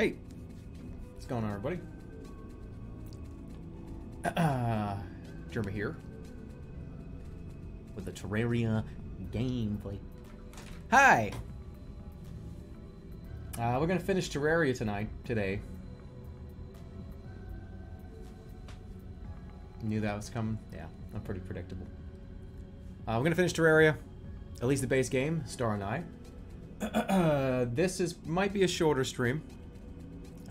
Hey, what's going on, everybody? Uh, here with the Terraria gameplay. Hi. Uh, we're gonna finish Terraria tonight, today. Knew that was coming. Yeah, I'm pretty predictable. Uh, we're gonna finish Terraria, at least the base game, Ster and I. Uh this is might be a shorter stream.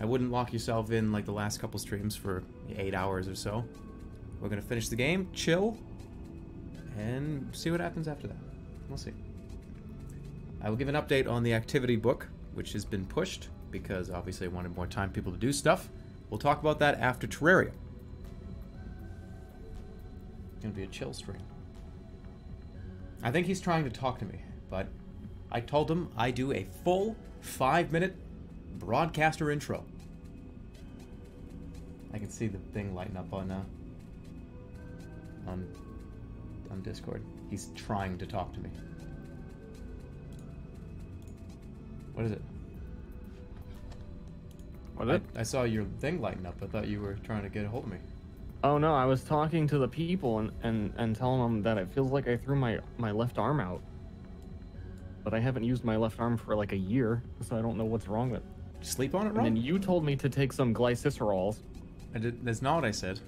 I wouldn't lock yourself in like the last couple streams for eight hours or so. We're gonna finish the game, chill, and see what happens after that. We'll see. I will give an update on the activity book, which has been pushed because obviously I wanted more time people to do stuff. We'll talk about that after Terraria. Gonna be a chill stream. I think he's trying to talk to me, but I told him I do a full five minute broadcaster intro. I can see the thing lighting up on uh, on on Discord. He's trying to talk to me. What is it? What I, it? I saw your thing lighting up. I thought you were trying to get a hold of me. Oh no, I was talking to the people and, and, and telling them that it feels like I threw my, my left arm out. But I haven't used my left arm for like a year, so I don't know what's wrong with it. Sleep on it, right? And then you told me to take some glycerols, I did, that's not what I said.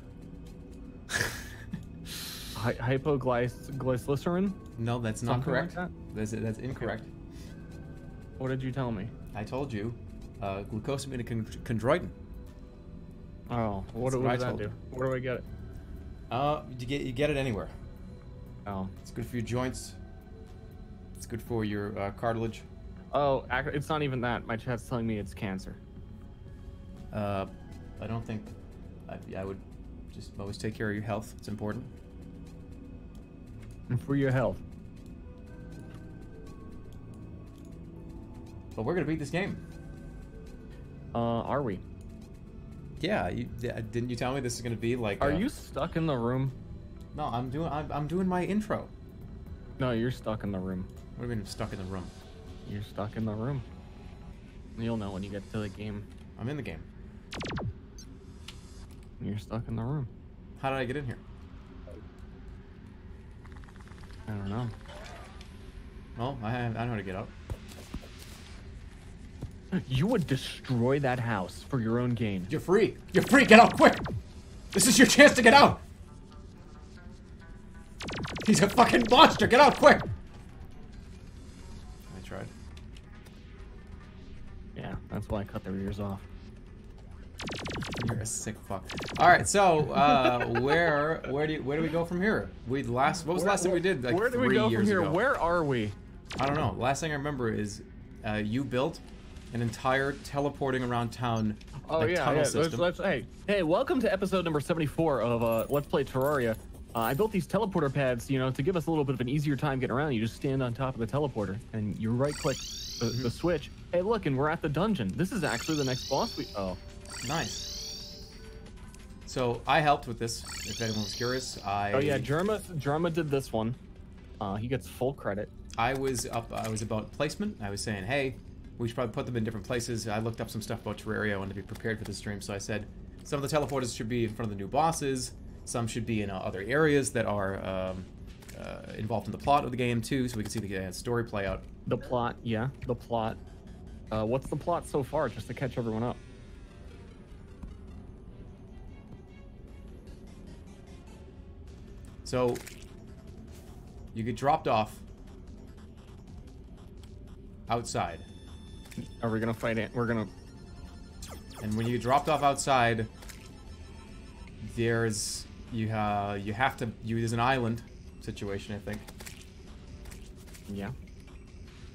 hy- hypoglycerin. no, that's not Something like correct. that? That's that's incorrect. What did you tell me? I told you, uh, glucosamine chondroitin. Oh, what, do- what what I does that do? you. Where do I get it? Uh, you get you get it anywhere. Oh, It's good for your joints. It's good for your uh, cartilage. Oh, it's not even that. My chat's telling me it's cancer. Uh, I don't think I, I would just always take care of your health. It's important. And For your health. But we're gonna beat this game. Uh, are we? Yeah, you, yeah, didn't you tell me this is gonna be like? Are uh, you stuck in the room? No, I'm doing. I'm, I'm doing my intro. No, you're stuck in the room. What do you mean I'm stuck in the room? You're stuck in the room. You'll know when you get to the game. I'm in the game. You're stuck in the room. How did I get in here? I don't know. Well, I I know how to get out. You would destroy that house for your own gain. You're free. You're free. Get out quick. This is your chance to get out. He's a fucking monster. Get out quick. That's why I cut their ears off. You're a sick fuck. All right, so uh, where where do you, where do we go from here? We last what was the last thing we did? Like Where do three we go years from here? ago. Where are we? I don't know. Last thing I remember is uh, you built an entire teleporting around town Oh like, yeah, tunnel yeah. system. Let's, let's, hey, hey, welcome to episode number 74 of uh, Let's Play Terraria. Uh, I built these teleporter pads, you know, to give us a little bit of an easier time getting around. You just stand on top of the teleporter and you right-click the, Mm-hmm. the switch. Hey, look, and we're at the dungeon. This is actually the next boss. We oh, Nice. So I helped with this. If anyone was curious, I oh yeah, Jerma, Jerma did this one. Uh, he gets full credit. I was up. I was about placement. I was saying, hey, we should probably put them in different places. I looked up some stuff about Terraria. I wanted to be prepared for the stream, so I said some of the teleporters should be in front of the new bosses. Some should be in uh, other areas that are um, uh, involved in the plot of the game too, so we can see the uh, story play out. The plot, yeah, the plot. Uh, what's the plot so far, just to catch everyone up? So you get dropped off outside, Are we gonna fight it? We're gonna. and when you get dropped off outside, there's you uh, you have to you there's an island situation I think Yeah.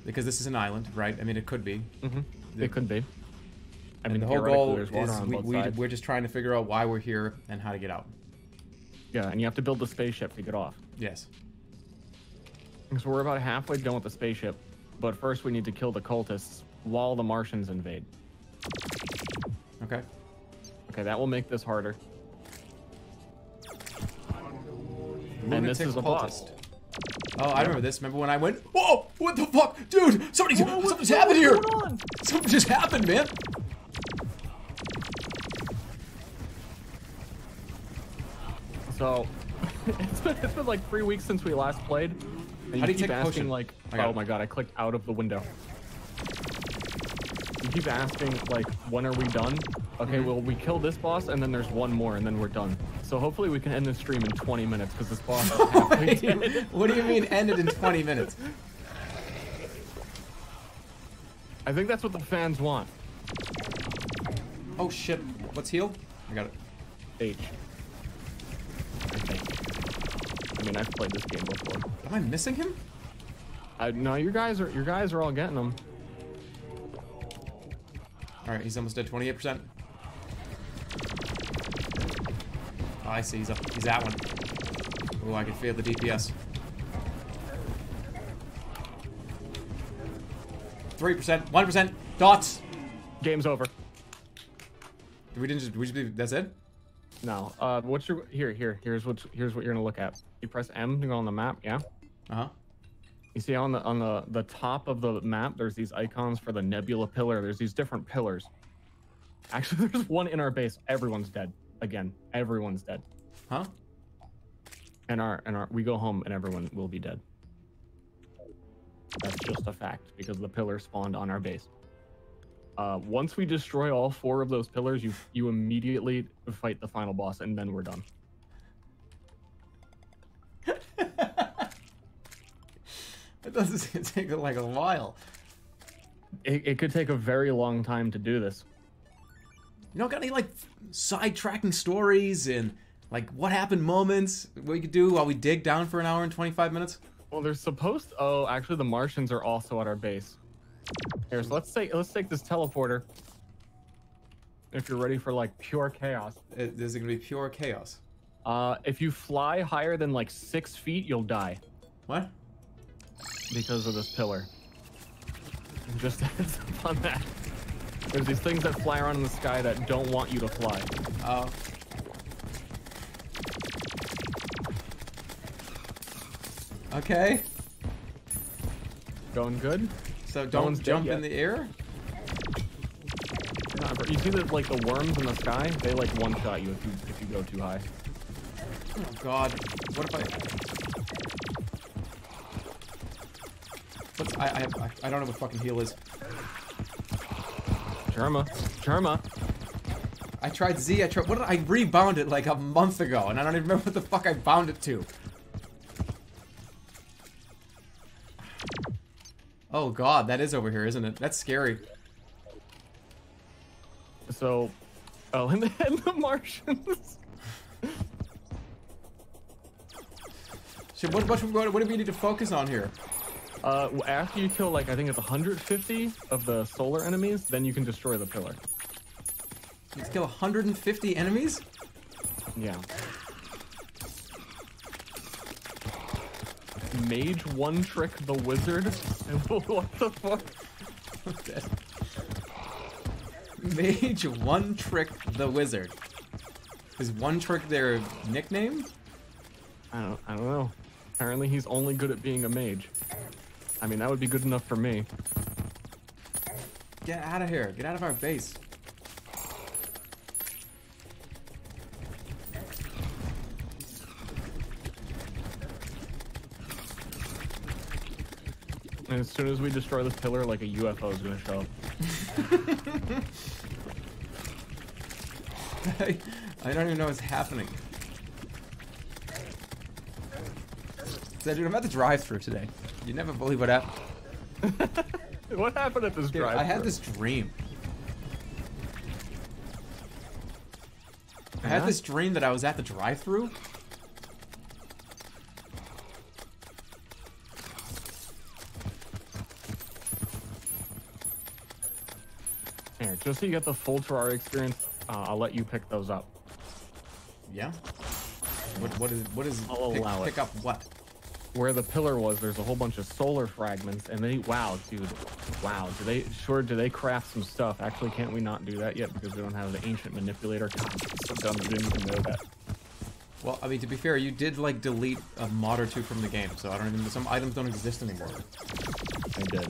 because this is an island, right? I mean, it could be. Mm-hmm. The- It could be. I mean, the whole goal is we, we, we're just trying to figure out why we're here and how to get out. Yeah, and you have to build the spaceship to get off. Yes. So we're about halfway done with the spaceship, but first we need to kill the cultists while the Martians invade. Okay. Okay, that will make this harder. And this is boss. Oh, I remember this. Remember when I went? Whoa! What the fuck, dude? Somebody, Whoa, something's happened here. Something just happened, man. So, been, it's been like three weeks since we last played. And How you do you keep asking potion? like, oh my god, I clicked out of the window. You keep asking like, when are we done? Okay, Mhm. well we kill this boss and then there's one more and then we're done. So hopefully we can end the stream in 20 minutes because this boss is halfway dead. what do you mean ended in 20 minutes? I think that's what the fans want. Oh shit. Let's heal. I got it. H. I think. I mean, I've played this game before. Am I missing him? I, no, you guys are you guys are all getting them. Alright, he's almost dead. 28%. Oh, I see. He's, up. he's that one. Oh, I can feel the DPS. 3%. 1%. Dots! Game's over. We didn't just, we just, that's it? No. Uh, what's your here? Here. Here's what here's what you're gonna look at. You press M to go on the map. Yeah. Uh-huh. You see on the on the the top of the map, there's these icons for the nebula pillar. There's these different pillars. Actually, there's one in our base. Everyone's dead. Again, everyone's dead. Huh? And our and our we go home and everyone will be dead. That's just a fact because the pillar spawned on our base. Uh, once we destroy all four of those pillars, you you immediately fight the final boss, and then we're done. It doesn't take like a while. It, it could take a very long time to do this. You don't got any like sidetracking stories and like what happened moments we could do while we dig down for an hour and 25 minutes? Well, they're supposed. oh, actually, the Martians are also at our base. Here, so let's take let's take this teleporter. If you're ready for like pure chaos. It, is it gonna be pure chaos? Uh, if you fly higher than like six feet, you'll die What? Because of this pillar. And Just heads up on that. There's these things that fly around in the sky that don't want you to fly. Oh. Okay. Going good? So don't jump in the air. Nah, bro, You see the like the worms in the sky? They like one shot you if you if you go too high. Oh God. What if I? What's I I, have, I I don't know what fucking heal is. Jerma, Jerma. I tried Z. I tried. What did I rebound it like a month ago, and I don't even remember what the fuck I bound it to. Oh God, that is over here, isn't it? That's scary. So, oh, and the, and the Martians. So what what what, what do we need to focus on here? Uh, after you kill like I think it's 150 of the solar enemies, then you can destroy the pillar. Let's kill 150 enemies. Yeah. Mage one trick the wizard. what the fuck? Mage one trick the wizard. Is one trick their nickname? I don't. I don't know. Apparently he's only good at being a mage. I mean that would be good enough for me. Get out of here. Get out of our base. And as soon as we destroy this pillar, like a UFO is gonna show up. I, I don't even know what's happening. So, dude, I'm at the drive-through today. You never believe what happened. what happened at this Dude, drive? I had this dream. I had this dream that I was at the drive-through. Here, just so you get the full Terraria experience, uh, I'll let you pick those up. Yeah. What what is what is I'll pick, allow it. pick up what? Where the pillar was, there's a whole bunch of solar fragments, and they, wow, dude, wow, do they, sure, do they craft some stuff? Actually, can't we not do that yet because we don't have the ancient manipulator? God, so dumb, you didn't even know that. Well, I mean, to be fair, you did like delete a mod or two from the game, so I don't even. Some items don't exist anymore. I did.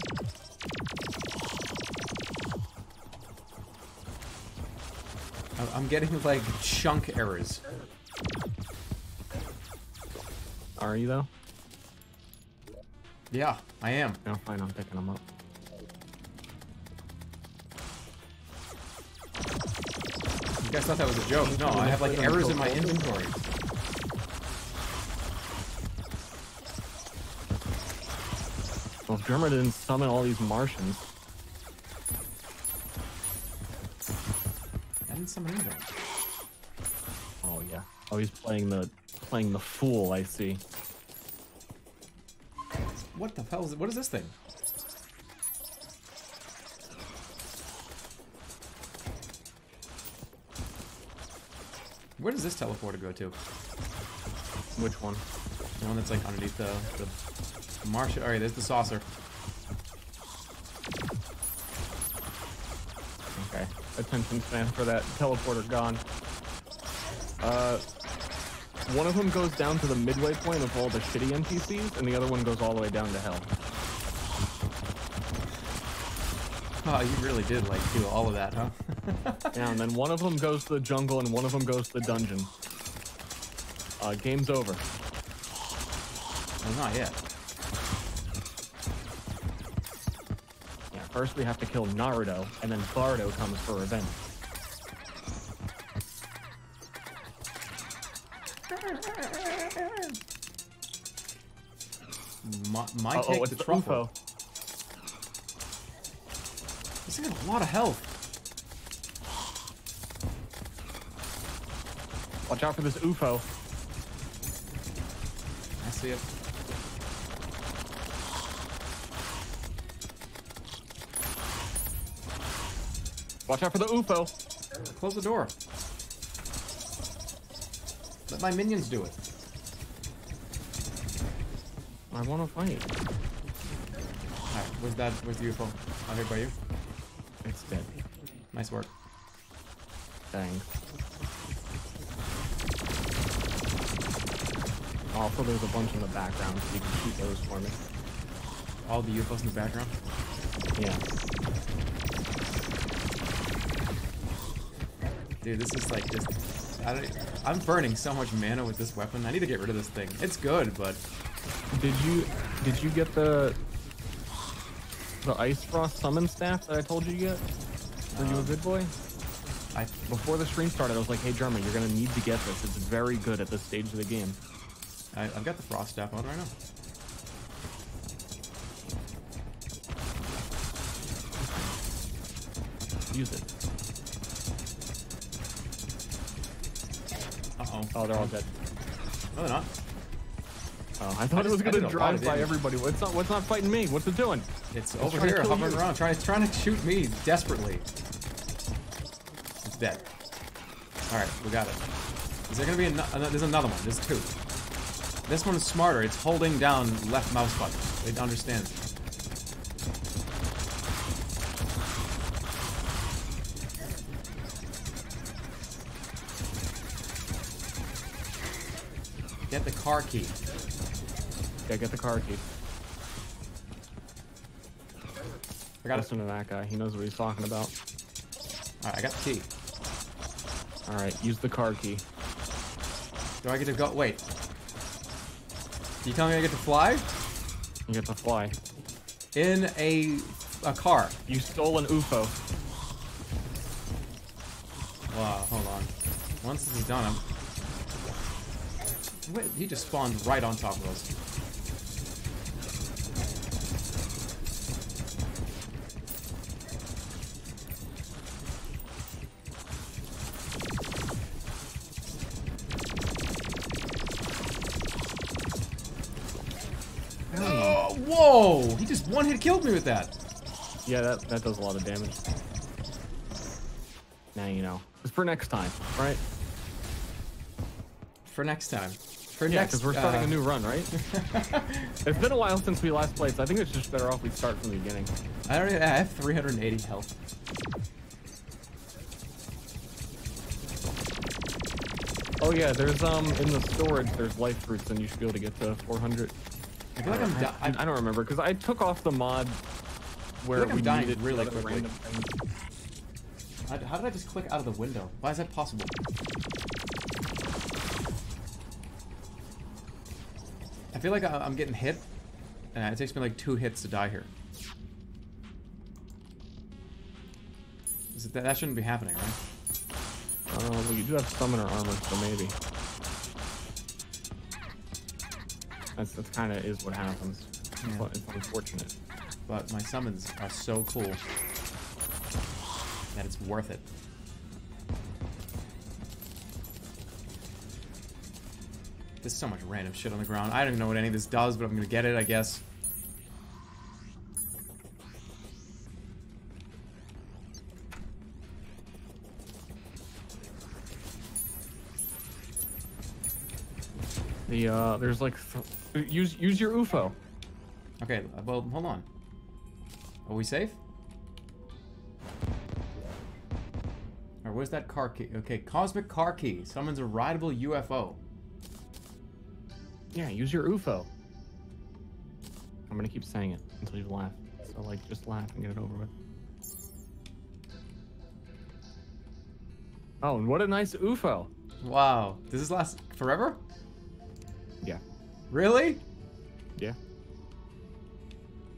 I'm getting like chunk errors. Are you though? Yeah, I am. No, fine. I'm picking them up. You guys thought that was a joke. No, I have like errors in my inventory. Well, if Jerma didn't summon all these Martians, I didn't summon anything. oh yeah. Oh, he's playing the playing the fool. I see. What the hell is it? What is this thing? Where does this teleporter go to? Which one? The one that's like underneath the the Martian. Alright, there's the saucer. Okay. Attention span for that teleporter gone. Uh, one of them goes down to the midway point of all the shitty NPCs, and the other one goes all the way down to hell. Oh, you really did like do all of that, huh? Yeah, and then one of them goes to the jungle, and one of them goes to the dungeon. Uh, game's over. well, not yet. Yeah, first we have to kill Naruto, and then Bardo comes for revenge. My, my oh, take the truffle. UFO. This thing has a lot of health. Watch out for this UFO. I see it. Watch out for the UFO. Close the door. Let my minions do it. I want to fight. Alright, where's that? Where's the UFO? Out here by you. It's dead. Nice work. Thanks. Also, there's a bunch in the background, so you can shoot those for me. All the UFOs in the background. Yeah. Dude, this is like just. I don't, I'm burning so much mana with this weapon. I need to get rid of this thing. It's good, but Did you did you get the the ice frost summon staff that I told you to get? Were you a good boy? I Before the stream started, I was like, "Hey, Jerma, you're gonna need to get this. It's very good at this stage of the game." I, I've got the frost staff on right now. Use it. Uh oh. Oh, they're all dead. No, they're not. Oh, I thought I it was gonna did drive by damage. everybody. What's not? What's not fighting me? What's it doing? It's It's over here, hovering you. around, trying, it's trying to shoot me desperately. It's dead. All right, we got it. Is there gonna be ano- ano- There's another one. There's two. This one is smarter. It's holding down left mouse button. It understands. Get the car key. Yeah, get the car key. I got. Listen to that guy. He knows what he's talking about. All right, I got the key. All right, use the car key. Do I get to go? Wait. You telling me I get to fly You get to fly. in a a car? You stole an UFO. Wow, hold on. Once this is done, I'm. Wait, he just spawned right on top of us. Whoa! He just one hit killed me with that. Yeah, that that does a lot of damage. Now you know. It's for next time, right? For next time. For Yeah, because we're starting uh, a new run, right? it's been a while since we last played, so I think it's just better off we start from the beginning. I don't. Even, I have 380 health. Oh yeah, there's um in the storage there's life fruits, and you should be able to get to 400. I feel like I'm. Di- I, I don't remember because I took off the mod where like I'm we dying needed really quickly. random things. How, how did I just click out of the window? Why is that possible? I feel like I- I'm getting hit, and it takes me like two hits to die here. Is it that, that shouldn't be happening, right? Uh, well, you do have summoner armor, so maybe. That's, that's kind of is what happens. It's, Yeah. it's unfortunate. But my summons are so cool that it's worth it. There's so much random shit on the ground. I don't even know what any of this does, but I'm gonna get it, I guess. The uh, there's like th use use your UFO. Okay, well, hold on. Are we safe? Or where's that car key? Okay, cosmic car key summons a rideable UFO. Yeah, use your UFO. I'm gonna keep saying it until you laugh. So like, just laugh and get it over with. Oh, and what a nice UFO. Wow, does this last forever? Yeah. Really? Yeah.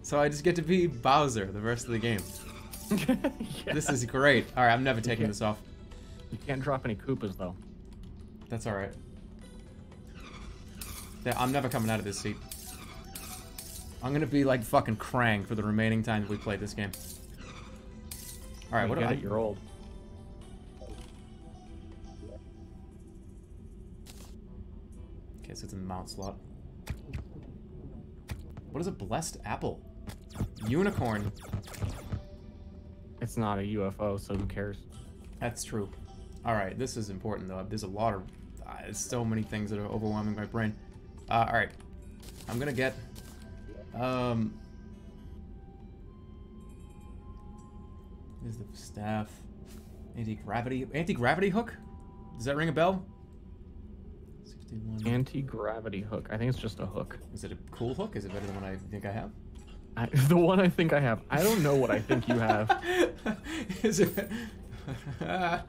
So I just get to be Bowser the rest of the game. Yeah. This is great. All right, I'm never taking this off. You can't drop any Koopas though. That's all right. Yeah, I'm never coming out of this seat. I'm gonna be like fucking Krang for the remaining time that we play this game. All right, You what about get I? it, You're old. Okay, so it's in the mount slot. What is a blessed apple? Unicorn. It's not a UFO, so who cares? That's true. All right, this is important though. There's a lot of, uh, there's so many things that are overwhelming my brain. Uh, all right, I'm gonna get, um, is the staff, anti-gravity, anti-gravity hook. Does that ring a bell? 61. Anti-gravity hook. I think it's just a hook. is it a cool hook? Is it better than what I think I have? I, the one I think I have. I don't know what I think you have. Is it?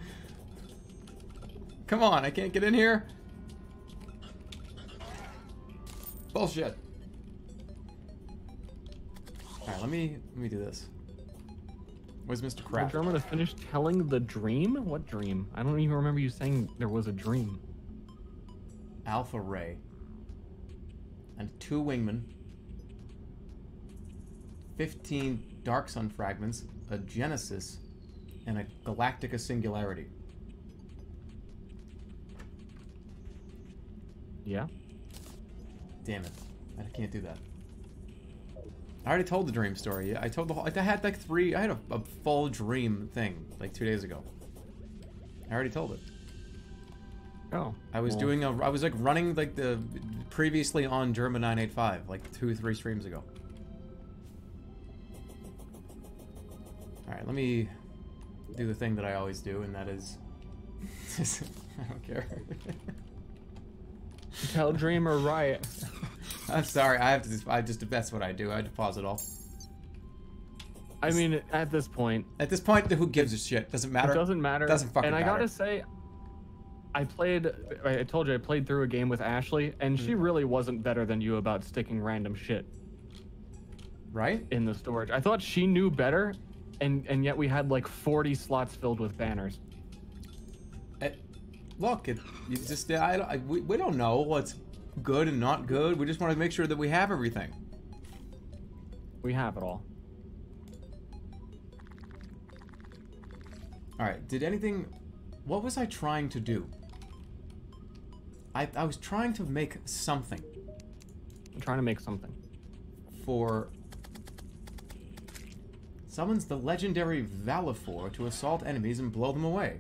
Come on, I can't get in here. Bullshit. All right, let me let me do this. Where's Mr. Crap? I'm gonna finish telling the dream. What dream? I don't even remember you saying there was a dream. Alpha Ray. And two wingmen. 15 Dark Sun fragments, a Genesis, and a Galactica Singularity. Yeah. Damn it. I can't do that. I already told the dream story. I told the whole. I had like three. I had a, a full dream thing like two days ago. I already told it. Oh. I was doing a. I was like running like the previously on Jerma 985 like two three streams ago. All right, let me do the thing that I always do, and that is. I don't care. Tell dream or riot. I'm sorry. I have to. Just, I just. That's what I do. I have to pause it all. I mean, at this point, At this point, who gives a shit? Doesn't matter. it doesn't matter. Doesn't fucking matter. And I matter. gotta say, I played. I told you I played through a game with Ashley, and she Mm. really wasn't better than you about sticking random shit Right? in the storage. I thought she knew better, and and yet we had like 40 slots filled with banners. It, look, it, you just. I, I, we, we don't know what's good and not good. We just want to make sure that we have everything. We have it all. All right. Did anything? What was I trying to do? I I was trying to make something I'm trying to make something. for. Summons the legendary Valifor to assault enemies and blow them away.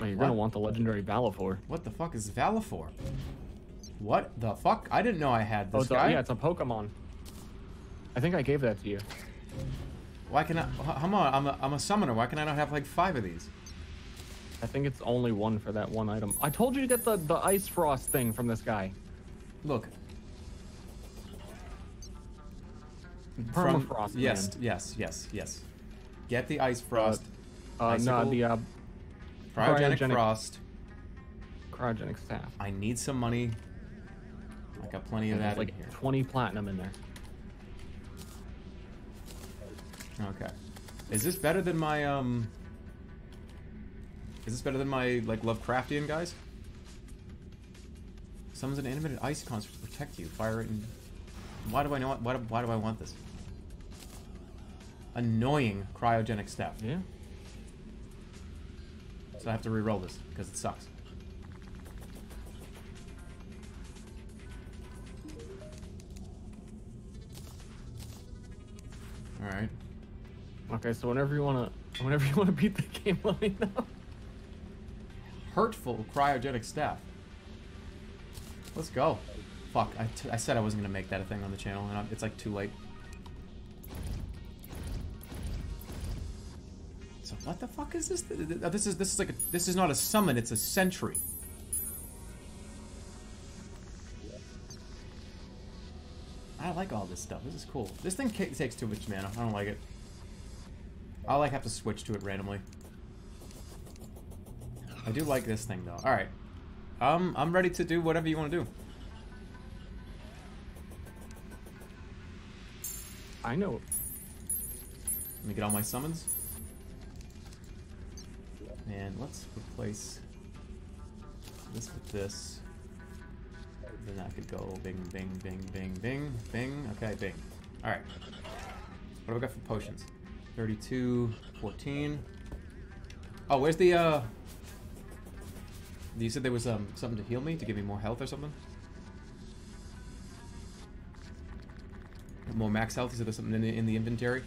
Oh, you're What? gonna want the legendary Valifor. What the fuck is Valifor? What the fuck? I didn't know I had Oh, this a, guy. yeah, it's a Pokemon. I think I gave that to you. Why can I? Come on, I'm a, I'm a summoner. Why can I not have like five of these? I think it's only one for that one item. I told you to get the, the ice frost thing from this guy. Look. Permafrost yes, man. yes, yes, yes. Get the ice frost, Uh, no, the uh, cryogenic, cryogenic- frost. cryogenic staff. I need some money. I got plenty of that like in here. 20 platinum in there. Okay. Is this better than my um? Is this better than my like Lovecraftian guys? Summons an animated ice construct to protect you. Fire it and. Why do I know? Why do, why do I want this? Annoying cryogenic step. Yeah. So I have to re-roll this because it sucks. All right. Okay, so whenever you wanna, whenever you wanna beat the game, let me know. Hurtful cryogenic staff. Let's go. Fuck, I, I said I wasn't gonna make that a thing on the channel, and I'm, it's like too late. So what the fuck is this? Th- th- This is this is like a, this is not a summon, it's a sentry. I like all this stuff. This is cool. This thing takes too much mana. I don't like it. I'll like have to switch to it randomly. I do like this thing though. All right, um, I'm ready to do whatever you want to do. I know. Let me get all my summons. And let's replace this with this. Then that could go bing, bing, bing, bing, bing, bing. Okay, bing. Alright. What do we got for potions? 32, 14. Oh, where's the, uh... You said there was um something to heal me, to give me more health or something? More max health? Is there something in the, in the inventory?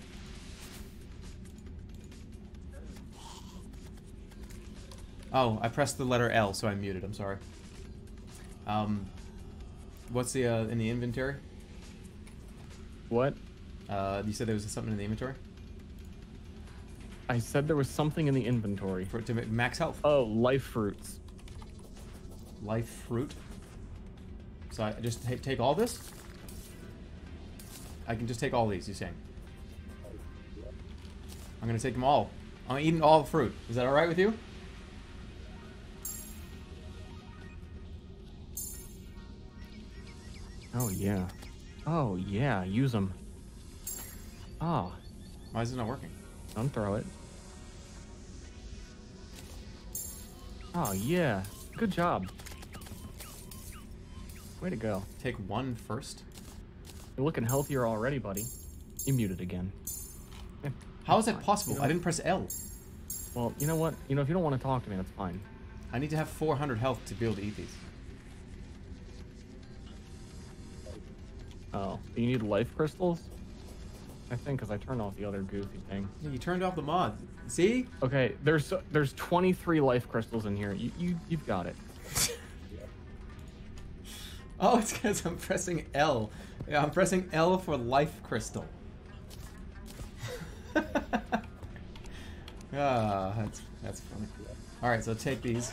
Oh, I pressed the letter L, so I'm muted. I'm sorry. Um, what's the uh, in the inventory? What? Uh, you said there was something in the inventory I said there was something in the inventory. for to ma- max health. Oh, life fruits. Life fruit. So I just ta- take all this. I can just take all these. You're saying? I'm gonna take them all. I'm eating all the fruit. Is that all right with you? Oh yeah. Oh yeah. Use them. Oh, ah. Why is it not working? don't throw it. Oh yeah. Good job. Way to go. Take one first. You're looking healthier already, buddy. You muted again. How is that possible? You I didn't press L. Well, you know what? You know, if you don't want to talk to me, that's fine. I need to have 400 health to be able to eat these. Oh, you need life crystals? I think because I turned off the other goofy thing. Yeah, you turned off the mod. See? Okay, there's there's 23 life crystals in here. You you you've got it. Oh, it's because I'm pressing L. Yeah, I'm pressing L for life crystal. ah, that's that's funny. All right, so take these.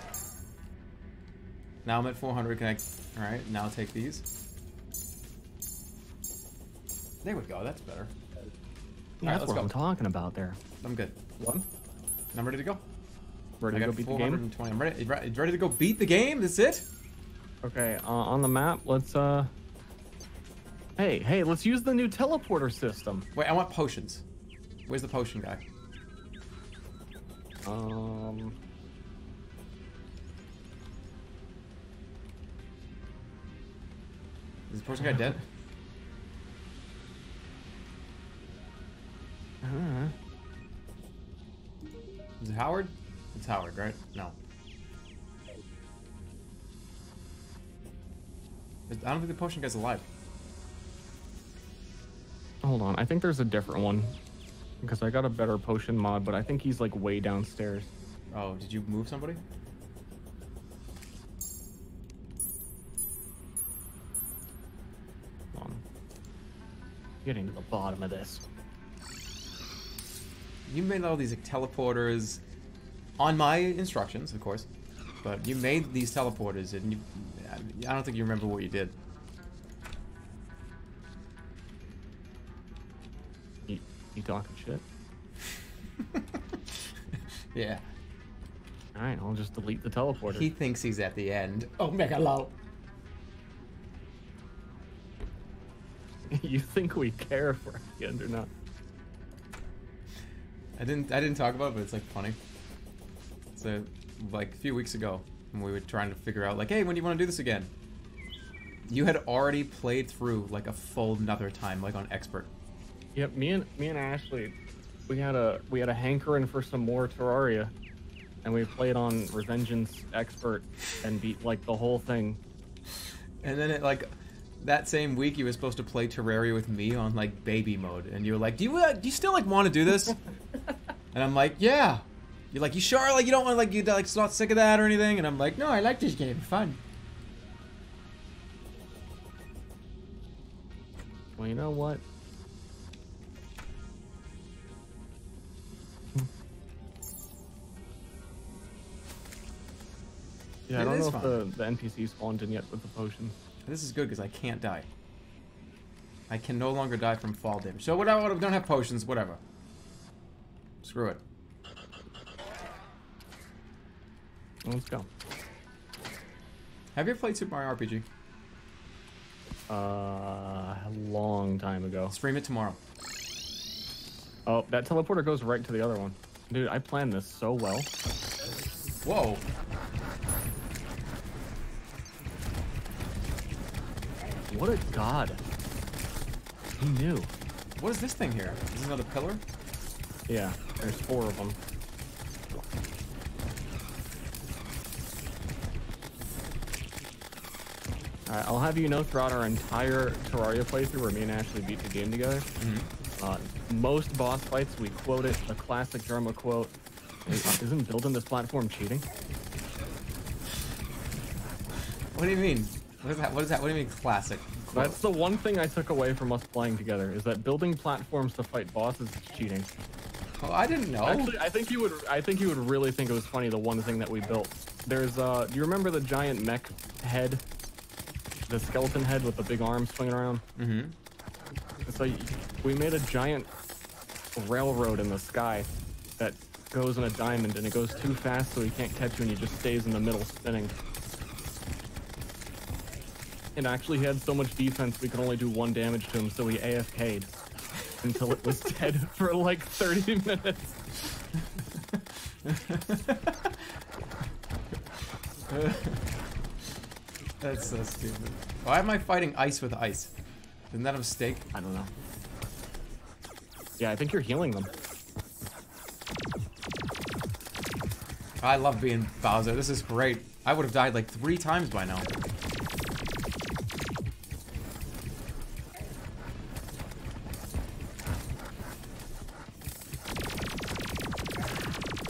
Now I'm at 400. Can I? All right, now take these. There we go. That's better. Yeah, Alright, that's let's what go. I'm talking about there. I'm good. One. I'm ready to go. Ready I to go beat the game? 420. I'm ready. re- Ready to go beat the game. That's it. Okay, uh, on the map, let's uh. Hey, hey, let's use the new teleporter system. Wait, I want potions. Where's the potion guy? Um. Is the potion guy dead? uh, Is it Howard? It's Howard, right? No. I don't think the potion guy's alive. hold on, I think there's a different one. Because I got a better potion mod, but I think he's like way downstairs. Oh, did you move somebody? Hold on. Getting to the bottom of this. You made all these like, teleporters on my instructions, of course. But you made these teleporters, and you. I don't think you remember what you did. You, you talking shit? yeah. Alright, I'll just delete the teleporter. He thinks he's at the end. Oh, mega low. you think we care if we're at the end or not? I didn't I didn't talk about it, but it's like funny. So like a few weeks ago when we were trying to figure out like, hey, when do you want to do this again? You had already played through like a full another time, like on expert. Yep, me and me and Ashley, we had a we had a hankering for some more Terraria, and we played on Revengeance expert and beat like the whole thing. And then it like that same week you were supposed to play Terraria with me on like baby mode, and you were like, "Do you uh, do you still like want to do this?" and I'm like, "Yeah." You're like, "You sure? Like you don't want like you like not sick of that or anything?" And I'm like, "No, I like this game. Fun." Well, you know what? Yeah, I don't know if the, the NPC spawned in yet with the potion. This is good because I can't die. I can no longer die from fall damage. So whatever, don't have potions, whatever. Screw it. Let's go. Have you ever played Super Mario RPG? Uh, a long time ago. Stream it tomorrow. Oh, that teleporter goes right to the other one. Dude, I planned this so well. Whoa. What a god. He knew. What is this thing here? Is this another pillar? Yeah, there's four of them. Alright, I'll have you know throughout our entire Terraria playthrough where me and Ashley beat the game together, uh, most boss fights we quote it, the classic Jerma quote. is, Isn't building this platform cheating? What do you mean? What is that? What is that? What do you mean classic? That's the one thing I took away from us playing together, is that building platforms to fight bosses is cheating. Oh, I didn't know. Actually, I think you would. I think you would really think it was funny. The one thing that we built. There's. uh Do you remember the giant mech head? The skeleton head with the big arm swinging around. mm-hmm. So we made a giant railroad in the sky that goes in a diamond, and it goes too fast, so he can't catch you, and he just stays in the middle spinning. And actually, he had so much defense, we could only do one damage to him, so he AFK'd until it was dead for like 30 minutes. That's so stupid. Why am I fighting ice with ice? Isn't that a mistake? I don't know. Yeah, I think you're healing them. I love being Bowser. This is great. I would have died like three times by now.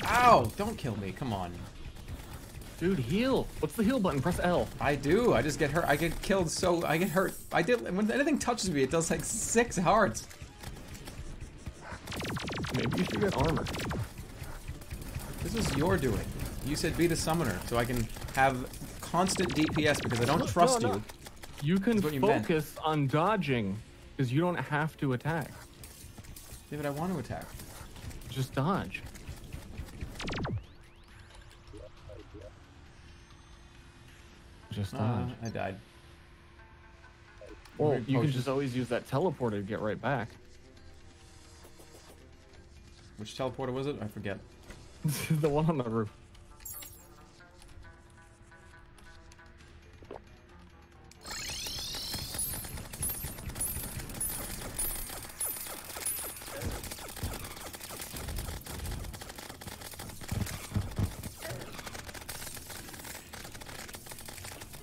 Ow! Don't kill me. Come on. Dude, heal. What's the heal button? Press L. I do. I just get hurt. I get killed so I get hurt. I did when anything touches me, it does like six hearts. Maybe you should get armor. This is your doing. You said be the summoner, so I can have constant DPS because I don't No, trust no, no. you. You can That's what you meant. focus on dodging, because you don't have to attack. Yeah, but I want to attack. Just dodge. Just Uh. I died. well, very you can just always use that teleporter to get right back. Which teleporter was it? I forget. the one on the roof.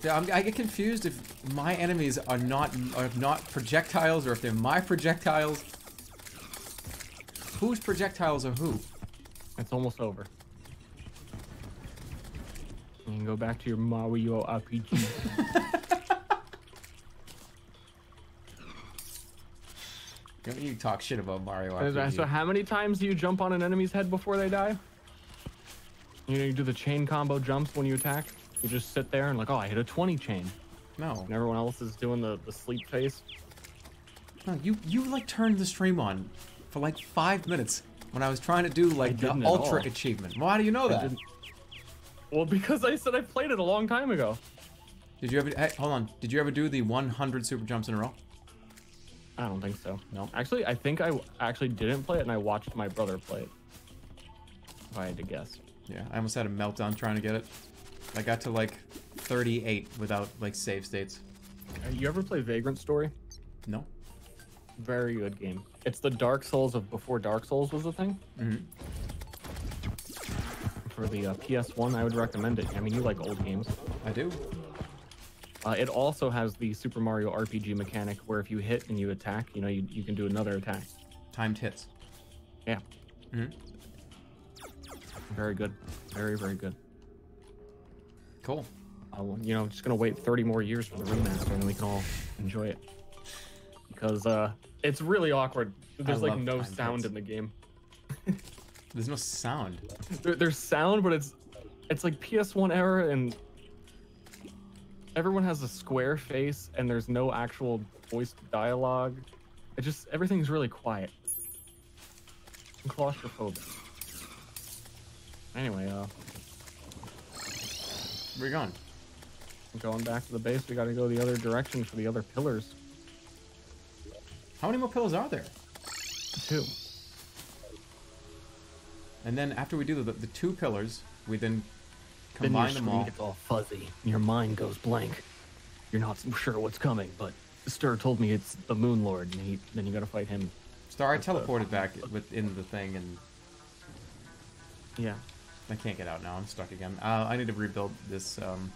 I'm, I get confused if my enemies are not are not projectiles or if they're my projectiles. Whose projectiles are who? It's almost over. You can go back to your Mario RPG. You, you talk shit about Mario RPG. So how many times do you jump on an enemy's head before they die? You know, you do the chain combo jumps when you attack. You just sit there and like, oh, I hit a 20 chain. no, And everyone else is doing the, the sleep face. no, you you like turned the stream on for like five minutes when I was trying to do like the ultra all. achievement. Why do you know I that? didn't- Well, because I said I played it a long time ago. Did you ever? Hey, hold on. Did you ever do the 100 super jumps in a row? I don't think so. No. Actually, I think I actually didn't play it, and I watched my brother play it. If I had to guess. Yeah, I almost had a meltdown trying to get it. I got to like 38 without like save states. Uh, You ever play Vagrant Story? No. Very good game. It's the Dark Souls of before Dark Souls was a thing. hmm For the uh, PS1, I would recommend it. I mean, you like old games. I do. Uh, it also has the Super Mario RPG mechanic where if you hit and you attack, you know, you, you can do another attack. Timed hits. Yeah, hmm very good. Very, very good. Cool. Uh, you know, just gonna wait 30 more years for the remaster and then we can all enjoy it. Because uh, it's really awkward. There's like no sound in the game. There's no sound. There, there's sound, but it's it's like PS1 era and everyone has a square face and there's no actual voiced dialogue. It just everything's really quiet. I'm claustrophobic. Anyway, uh, Where you going? going back to the base, we got to go the other direction for the other pillars How many more pillars are there? Two. And then after we do the, the two pillars, we then Then your combine them screen all. gets all fuzzy. Your mind goes blank. You're not sure what's coming, but Ster told me it's the Moon Lord, and he, then you got to fight him. Ster, I teleported back within the thing, and Yeah. I can't get out now. I'm stuck again. Uh, I need to rebuild this. Um...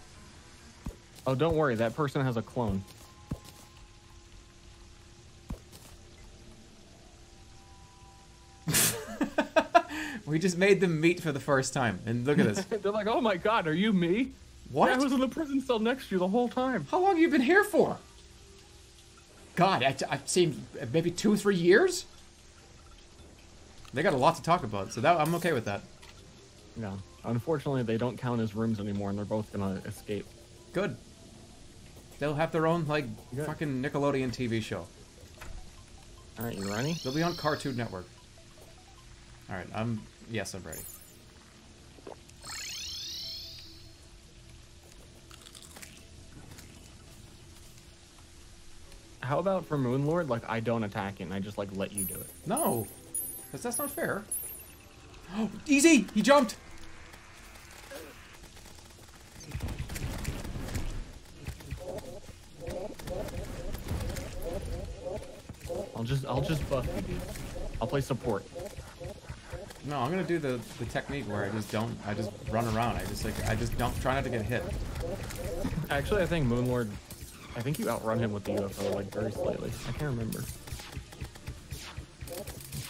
Oh, don't worry. That person has a clone. we just made them meet for the first time, and look at this. They're like, "Oh my God, are you me? What? I was in the prison cell next to you the whole time." How long have you been here for? God, I, I've seen maybe two, or three years. They got a lot to talk about, so that I'm okay with that. Yeah. Unfortunately, they don't count as rooms anymore, and they're both gonna escape. Good. They'll have their own like Good. fucking Nickelodeon TV show. All right, you ready? They'll be on Cartoon Network. All right, I'm yes, I'm ready. How about for Moon Lord? Like, I don't attack it, and I just like let you do it. No, because that's not fair. Oh, easy! He jumped. I'll just, I'll just buff you, dude. I'll play support. No, I'm gonna do the the technique where I just don't. I just run around. I just like I just don't try not to get hit. Actually, I think Moon Lord. I think you outrun him with the UFO like very slightly. I can't remember.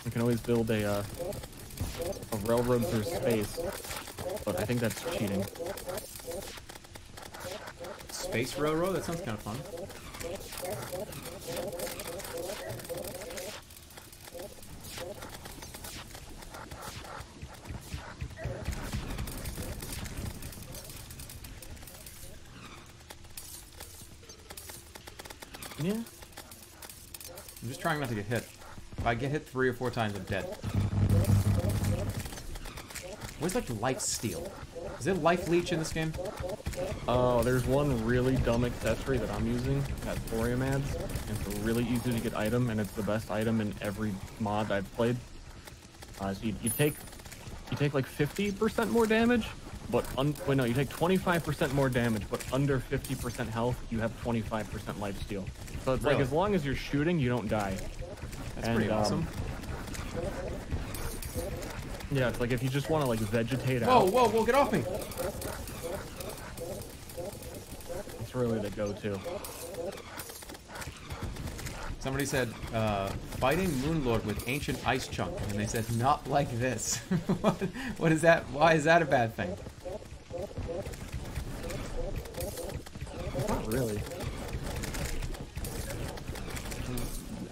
You can always build a uh, a railroad through space, but I think that's cheating. Space railroad. That sounds kind of fun. Yeah. I'm just trying not to get hit. If I get hit three or four times, I'm dead. Where's like life steal? Is it life leech in this game? Oh, there's one really dumb accessory that I'm using that Thorium adds. It's a really easy to get item, and it's the best item in every mod I've played. Uh, so you, you take you take like 50% more damage, but un- wait no, you take 25% more damage, but under 50% health, you have 25% life steal. So it's like as long as you're shooting, you don't die. That's And, pretty um, awesome. Yeah, it's like if you just want to like vegetate Whoa, out, whoa, whoa! Get off me! it's really the go-to. Somebody said, uh, fighting Moonlord with ancient ice chunk, and they said, not like this. what, what is that? Why is that a bad thing? Not really.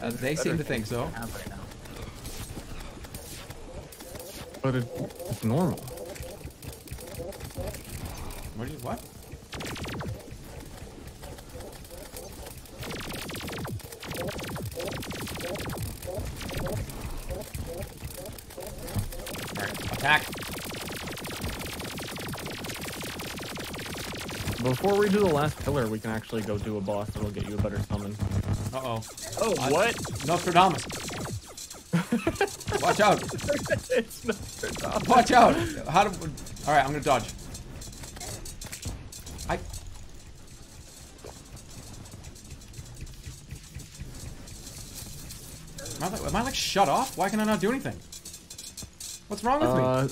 Uh, they seem to think so. right now. But it, it's normal. What? You, what? Attack! before we do the last pillar, we can actually go do a boss that'll get you a better summon. Uh-oh. Oh, what? Nostradamus. Watch out. it's Watch out. How do... Alright, I'm gonna dodge. I... Am I, like, am I like shut off? Why can I not do anything? What's wrong with me? Uh,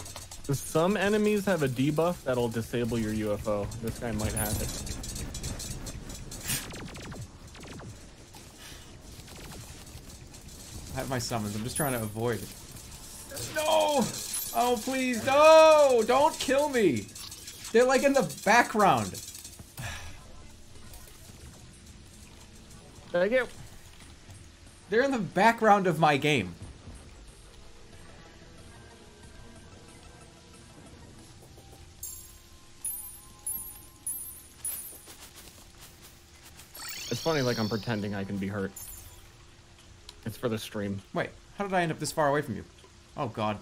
some enemies have a debuff that'll disable your UFO. This guy might have it. I have my summons. I'm just trying to avoid! Oh, please, no! Don't kill me! They're like in the background. Thank you. They're in the background of my game. It's funny, like I'm pretending I can be hurt. It's for the stream. Wait, how did I end up this far away from you? Oh, God.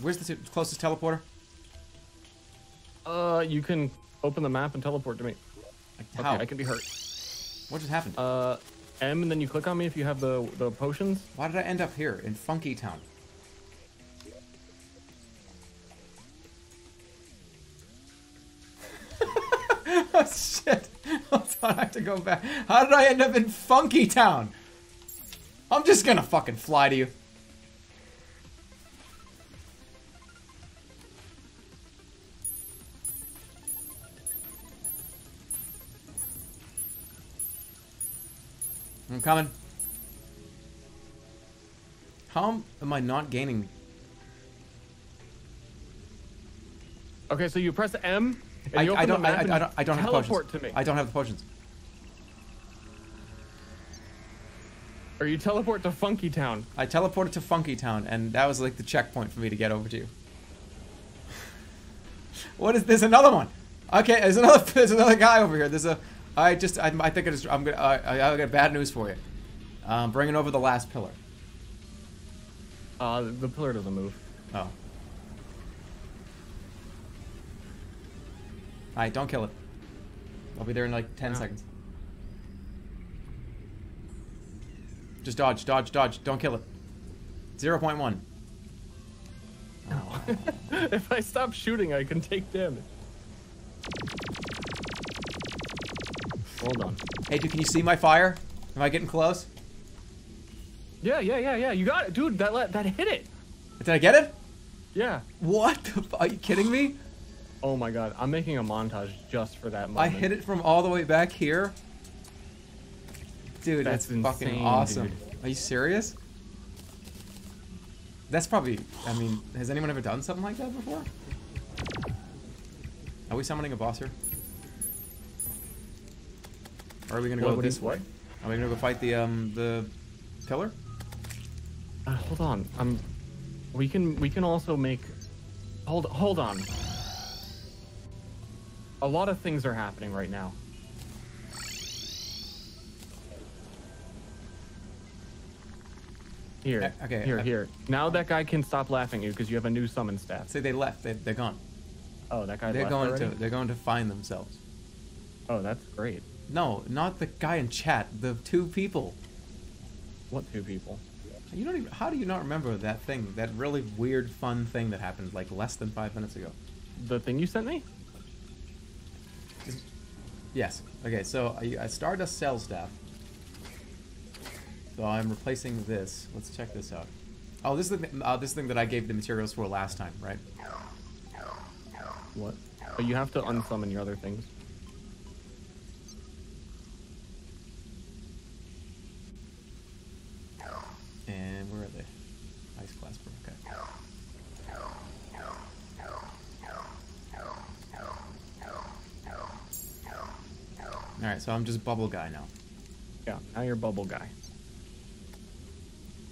Where's the closest teleporter? Uh, you can open the map and teleport to me. Like, Okay, how? I can be hurt. What just happened? Uh, M, and then you click on me if you have the the potions. Why did I end up here in Funky Town? oh shit! Hold on, I have to go back. How did I end up in Funky Town? I'm just gonna fucking fly to you. I'm coming. How am I not gaining? Okay, so you press M. And I, you open I don't. The I, I, I don't. I don't have the potions. to me. I don't have the potions. Or you teleport to Funky Town. I teleported to Funky Town, and that was like the checkpoint for me to get over to you. what is this? Another one. Okay, there's another. There's another guy over here. There's a. I just. I, I think I just. I'm gonna. I, I got bad news for you. Um, bringing over the last pillar. Uh, the pillar doesn't move. Oh. Alright, don't kill it. I'll be there in like 10 Yeah. seconds. Just dodge, dodge, dodge. Don't kill it. 0.1. Oh. if I stop shooting, I can take damage. Hold on. hey, dude, can you see my fire? Am I getting close? Yeah, yeah, yeah, yeah. You got it, dude. That let, that hit it. Did I get it? Yeah. What? the Are you kidding me? Oh my god, I'm making a montage just for that moment. I hit it from all the way back here. Dude, that's, That's fucking insane, awesome. dude. Are you serious? That's probably. I mean, has anyone ever done something like that before? Are we summoning a boss here? Or are we gonna go What, this way? Are we gonna go fight the um the pillar? Uh, hold on. Um, we can we can also make. Hold hold on. A lot of things are happening right now. Here. Uh, okay, Here, uh, here. Now that guy can stop laughing at you because you have a new summon stat. Say they left. They, they're gone. Oh, that guy They're going already? to. They're going to find themselves. Oh, that's great. No, not the guy in chat. The two people. What two people? You don't even. How do you not remember that thing? That really weird, fun thing that happened like less than five minutes ago. The thing you sent me? Yes. Okay. So I, I started a cell staff. So I'm replacing this. Let's check this out. Oh, this is the uh, this thing that I gave the materials for last time, right? What? But you have to unsummon your other things. And where are they? Ice Clasper. Okay. All right. So I'm just bubble guy now. Yeah, now you're bubble guy.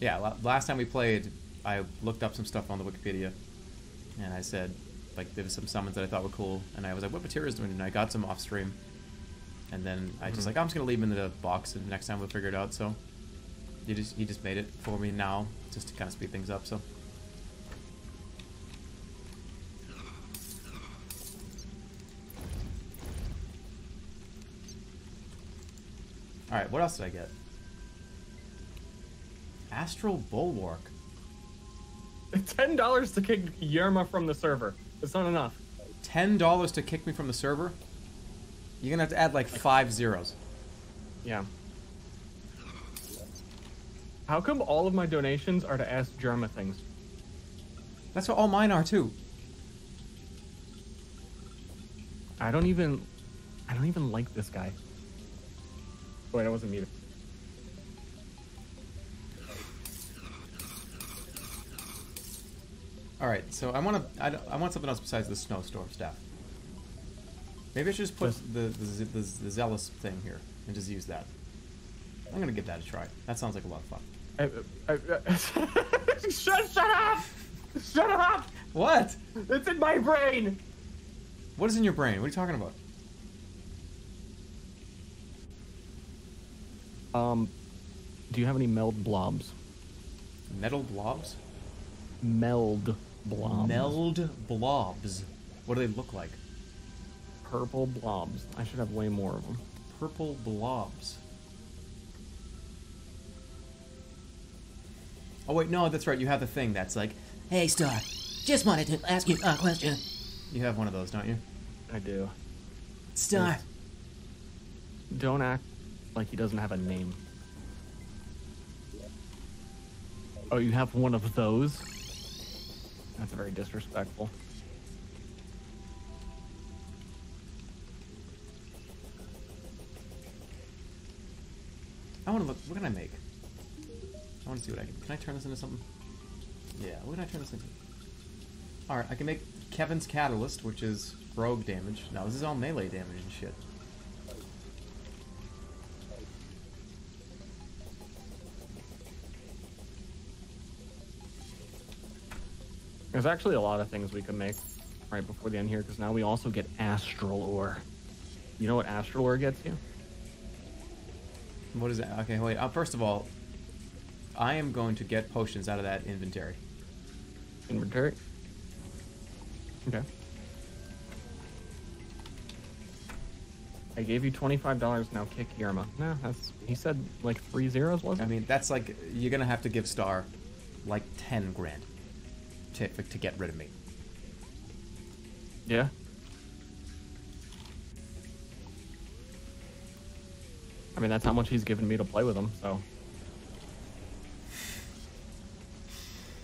Yeah, last time we played, I looked up some stuff on the Wikipedia, and I said, like, there was some summons that I thought were cool, and I was like, what materials do we need? And I got some off stream, and then I just Mhm. like, I'm just gonna leave them in the box, and next time we'll figure it out. So, he just he just made it for me now, just to kind of speed things up. So. Alright, what else did I get? Astral Bulwark. Ten dollars to kick Jerma from the server. It's not enough. Ten dollars to kick me from the server? You're gonna have to add like five zeros. Yeah. How come all of my donations are to ask Jerma things? That's what all mine are too. I don't even I don't even like this guy. Wait, I wasn't muted. Alright, so I want to. I, I want something else besides the snowstorm stuff. Maybe I should just put the, the, the, the zealous thing here and just use that. I'm gonna give that a try. That sounds like a lot of fun. I, I, I, shut, shut up! Shut up! What? It's in my brain. What is in your brain? What are you talking about? Um, do you have any meld blobs? Metal blobs? Meld blobs. Meld blobs. What do they look like? Purple blobs. I should have way more of them. Purple blobs. Oh wait, no, that's right. You have the thing that's like Hey, Ster. Just wanted to ask you a question. you have one of those, don't you? I do. Ster, Don't act like he doesn't have a name. Oh, you have one of those? That's very disrespectful. I want to look. What can I make? I want to see what I can. Can I turn this into something? Yeah. What can I turn this into? All right. I can make Kevin's Catalyst, which is rogue damage. No, this is all melee damage and shit. There's actually a lot of things we can make right before the end here, because now we also get astral ore. You know what astral ore gets you? What is that? Okay, wait. Uh, first of all, I am going to get potions out of that inventory. Inventory. Okay. I gave you twenty-five dollars. Now kick Jerma. No, that's he said like three zeros, was I it? mean, that's like you're gonna have to give Ster like ten grand to to get rid of me. Yeah. I mean, that's how much he's given me to play with him. So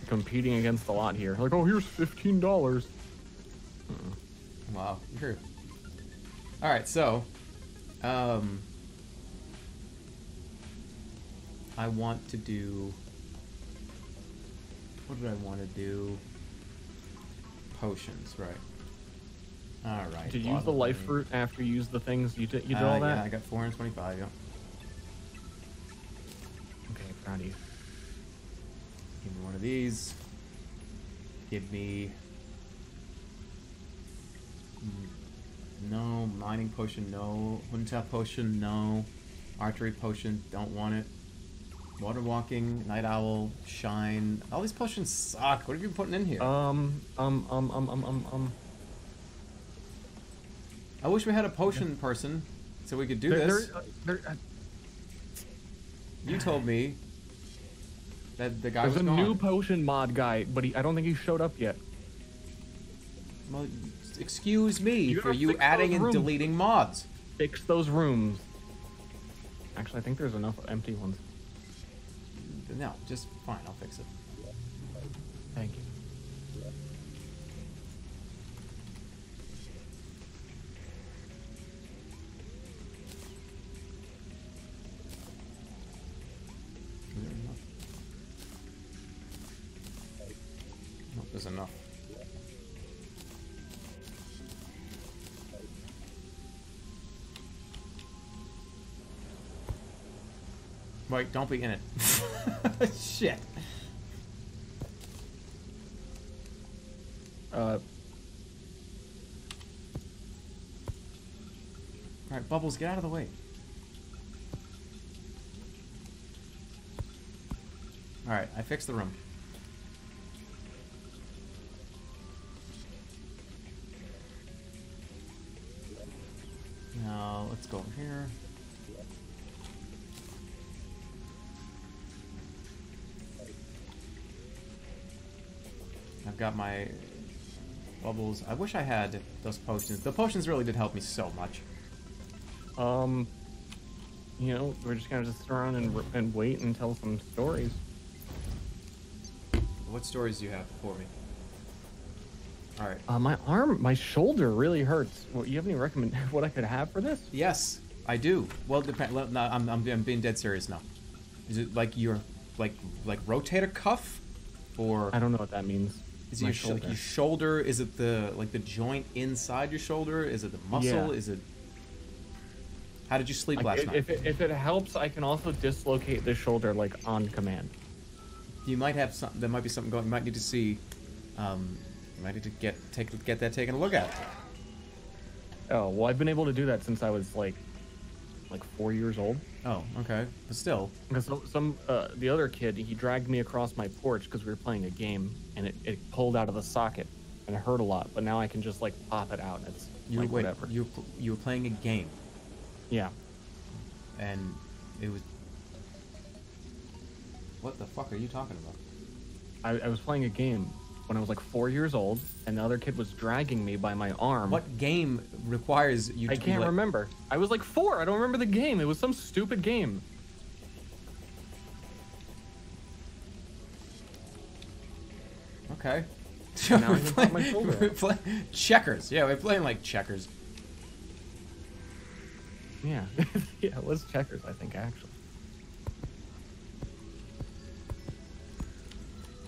competing against a lot here. Like, oh, here's fifteen dollars. Wow, true. All right, so, um, I want to do. What did I want to do? Potions, right? All right. Did you use the life fruit after you used the things? You did. You did Uh, all that. Yeah, I got four 425. Yeah. Okay, proud of you. Give me one of these. Give me. No. Mining potion, no. Hunta potion, no. Archery potion, don't want it. Water walking, night owl, shine. All these potions suck. What have you been putting in here? Um, um, um, um, um, um, um. I wish we had a potion person so we could do There- this. there- uh, there- uh, You told me that the guy there's was a gone. new potion mod guy, but he, I don't think he showed up yet. Well, excuse me You for you adding and deleting mods. Fix those rooms. Actually, I think there's enough empty ones. No, just fine. I'll fix it. Thank you. There's enough. Wait, don't be in it. Shit. Uh, Alright, Bubbles, get out of the way. Alright, I fixed the room. Now let's go over here. I've got my bubbles. I wish I had those potions. The potions really did help me so much. Um, you know, we're just gonna just sit around and, and wait and tell some stories. What stories do you have for me? All right. Uh, my arm, my shoulder really hurts. Well, you have any recommend what I could have for this? Yes, I do. Well, depend. No, I'm, I'm, I'm being dead serious now. Is it like your, like, like rotator cuff, or I don't know what that means. is it your, sh- like shoulder. your shoulder? Is it the like the joint inside your shoulder? Is it the muscle? Yeah. Is it? How did you sleep Like, last i- night? if, it, if it helps, I can also dislocate the shoulder like on command. you might have some. There might be something going. You might need to see. Um, might need to get take get that taken a look at. Oh well, I've been able to do that since I was like, like four years old. Oh, okay, but still. Because some, uh, the other kid, he dragged me across my porch because we were playing a game, and it, it pulled out of the socket, and it hurt a lot. But now I can just like pop it out, and it's You like wait. whatever. You were you were playing a game, Yeah. and it was. What the fuck are you talking about? I, I was playing a game when I was like four years old, and the other kid was dragging me by my arm. What game requires you? I can't like- remember. I was like four. I don't remember the game. It was some stupid game. Okay. now We're playing- we're playing- checkers. Yeah, we're playing like checkers. Yeah. yeah, it was checkers, I think, actually.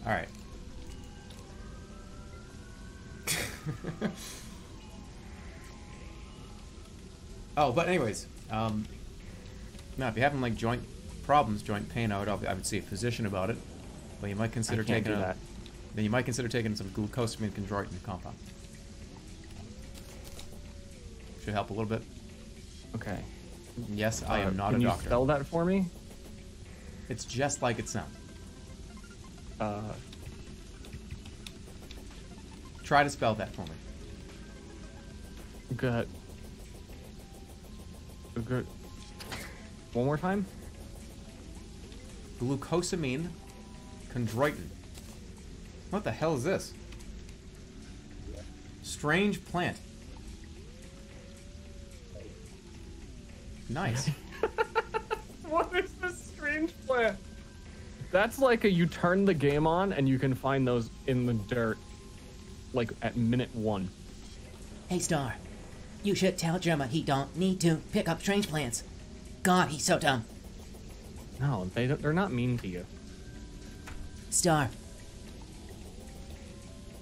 All oh, but anyways, um, now if you're having like joint problems, joint pain, I would I would see a physician about it. But you might consider taking a, that. then you might consider taking some glucosamine chondroitin compound. Should help a little bit. Okay. Yes, I Uh, am not a doctor. can you spell that for me? It's just like it sounds. Uh, Try to spell that for me. good. Good. One more time? Glucosamine chondroitin. What the hell is this? Strange plant. Nice. What is this strange plant? That's like a you turn the game on and you can find those in the dirt, like at minute one. Hey, Ster. You should tell Jerma he don't need to pick up strange plants. God, he's so dumb. No, they don't, they're not mean to you. Ster,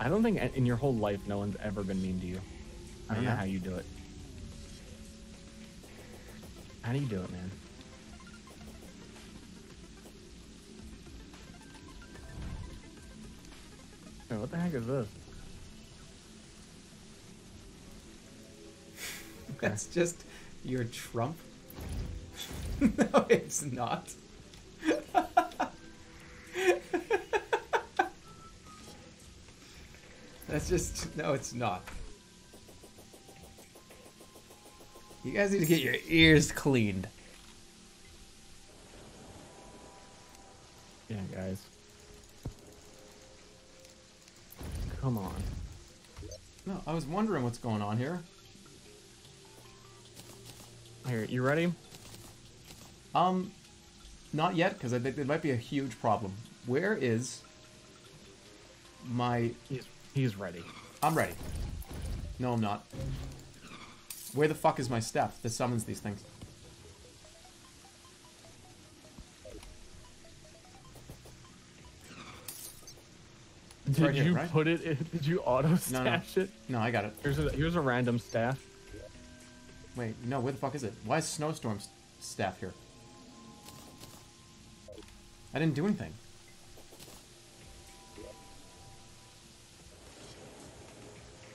I don't think in your whole life no one's ever been mean to you. I don't Yeah. know how you do it. How do you do it, man? What the heck is this? That's just your trump. no, it's not. That's just no, it's not. You guys need to get your ears cleaned. Yeah, guys. Come on. No, I was wondering what's going on here. Here, you ready? Um, not yet, because I think there might be a huge problem. Where is my? He's he's ready. I'm ready. No, I'm not. Where the fuck is my staff that summons these things? Did right here, you right? put it? In, did you auto No, no. stash it? No, I got it. Here's a here's a random staff. Wait, no, where the fuck is it? Why is Snowstorm's staff here? I didn't do anything.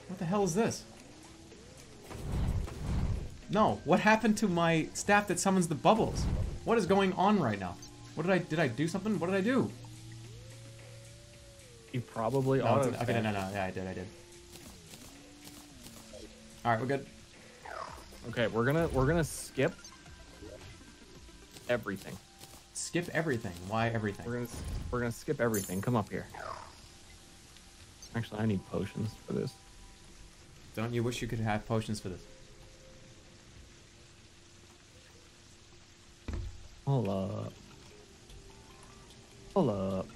What the hell is this? No, what happened to my staff that summons the bubbles? What is going on right now? What did I did I do something? What did I do? You probably No, auto okay, no, no, no, yeah, I did, I did. All right, we're good. Okay, we're gonna we're gonna skip everything. Skip everything. Why everything? We're gonna we're gonna skip everything. Come up here. Actually, I need potions for this. Don't you wish you could have potions for this? Hold up. Hold up.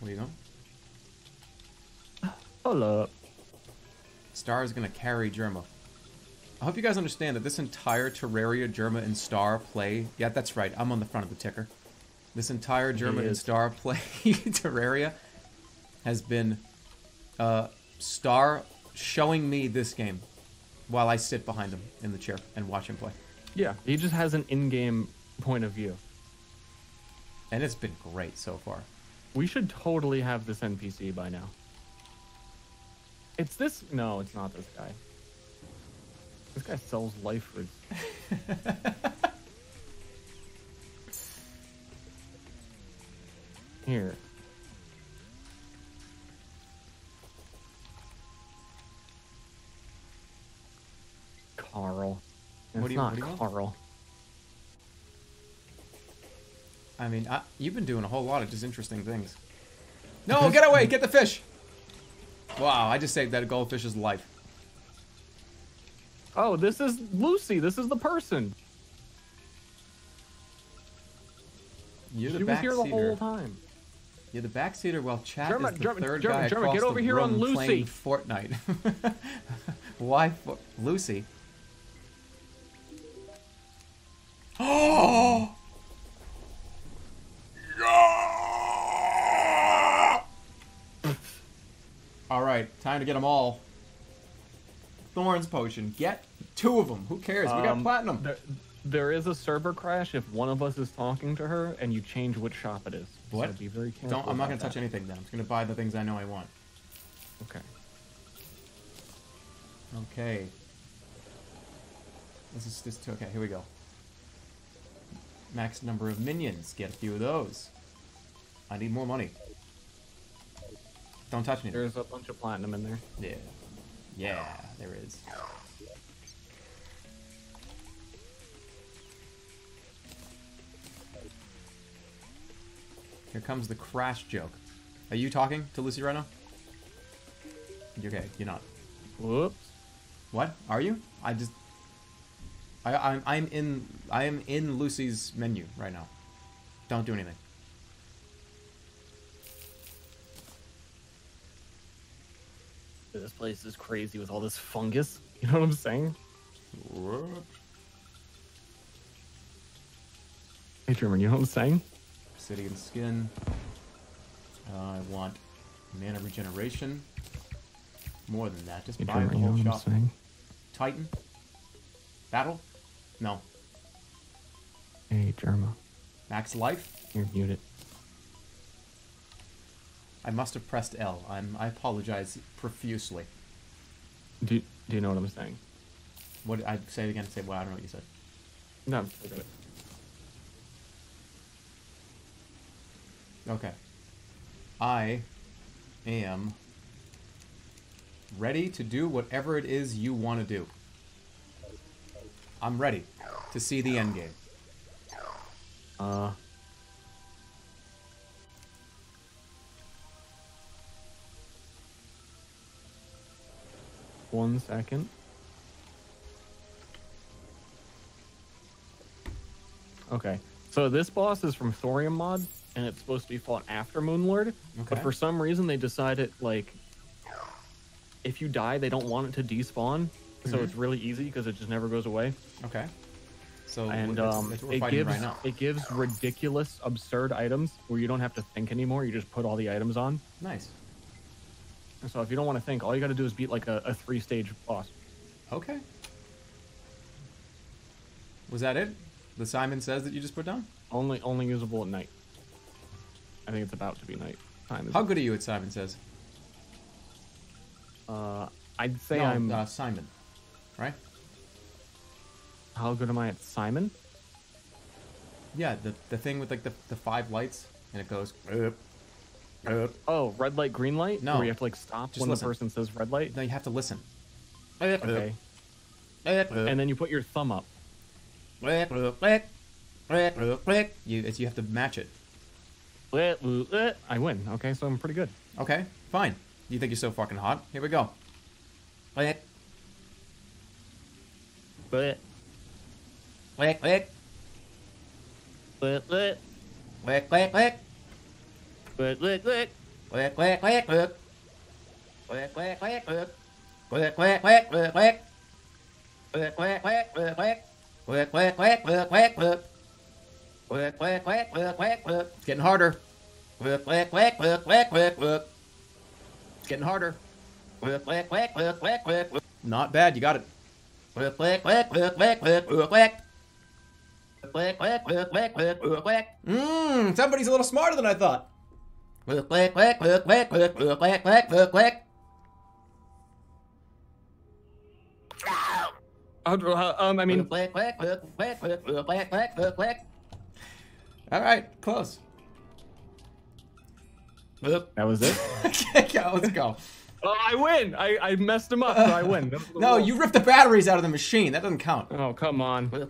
Where you going? Hold up. Ster is gonna carry Jerma. I hope you guys understand that this entire Terraria, Jerma, and Ster play. Yeah, that's right. I'm on the front of the ticker. This entire Jerma and. Ster play Terraria has been uh, Ster showing me this game while I sit behind him in the chair and watch him play. Yeah, he just has an in-game point of view. And it's been great so far. We should totally have this NPC by now. It's this. No, it's not this guy. This guy sells life fruits. Here. Carl. What do you- not what do you want? Carl. I mean, I, you've been doing a whole lot of just interesting things. No, get away! Get the fish! Wow, I just saved that goldfish's life. Oh, this is Lucy. This is the person. You're the she was here the whole time. You're the backseater while Chat German- is the German- third German- guy German, across get over the here on room Lucy. playing Fortnite. Why fo- Lucy? Oh! all right, time to get them all. Thorns potion. Get two of them. Who cares? we got Um, platinum. There, there is a server crash if one of us is talking to her and you change which shop it is. What? So be very careful. Don't. I'm not gonna touch anything. Then I'm just gonna buy the things I know I want. Okay. Okay. This is just okay. Here we go. Max number of minions. Get a few of those. I need more money. Don't touch me. There's a bunch of platinum in there. Yeah. Yeah, there is. Here comes the crash joke. Are you talking to Lucy right now? You okay? You're not. Whoops. What? Are you? I just. I, I'm, I'm in. I am in Lucy's menu right now. Don't do anything. This place is crazy with all this fungus. You know what I'm saying? Hey, Jerma, you know what I'm saying? Obsidian skin. Uh, I want mana regeneration. More than that. Just Hey, buy the Jerma, you know whole what shop. saying? Titan. Battle. No. Hey, Germa, Max life. you're muted. I must have pressed L. I'm. I apologize profusely. Do, do you know what I'm saying? What? I say it again. Say well. I don't know what you said. No, forget it. Okay. I am ready to do whatever it is you want to do. I'm ready to see the end game. Uh. One second. Okay, so this boss is from Thorium mod, and it's supposed to be fought after Moonlord. But for some reason, they decided like, if you die, they don't want it to despawn, so Mhm. it's really easy because it just never goes away Okay. So and that's, um, that's it gives right now. it gives ridiculous, absurd items where you don't have to think anymore. You just put all the items on. Nice. So if you don't want to think, all you got to do is beat like a, a three stage boss. Okay. Was that it? The Simon says that you just put down? Only only usable at night. I think it's about to be night time. How good are you at Simon says? Uh, I'd say no, I'm. uh, Simon. Right? how good am I at Simon? Yeah, the the thing with like the, the five lights and it goes up. Oh, red light, green light. No. Where you have to like stop Just when listen. the person says red light. No, you have to listen. Okay. And then you put your thumb up. you you have to match it. I win. Okay, so I'm pretty good. Okay, fine. You think you're so fucking hot? Here we go. Click, But click, click, but but click, click, click, but but but click, click, click, click. Click, click, click, click. Click, click, click, click, click. Click, click, click, click, click. Click, click, click, click, click, click. Click, click, click, click, click, click. It's getting harder. Click, click, click, click, click, click, click. It's getting harder. Click, click, click, click, click, click, click. Not bad, you got it. Click, click, click, click, click, click, click, click. Click, click, click, click, click, click, click. Mmm, somebody's a little smarter than I thought. Click, click, click, click, click, click, click, click, click, click, click. Uh, uh, um, I mean, click, click, click, click, click, click, click, click, click, click. All right, close. That was it. okay, yeah, let's go. Oh, I win! I, I messed him up, so I win. That was the No, rule. you ripped the batteries out of the machine. That doesn't count. Oh, come on. Oh,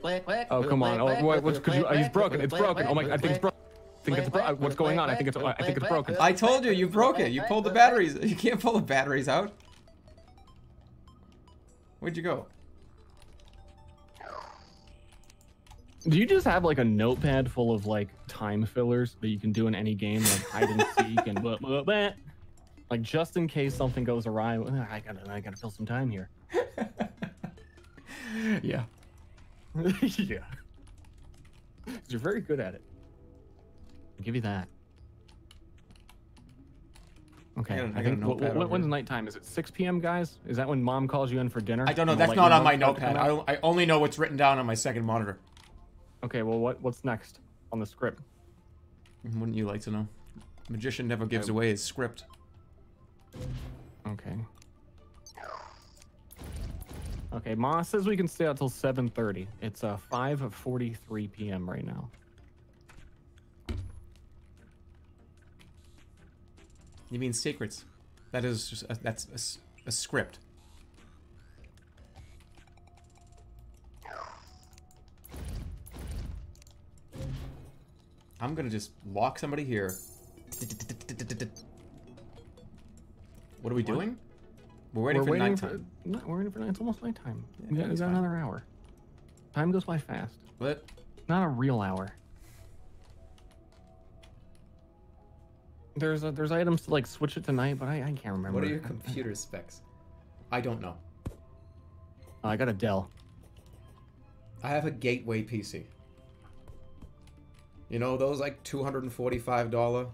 Oh, come on. Oh, what, what's, could you, oh, he's broken. It's broken. Oh my, I think it's broken. I think it's bro- What's going on? I think it's, I think it's broken. I told you, you broke it. You pulled the batteries. You can't pull the batteries out. Where'd you go? Do you just have like a notepad full of like time fillers that you can do in any game, like hide and seek and blah, blah, blah? like just in case something goes awry? "Uh, I gotta, I gotta fill some time here. Yeah. yeah, 'Cause you're very good at it. I'll give you that. Okay, I got a- I I got a think wh- notepad when's here. nighttime? Is it 6 p.m., guys? Is that when mom calls you in for dinner? I don't know. That's not on my note's about to notepad. I, I only know what's written down on my second monitor. Okay, well, what what's next on the script? Wouldn't you like to know? Magician never gives I- away his script. Okay. Okay, Ma says we can stay out till 7:30. It's uh 5:43 p.m. right now. You mean secrets? That is just a, that's a a, script. I'm gonna just lock somebody here. What are we doing? We're waiting we're for waiting nighttime. for no, we're waiting for night. it's almost nighttime. Yeah, we got, we got fine. another hour. Time goes by fast. What? Not a real hour. There's a, there's items to like switch it tonight, but I, I can't remember. What are your computer specs? I don't know. Oh, I got a Dell. I have a gateway PC. You know those like two hundred and forty-five dollar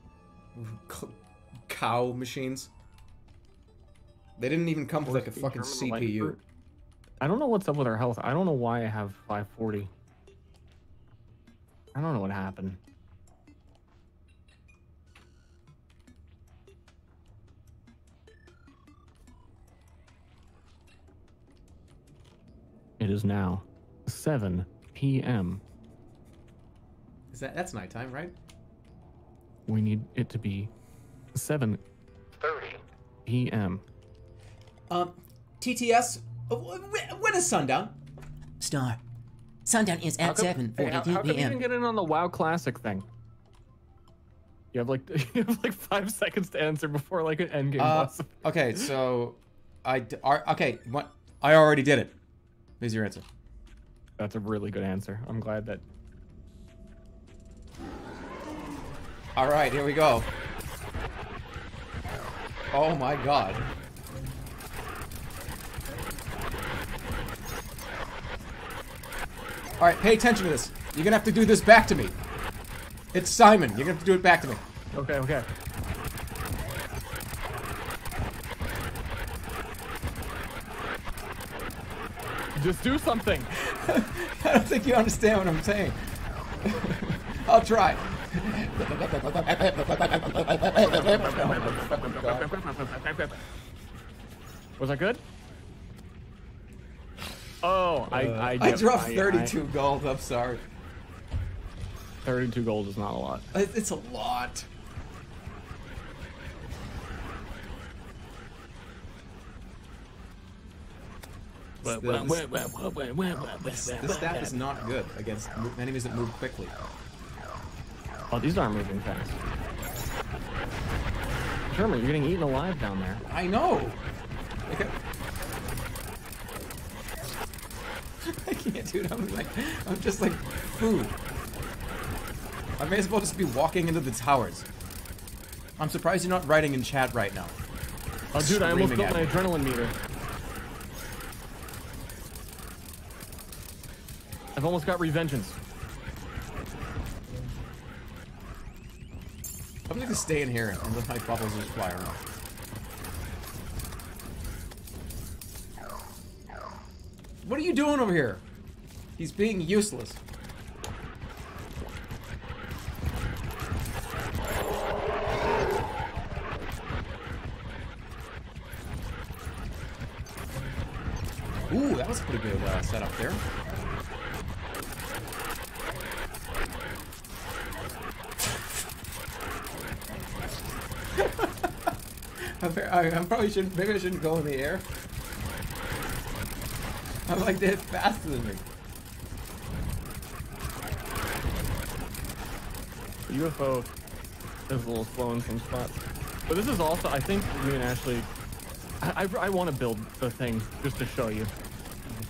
cow machines. They didn't even come with like a fucking CPU. I don't know what's up with our health. I don't know why I have 540. I don't know what happened. It is now 7 p.m. Is that that's nighttime, right? We need it to be 7:30 p.m. Um, TTS. uh, When is sundown? Ster. Sundown is at How come- hey, how, 7:42 how come you didn't p.m. get in on the WoW Classic thing? You have like you have like five seconds to answer before like an endgame Uh, boss. okay, so I are, okay. What? I already did it. Here's your answer. That's a really good answer. I'm glad that. All right, here we go. Oh my god. All right, pay attention to this. You're gonna have to do this back to me. It's Simon. You're gonna have to do it back to me. Okay, okay. Just do something. I don't think you understand what I'm saying. I'll try. Was that good? Oh, I uh, I, I dropped I- 32 gold. I'm sorry. 32 gold is not a lot. It's a lot. The- The staff is not good against enemies that move quickly. Oh, these aren't moving fast. Sherman, you're getting eaten alive down there. I know. Like, I can't, dude. I'm like, I'm just like food. I may as well just be walking into the towers. I'm surprised you're not writing in chat right now. Oh, dude, I almost Screaming built my adrenaline meter. I've almost got revengeance. I'm gonna just stay in here and let my bubbles just fly around. What are you doing over here? He's being useless. Ooh, that was a pretty good uh, setup there. I'm, ver- I, I probably shouldn't. Maybe I shouldn't go in the air. I'm like they're faster than me. The UFO is a little slow in some spots. But this is also, I think me and Ashley, I, I, I want to build the thing just to show you.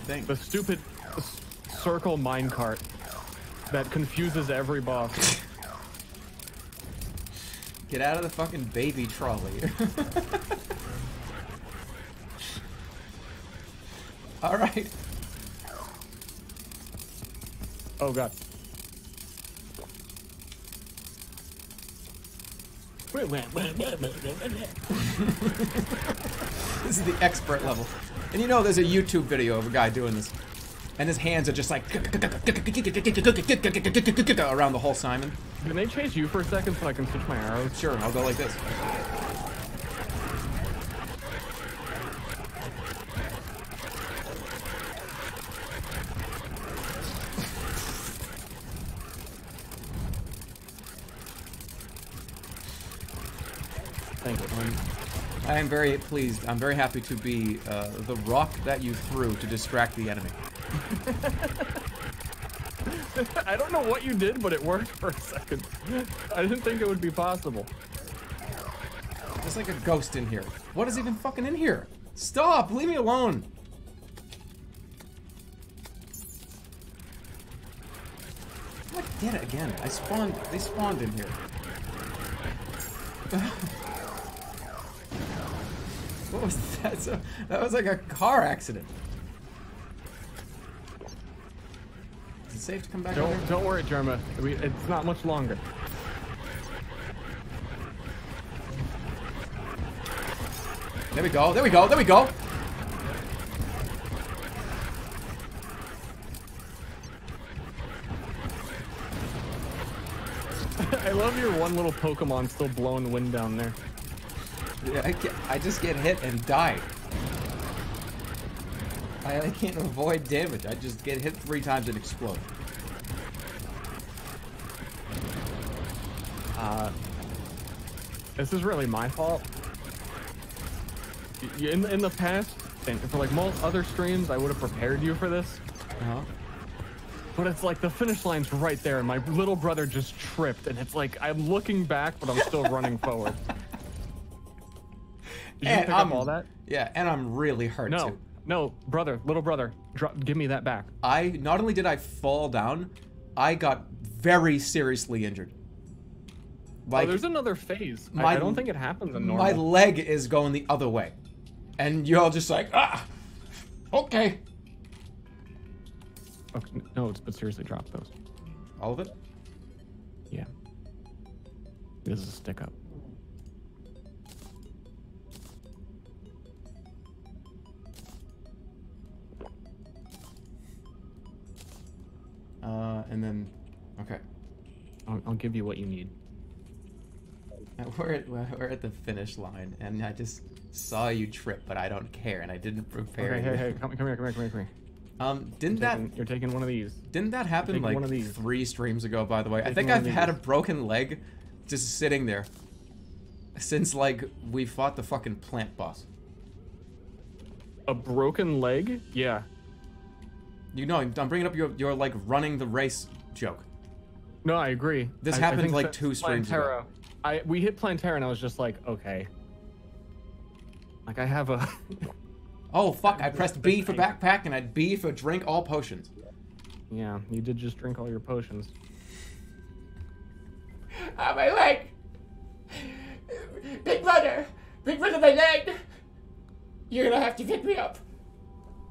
Thing. The stupid s- circle minecart that confuses every boss. Get out of the fucking baby trolley. All right. Oh god. This is the expert level. And you know there's a YouTube video of a guy doing this. And his hands are just like around the whole Simon. Can they chase you for a second so I can switch my arrows? Sure, I'll go like this. Thank you. Um, I am very pleased. I'm very happy to be uh, the rock that you threw to distract the enemy. I don't know what you did, but it worked for a second. I didn't think it would be possible. There's like a ghost in here. What is even fucking in here? Stop! Leave me alone! I did it again. I spawned. They spawned in here. what was that? So, that was like a car accident. It safe to come back? Don't don't worry, Jerma. We, it's not much longer. There we go. There we go. There we go. I love your one little Pokemon still blowing the wind down there. Yeah, I, get, I just get hit and die. I, I can't avoid damage. I just get hit three times and explode. Uh, this is really my fault. In, in the past, and for like most other streams, I would have prepared you for this. Uh-huh. But it's like the finish line's right there, and my little brother just tripped, and it's like I'm looking back, but I'm still running forward. Did you And pick I'm- up all that? Yeah, and I'm really hurt No, too. No, brother, little brother, drop, give me that back. I not only did I fall down, I got very seriously injured. oh, Like there's another phase. I- my- I, don't think it happens in my leg is going the other way, and you're all just like ah, okay. Okay, no, it's, but seriously, drop those. All of it. Yeah. This is a stick up. Uh, and then, okay. I'll, I'll give you what you need. We're at, we're at the finish line, and I just saw you trip, but I don't care, and I didn't prepare. Okay, hey, hey, come, come here, come here, come here, come here. Um, didn't You're that taking, you're taking one of these. didn't that happen like one of these. three streams ago? By the way, I think I've had a broken leg, just sitting there, since like we fought the fucking plant boss. A broken leg? Yeah. You know, I'm bringing up your your like running the race joke. No, I agree. This I- I happened think like two streams ago. I we hit Plantera and I was just like, okay, Like I have a. Oh fuck! I pressed B for backpack and I B for drink all potions. yeah, you did just drink all your potions. Ah, my leg! Big brother! Big brother, my leg! You're gonna have to pick me up.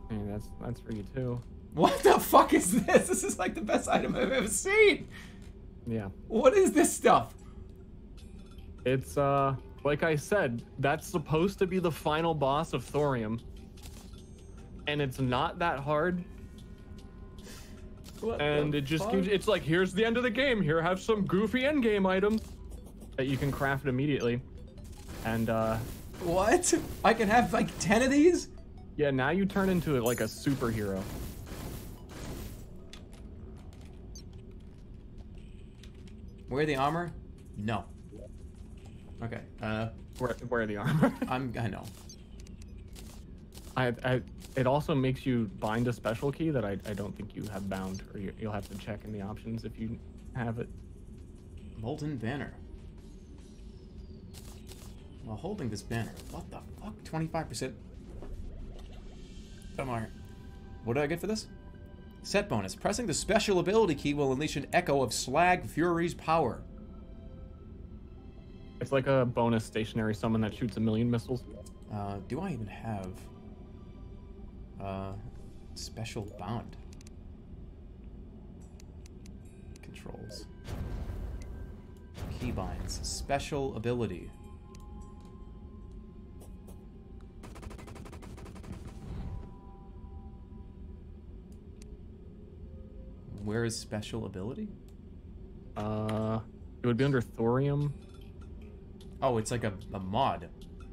Hey, that's that's for you too. What the fuck is this? This is like the best item I've ever seen. Yeah. What is this stuff? It's uh like I said, that's supposed to be the final boss of Thorium. And it's not that hard. What And it just fuck? gives it's like here's the end of the game. Here have some goofy end game items that you can craft immediately. And uh What? I can have like ten of these? yeah, now you turn into like a superhero. Wear the armor? No. Okay. Uh, Wear, wear the armor. I'm. I know. I, I, it also makes you bind a special key that I, I don't think you have bound, or you, you'll have to check in the options if you have it. Molten banner. While holding this banner, what the fuck? Twenty-five percent. Come on. what did I get for this? Set bonus. Pressing the special ability key will unleash an echo of Slag Fury's power. It's like a bonus stationary summon that shoots a million missiles. Uh, do I even have uh, special bound controls? Keybinds, special ability. Where is special ability? Uh, it would be under thorium. Oh, it's like a, a mod.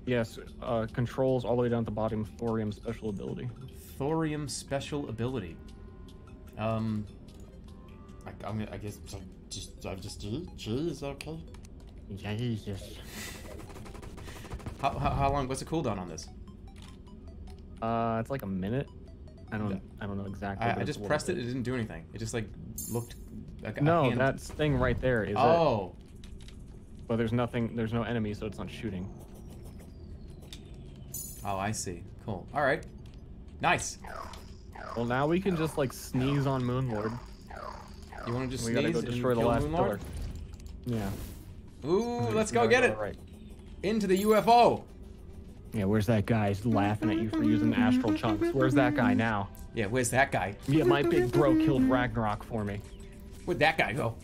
Yes, uh, controls all the way down at the bottom. Thorium special ability. Thorium special ability. Um, I, I'm, gonna- I guess so just I just G. G is okay. Jesus. How, how, how long? What's the cooldown on this? Uh, it's like a minute. I don't. I don't know exactly. I, I just pressed it. It didn't do anything. It just like looked like No, that thing right there is it. Oh, But there's nothing. There's no enemy, so it's not shooting. oh, I see. Cool. All right. Nice. Well, now we can just like sneeze on Moonlord. You want to just We sneeze gotta go and destroy the kill last Moonlord? pillar. Yeah. Ooh, let's go get it. Right. Into the UFO. Yeah, where's that guy He's laughing at you for using astral chunks? Where's that guy now? Yeah, where's that guy? Yeah, my big bro killed Ragnarok for me. Where'd that guy go?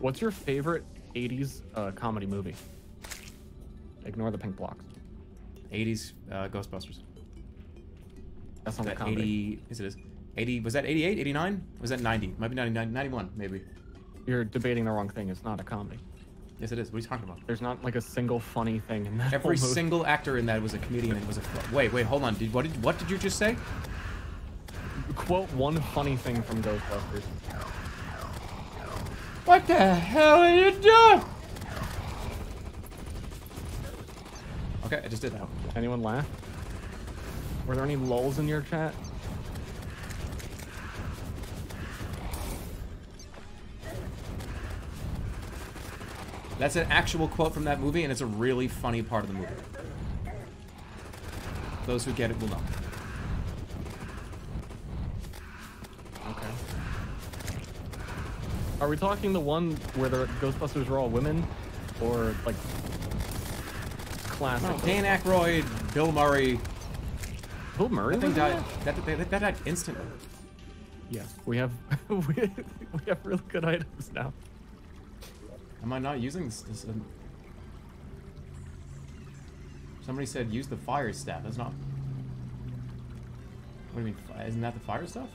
What's your favorite 80s uh, comedy movie? Ignore the pink blocks. 80s uh, Ghostbusters. That's not a That comedy. 80. Yes, it is. 80. Was that 88? 89? Was that 90? Might be 99, 91, maybe. You're debating the wrong thing. It's not a comedy. Yes, it is. What are you talking about? There's not like a single funny thing in that Every whole movie. single actor in that was a comedian and was a. Wait, wait, hold on. Did what did what did you just say? Quote one funny thing from Ghostbusters. What the hell are you doing? Okay, I just did that. Anyone laugh? Were there any lulls in your chat? That's an actual quote from that movie, and it's a really funny part of the movie. Those who get it will know. Okay. Are we talking the one where the Ghostbusters were all women, or like classic? Dan Aykroyd, Bill Murray. Bill Murray. That thing died. that? That, that, that died instantly. Yes, we have we, we have really good items now. Am I not using this? this um... Somebody said use the fire staff. That's not. What do you mean? Isn't that the fire stuff?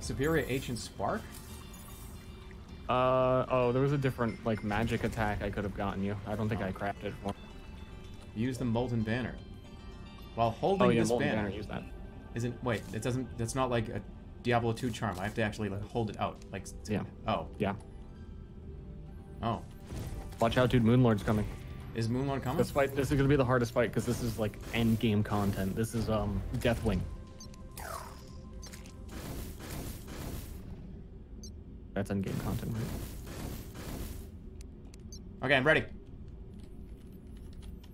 Superior Ancient Spark? Uh oh, there was a different like magic attack I could have gotten you. I don't think I crafted one. Use the Molten Banner. While holding Oh yeah, this Molten banner, Banner. Use that. isn't. Wait, it doesn't. That's not like a Diablo 2 charm. I have to actually like hold it out. Like. Yeah. Oh. Yeah. Oh. Watch out, dude. Moonlord's coming. Is Moonlord coming? This fight, this is gonna be the hardest fight because this is like end game content. This is um Deathwing. That's end game content, right? Okay, I'm ready.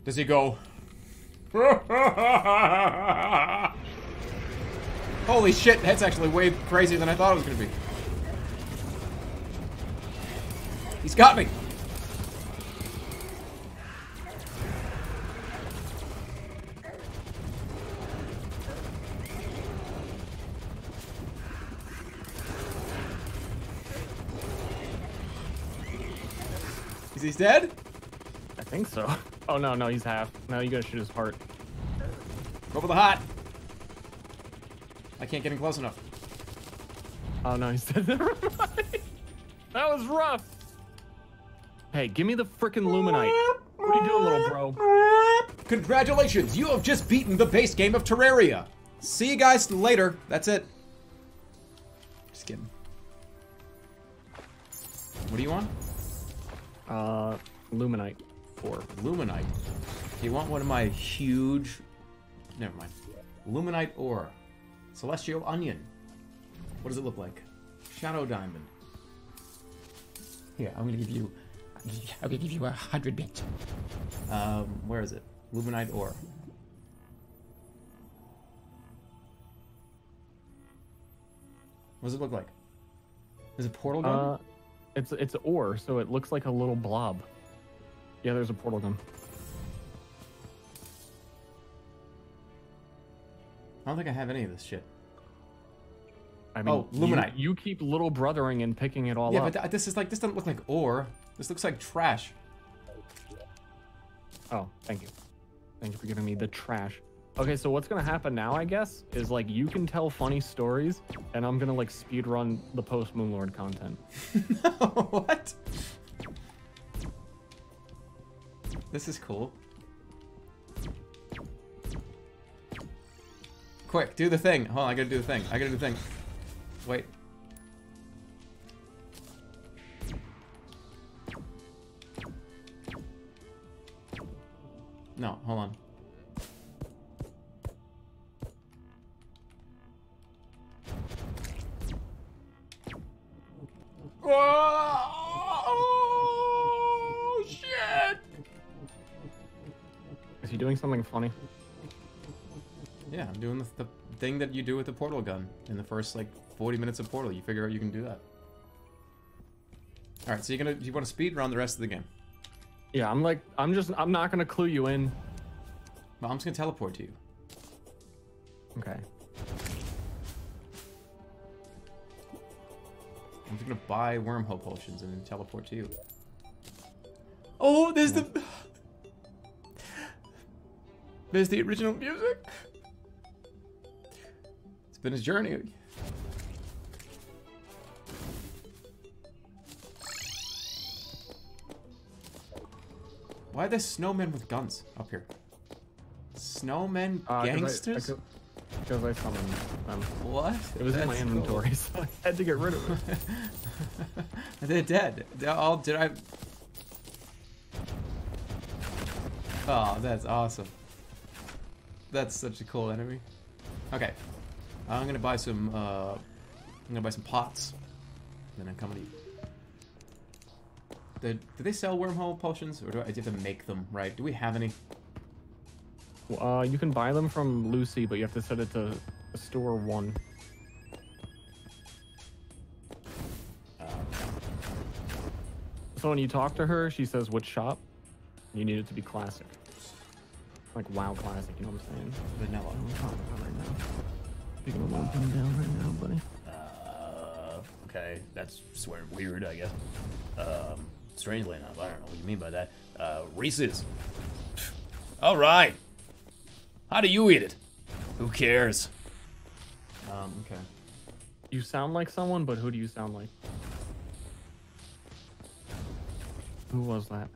Does he go? Holy shit, that's actually way crazier than I thought it was gonna be. He's got me! Is he dead? I think so. Oh no, no, he's half. No, you gotta shoot his heart. Go for the hot! I can't get him close enough. Oh no, he's dead. That was rough. Hey, give me the freaking luminite. What are you doing, little bro? Congratulations, you have just beaten the base game of Terraria. See you guys later. That's it. Just kidding. What do you want? Uh, luminite. For Luminite. Do you want one of my huge... Never mind. Luminite ore. Celestial onion. What does it look like? Shadow diamond. Here, I'm gonna give you. I'm gonna give you a hundred bits. Um, where is it? Luminite ore. What does it look like? Is it portal gun? Uh, it's it's ore, so it looks like a little blob. Yeah, there's a portal gun. I don't think I have any of this shit. I mean, Oh, you- luminite. You, keep little brothering and picking it all Yeah, up. Yeah, but th- this is like this doesn't look like ore. This looks like trash. Oh, thank you. Thank you for giving me the trash. Okay, so what's gonna happen now, I guess, is like you can tell funny stories, and I'm gonna like speed run the post Moonlord content. no, what? This is cool. Quick, do the thing. Hold on, I gotta do the thing. I gotta do the thing. Wait. No, hold on. Oh, shit! Is he doing something funny? Yeah, I'm doing the, the thing that you do with the portal gun in the first like 40 minutes of Portal. You figure out you can do that. All right, so you're gonna you want to speed run the rest of the game? Yeah, I'm like, I'm just, I'm not gonna clue you in. Well, I'm just gonna teleport to you. Okay. I'm just gonna buy wormhole potions and then teleport to you. Oh, there's the there's the original music. It's been his journey. Why are there snowmen with guns up here? Snowmen Uh, 'cause I- gangsters? I, because I summoned them. what? It was in my That's cool. so I had to get rid of it. They're dead. They're all did I Oh, that's awesome. That's such a cool enemy. Okay. I'm gonna buy some uh I'm gonna buy some pots. Then I'm coming to you. The, do they sell wormhole potions? Or do I, I have to make them, right? Do we have any? Uh, you can buy them from Lucy, but you have to set it to store one. So when you talk to her, she says which shop. You need it to be classic. Like WoW classic, you know what I'm saying? Vanilla. I'm talking about right now. You can lump him down right now, buddy. Uh, okay, that's sort of weird, I guess. Um, strangely enough, I don't know what you mean by that. Uh, Reese's. All right. How do you eat it? Who cares? Um, okay. You sound like someone, but who do you sound like? Who was that?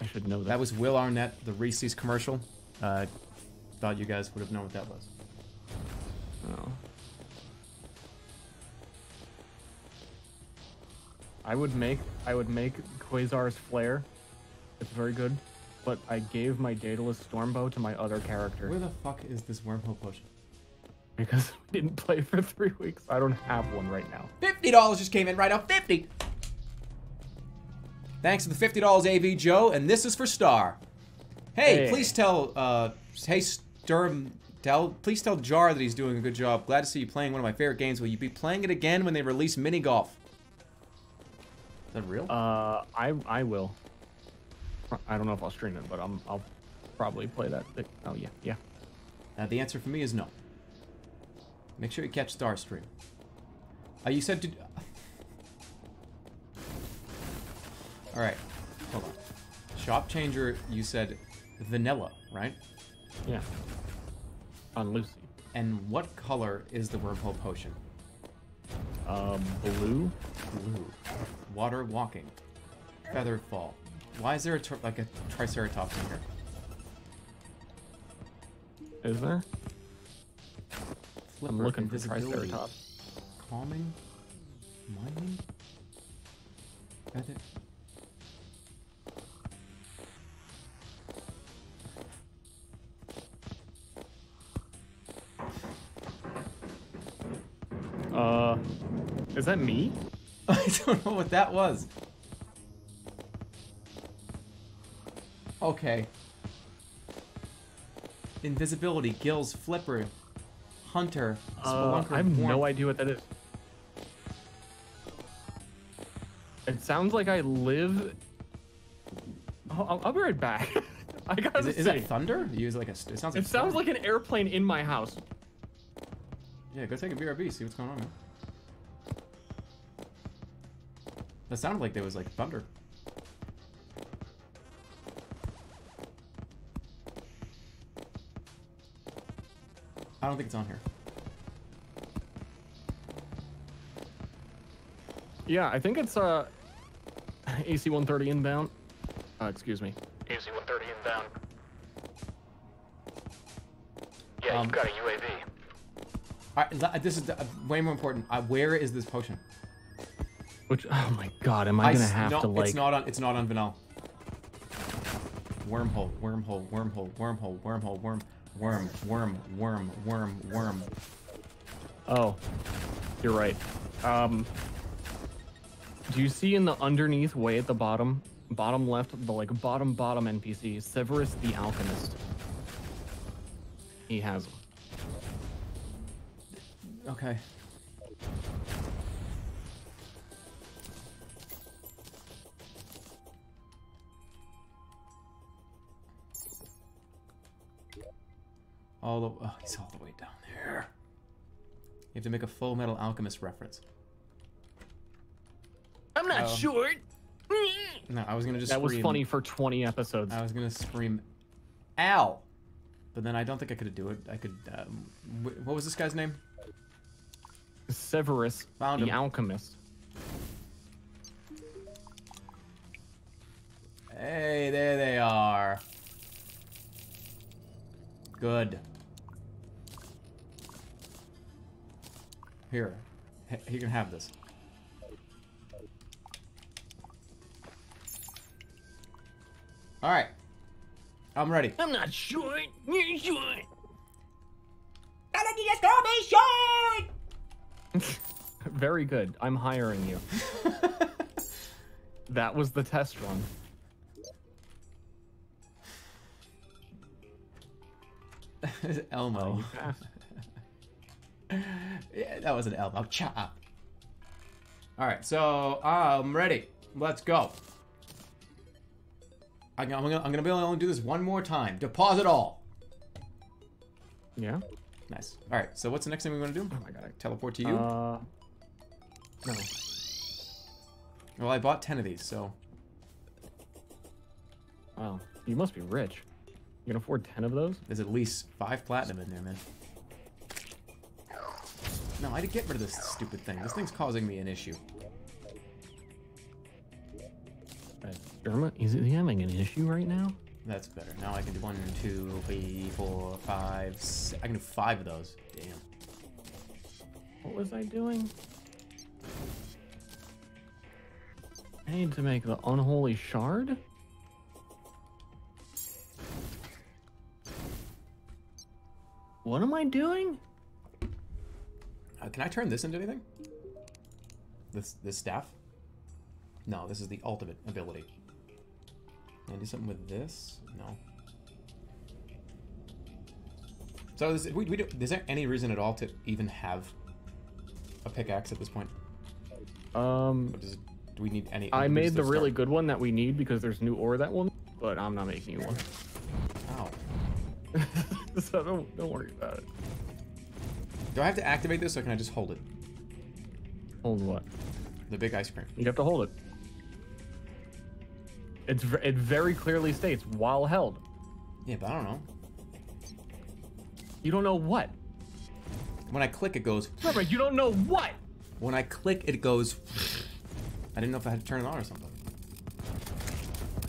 I should know that. That was Will Arnett, the Reese's commercial. Uh, thought you guys would have known what that was. Oh. I would make I would make Quasar's flare. It's very good, but I gave my Daedalus Stormbow to my other character Where the fuck is this wormhole potion? because we didn't play for three weeks. I don't have one right now. Fifty dollars just came in right now. Fifty. Thanks to the fifty dollars, AV Joe, and this is for Ster. Hey, Hey. please tell, uh, hey, Sturm, tell, please tell Jar that he's doing a good job. Glad to see you playing one of my favorite games. Will you be playing it again when they release mini golf? That real? Uh, I I will. I don't know if I'll stream it, but I'm I'll probably play that. Oh yeah, yeah. Uh, the answer for me is no. Make sure you catch Starstream. Uh, you said to. All right, hold on. Shop changer, you said vanilla, right? Yeah. On Lucy. And what color is the wormhole potion? Um, blue. Blue. Water walking. Feather fall. Why is there a like a triceratops in here? Is there? Flipper, I'm looking for Triceratops. Calming. Mining. Feather. Uh, is that me? I don't know what that was. Okay. Invisibility, gills, flipper, hunter, Uh, I have no idea what that is. It sounds like I live. Oh, I'll, I'll be right back. I gotta Is, it, is that thunder? You use like a. It sounds like. it sounds thunder. like an airplane in my house. Yeah, go take a BRB, see what's going on. Man. That sounded like there was like thunder. I don't think it's on here. Yeah, I think it's uh AC 130 inbound. Uh, excuse me. AC 130 inbound. Yeah, Um, you've got a UAV. Alright, this is uh, way more important. Uh, where is this potion? Which, oh my god, am I, gonna have no, to like? It's not on. It's not on Vanilla. Wormhole, wormhole, wormhole, wormhole, wormhole, worm, worm, worm, worm, worm, worm. Oh, you're right. Um, do you see in the underneath, way at the bottom, bottom left, the like bottom bottom NPC, Severus the Alchemist? He has. Okay. All the oh, he's all the way down there. You have to make a Full Metal Alchemist reference. I'm not Oh. short. No, I was gonna just. That was funny for 20 episodes. I was gonna scream, "Ow!" But then I don't think I could do it. I could. Um, what was this guy's name? Severus Found the him. Alchemist. Hey, there they are. Good. Here, H- you can have this. All right, I'm ready. I'm not short. You're short. you just call me short! Very good. I'm hiring you. that was the test run. Elmo. Passed. Yeah, that was an Elmo. Cha. All right, so I'm ready. Let's go. I- I'm gonna, I'm gonna be able to only do this one more time. Deposit all. Yeah. Nice. All right. So what's the next thing we want to do? Oh my god. Teleport to you. Uh, no. well, I bought ten of these, so Wow. You must be rich. You can afford 10 of those? there's at least five platinum in there, man. No, I had to get rid of this stupid thing. This thing's causing me an issue. Uh, Irma, is he having an issue right now? That's better. Now I can do one, two, three, four, five. I can do five of those. Damn. What was I doing? I need to make the unholy shard? What am I doing? Uh, can I turn this into anything? This this staff? No, this is the ultimate ability. Can I do something with this? No. So is, we, we do, is there any reason at all to even have a pickaxe at this point? Um, does do we need any? I made just the start- really good one that we need because there's new ore that will, but I'm not making you one. Ow. so don't don't worry about it. Do I have to activate this or can I just hold it? Hold what? The big ice cream. You have to hold it. It's it very clearly states while held. Yeah, but I don't know. You don't know what. When I click, it goes. Remember, you don't know what. When I click, it goes. I didn't know if I had to turn it on or something.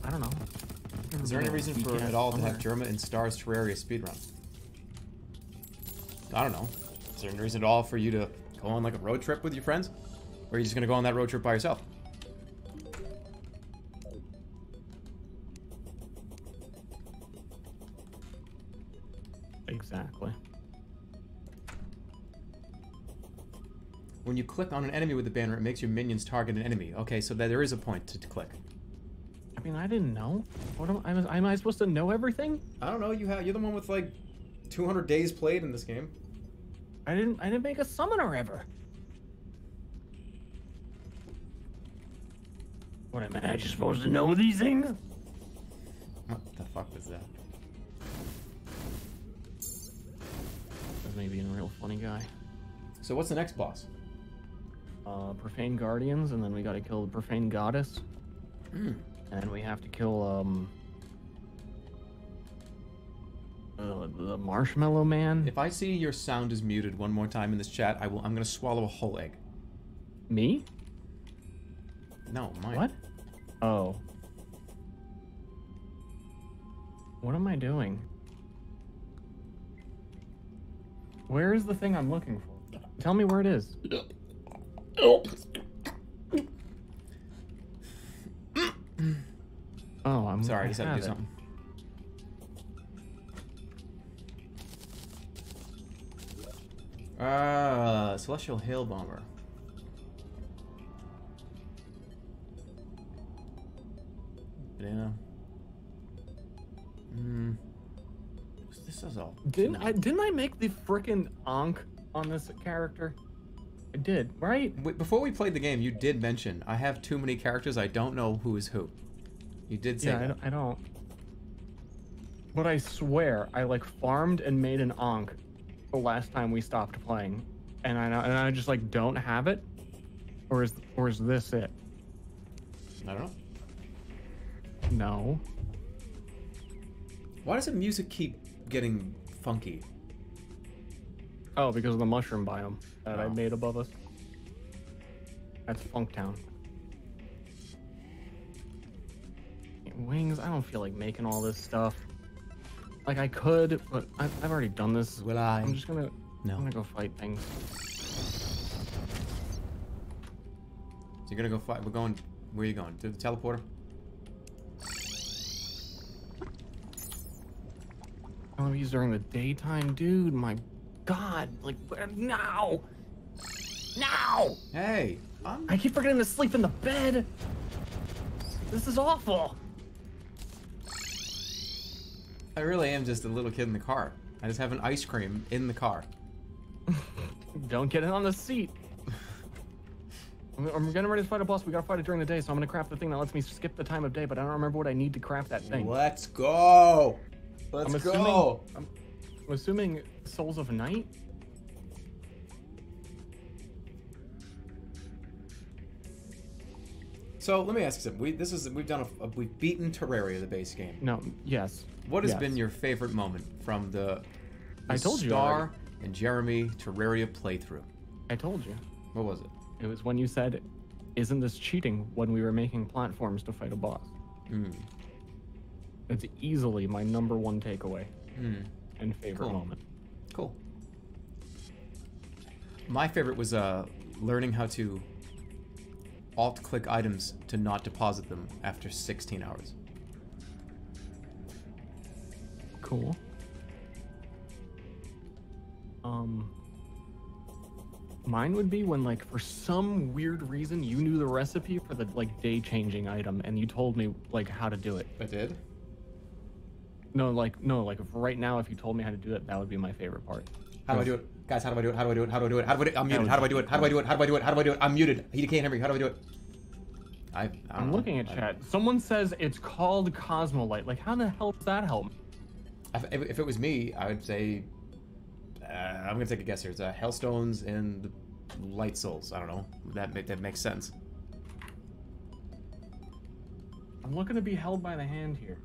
I don't know. Is there any reason for at all to have. Jerma and Stars Terraria speedrun? I don't know. Is there any reason at all for you to go on like a road trip with your friends? Or are you just gonna go on that road trip by yourself? Exactly. When you click on an enemy with the banner, it makes your minions target an enemy. Okay, so there is a point to, to click. I mean, I didn't know. What am I? Am I supposed to know everything? I don't know. You have you're the one with like 200 days played in this game. I didn't. I didn't make a summoner ever. What am I just supposed to know these things? What the fuck was that? That's me being a real funny guy. So what's the next boss? Uh, profane guardians, and then we got to kill the profane goddess, and we have to kill um. Uh, the marshmallow man. If I see your sound is muted one more time in this chat, I will. I'm gonna swallow a whole egg. Me? No, mine. What? Oh. What am I doing? Where is the thing I'm looking for? Tell me where it is. Oh, I'm Sorry, I just had to do something. Uh, Celestial Hail Bomber. Banana. Hmm. This is all. Didn't I? Didn't I make the frickin' Ankh on this character? I did, right? Before we played the game, you did mention I have too many characters. I don't know who is who. You did say Yeah, I don't, I don't. But I swear, I like farmed and made an Ankh the last time we stopped playing, and I and I just like don't have it, or is or is this it? I don't know. No. Why does the music keep getting funky? Oh, because of the mushroom biome that I Oh. made above us. That's Funktown. Wings, I don't feel like making all this stuff. Like I could, but I've, I've already done this. Will I? I'm just gonna, No. I'm gonna go fight things. So you're gonna go fight. We're going. Where are you going? To the teleporter? Oh, he's during the daytime, dude. My God, like now, now! Hey, I'm. I keep forgetting to sleep in the bed. This is awful. I really am just a little kid in the car. I just have an ice cream in the car. Don't get it on the seat. I'm, I'm getting ready to fight a boss. We gotta fight it during the day, so I'm gonna craft the thing that lets me skip the time of day. But I don't remember what I need to craft that thing. Let's go. Let's I'm assuming. go. I'm, I'm assuming Souls of Night. So let me ask you something. We this is we've done a, a we've beaten Terraria the base game. No. Yes. What has Yes. been your favorite moment from the, the I told you Ster already. and Jerma Terraria playthrough? I told you. What was it? It was when you said, "Isn't this cheating?" When we were making platforms to fight a boss. Hmm. It's easily my number one takeaway Hmm. And favorite Cool. moment. Cool. My favorite was uh, learning how to alt click items to not deposit them after 16 hours. Cool. Um, mine would be when, like, for some weird reason, you knew the recipe for the like day changing item, and you told me like how to do it. I did. No, like no, like right now, if you told me how to do it, that would be my favorite part. How do I do it? Guys, how do I do it? How do I do it? How do I do it? How do I do it? I'm muted. How do I do it? How do I do it? How do I do it? How do I do it? I'm muted. He can't hear me. How do I do it? I, I I'm know. looking at chat. Someone says it's called Cosmilite. Like, how the hell does that help? If, if if it was me, I would say. Uh, I'm gonna take a guess here. It's uh, Hellstones and Light Souls. I don't know. That that makes sense. I'm looking to be held by the hand here.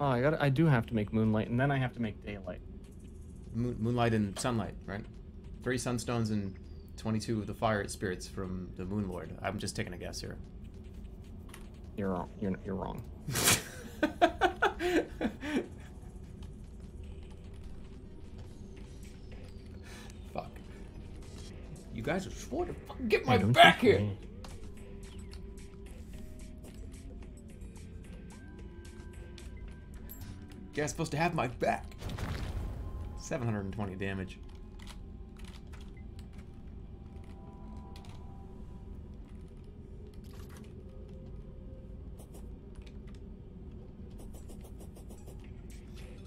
Oh, I got. I do have to make moonlight, and then I have to make daylight. Moon, moonlight and sunlight, right? Three sunstones and 22 of the fire spirits from the Moon Lord. I'm just taking a guess here. You're wrong. You're you're wrong. Fuck. You guys are sworn to fucking get my back here. Guys supposed to have my back. 720 damage.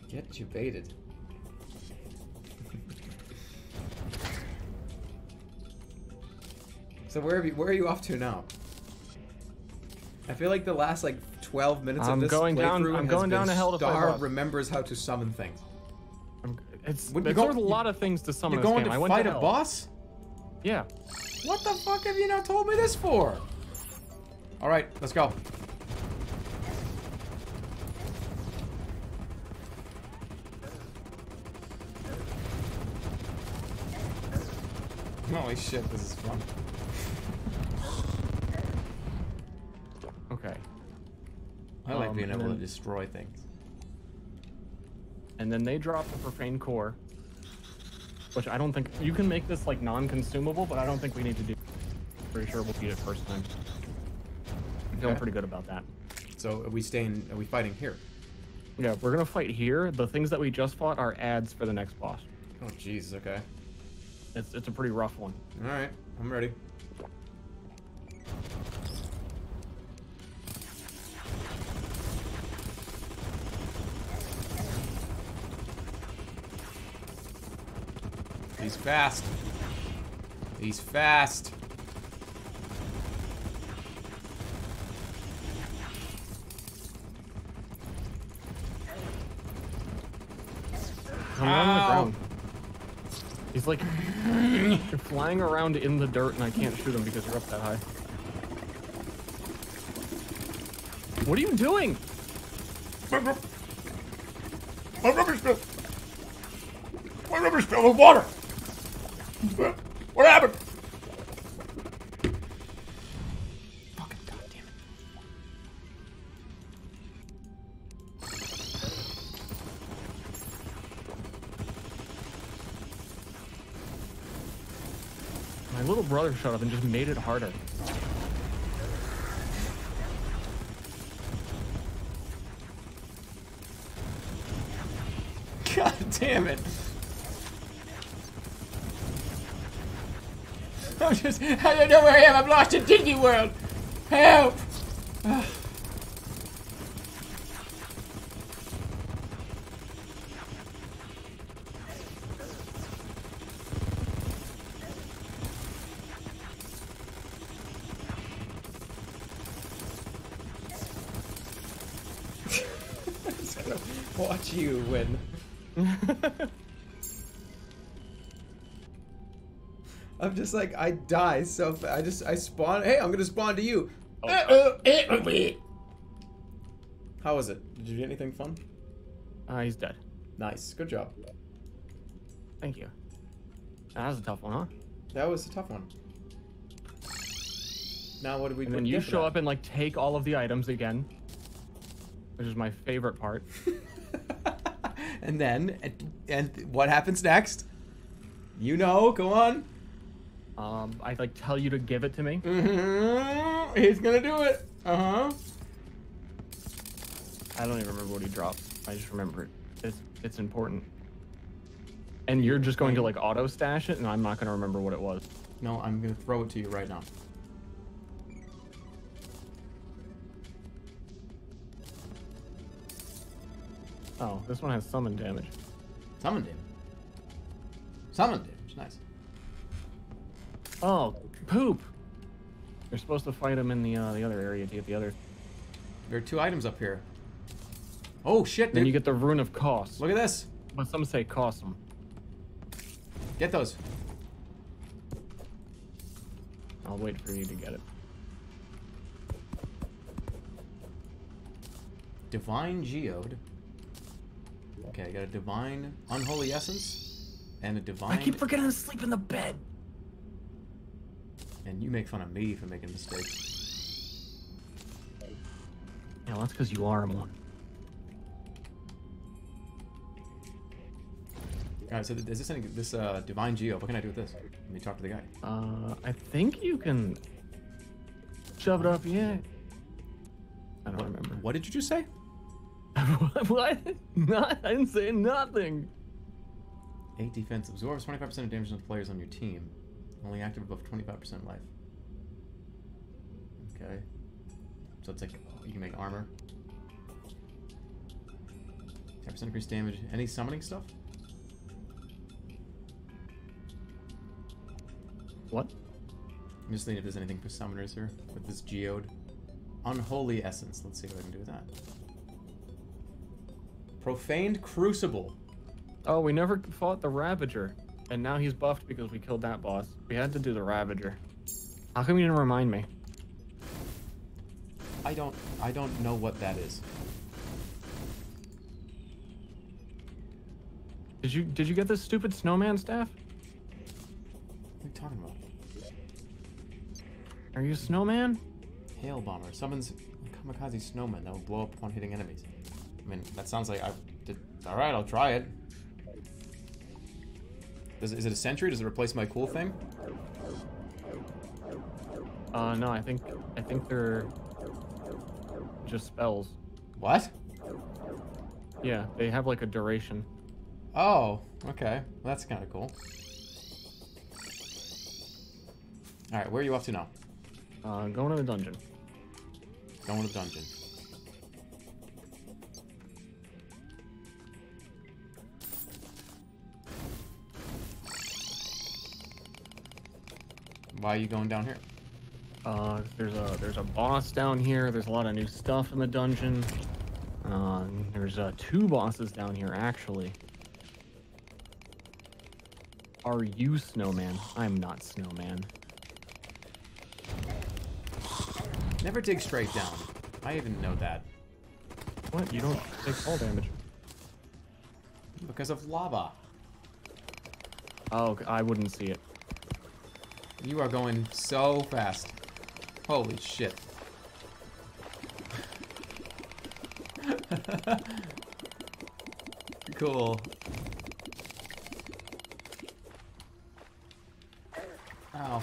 Get you baited. so where are you, where are you off to now? I feel like the last like 12 minutes I'm of this going down- I'm going down to hell to Ster remembers how to summon things. I'm, it's When you there's go- sort of a lot of things to summon You're going to fight to a boss? Yeah. What the fuck have you not told me this for? All right, let's go. Holy shit, this is fun. Okay. I like Um, being able to destroy things. And then they drop the profane core, which I don't think you can make this like non-consumable, but I don't think we need to do. Pretty sure we'll beat it first time. I'm feeling pretty good about that. So are we staying? Are we fighting here? Yeah, we're gonna fight here. The things that we just fought are ads for the next boss. Oh jeez. Okay. It's it's a pretty rough one. All right, I'm ready. He's fast. He's fast. Come on the ground. He's like you're flying around in the dirt, and I can't shoot him because you're up that high. What are you doing? My rubber spill. My rubber spill of water. What happened? Fucking goddamn it. My little brother showed up and just made it harder. God damn it. I'm just, I don't know where I am. I'm lost in Disney World. Help! Just like I die so fa- I just I spawn. Hey, I'm gonna spawn to you. Uh, How was it? Did you get anything fun? Ah, he's dead. Nice, good job. Thank you. That was a tough one, huh? That was a tough one. Now what do we? And then you show that? up and like take all of the items again, which is my favorite part. and then and, and what happens next? You know, go on. Um, I like tell you to give it to me. Mm-hmm. He's gonna do it. Uh huh. I don't even remember what he dropped. I just remember it. It's it's important. And you're just going to like auto stash it, and I'm not going to remember what it was. No, I'm gonna throw it to you right now. Oh, this one has summon damage. Summon damage. Summon damage. Nice. Oh, poop. You're supposed to fight him in the uh, the other area to get the other. There are two items up here. Oh shit, Then you get the rune of Kos. Look at this. But some say cost them. Get those. I'll wait for you to get it. Divine Geode. Okay, I got a divine unholy essence and a divine. I keep forgetting to sleep in the bed. And you make fun of me for making mistakes. Yeah, well, that's because you are a moron. All right, so th- is this any this uh divine geo? What can I do with this? Let me talk to the guy. Uh, I think you can shove it up. Yeah. I don't remember. What did you just say? what? Not. I didn't say nothing. Eight defense absorbs 25% of damage to the players on your team. Only active above 25% life. Okay. So it's like you can make armor. 10% increased damage. Any summoning stuff? What? I'm just thinking if there's anything for summoners here with this geode. Unholy essence. Let's see what I can do with that. Profaned crucible. Oh, we never fought the Ravager, and now he's buffed because we killed that boss. We had to do the Ravager. How come you didn't remind me? I don't I don't know what that is. Did you did you get this stupid snowman staff? What are you talking about? Are you a snowman? Hail bomber summons kamikaze snowman that will blow up upon hitting enemies. I mean, that sounds like I did. All right, I'll try it. Does, is it a sentry? Does it replace my cool thing? Uh, no, I think I think they're just spells. What? Yeah, they have like a duration. Oh, okay. Well, that's kind of cool. All right, where are you off to now? Uh, going to the dungeon. Going to the dungeon. Why are you going down here? Uh, there's a there's a boss down here. There's a lot of new stuff in the dungeon. Uh, there's uh, two bosses down here actually. Are you snowman? I'm not snowman. Never dig straight down. I even know that. What? You don't take fall damage. Because of lava. Oh, I wouldn't see it. You are going so fast. Holy shit. cool. Ow.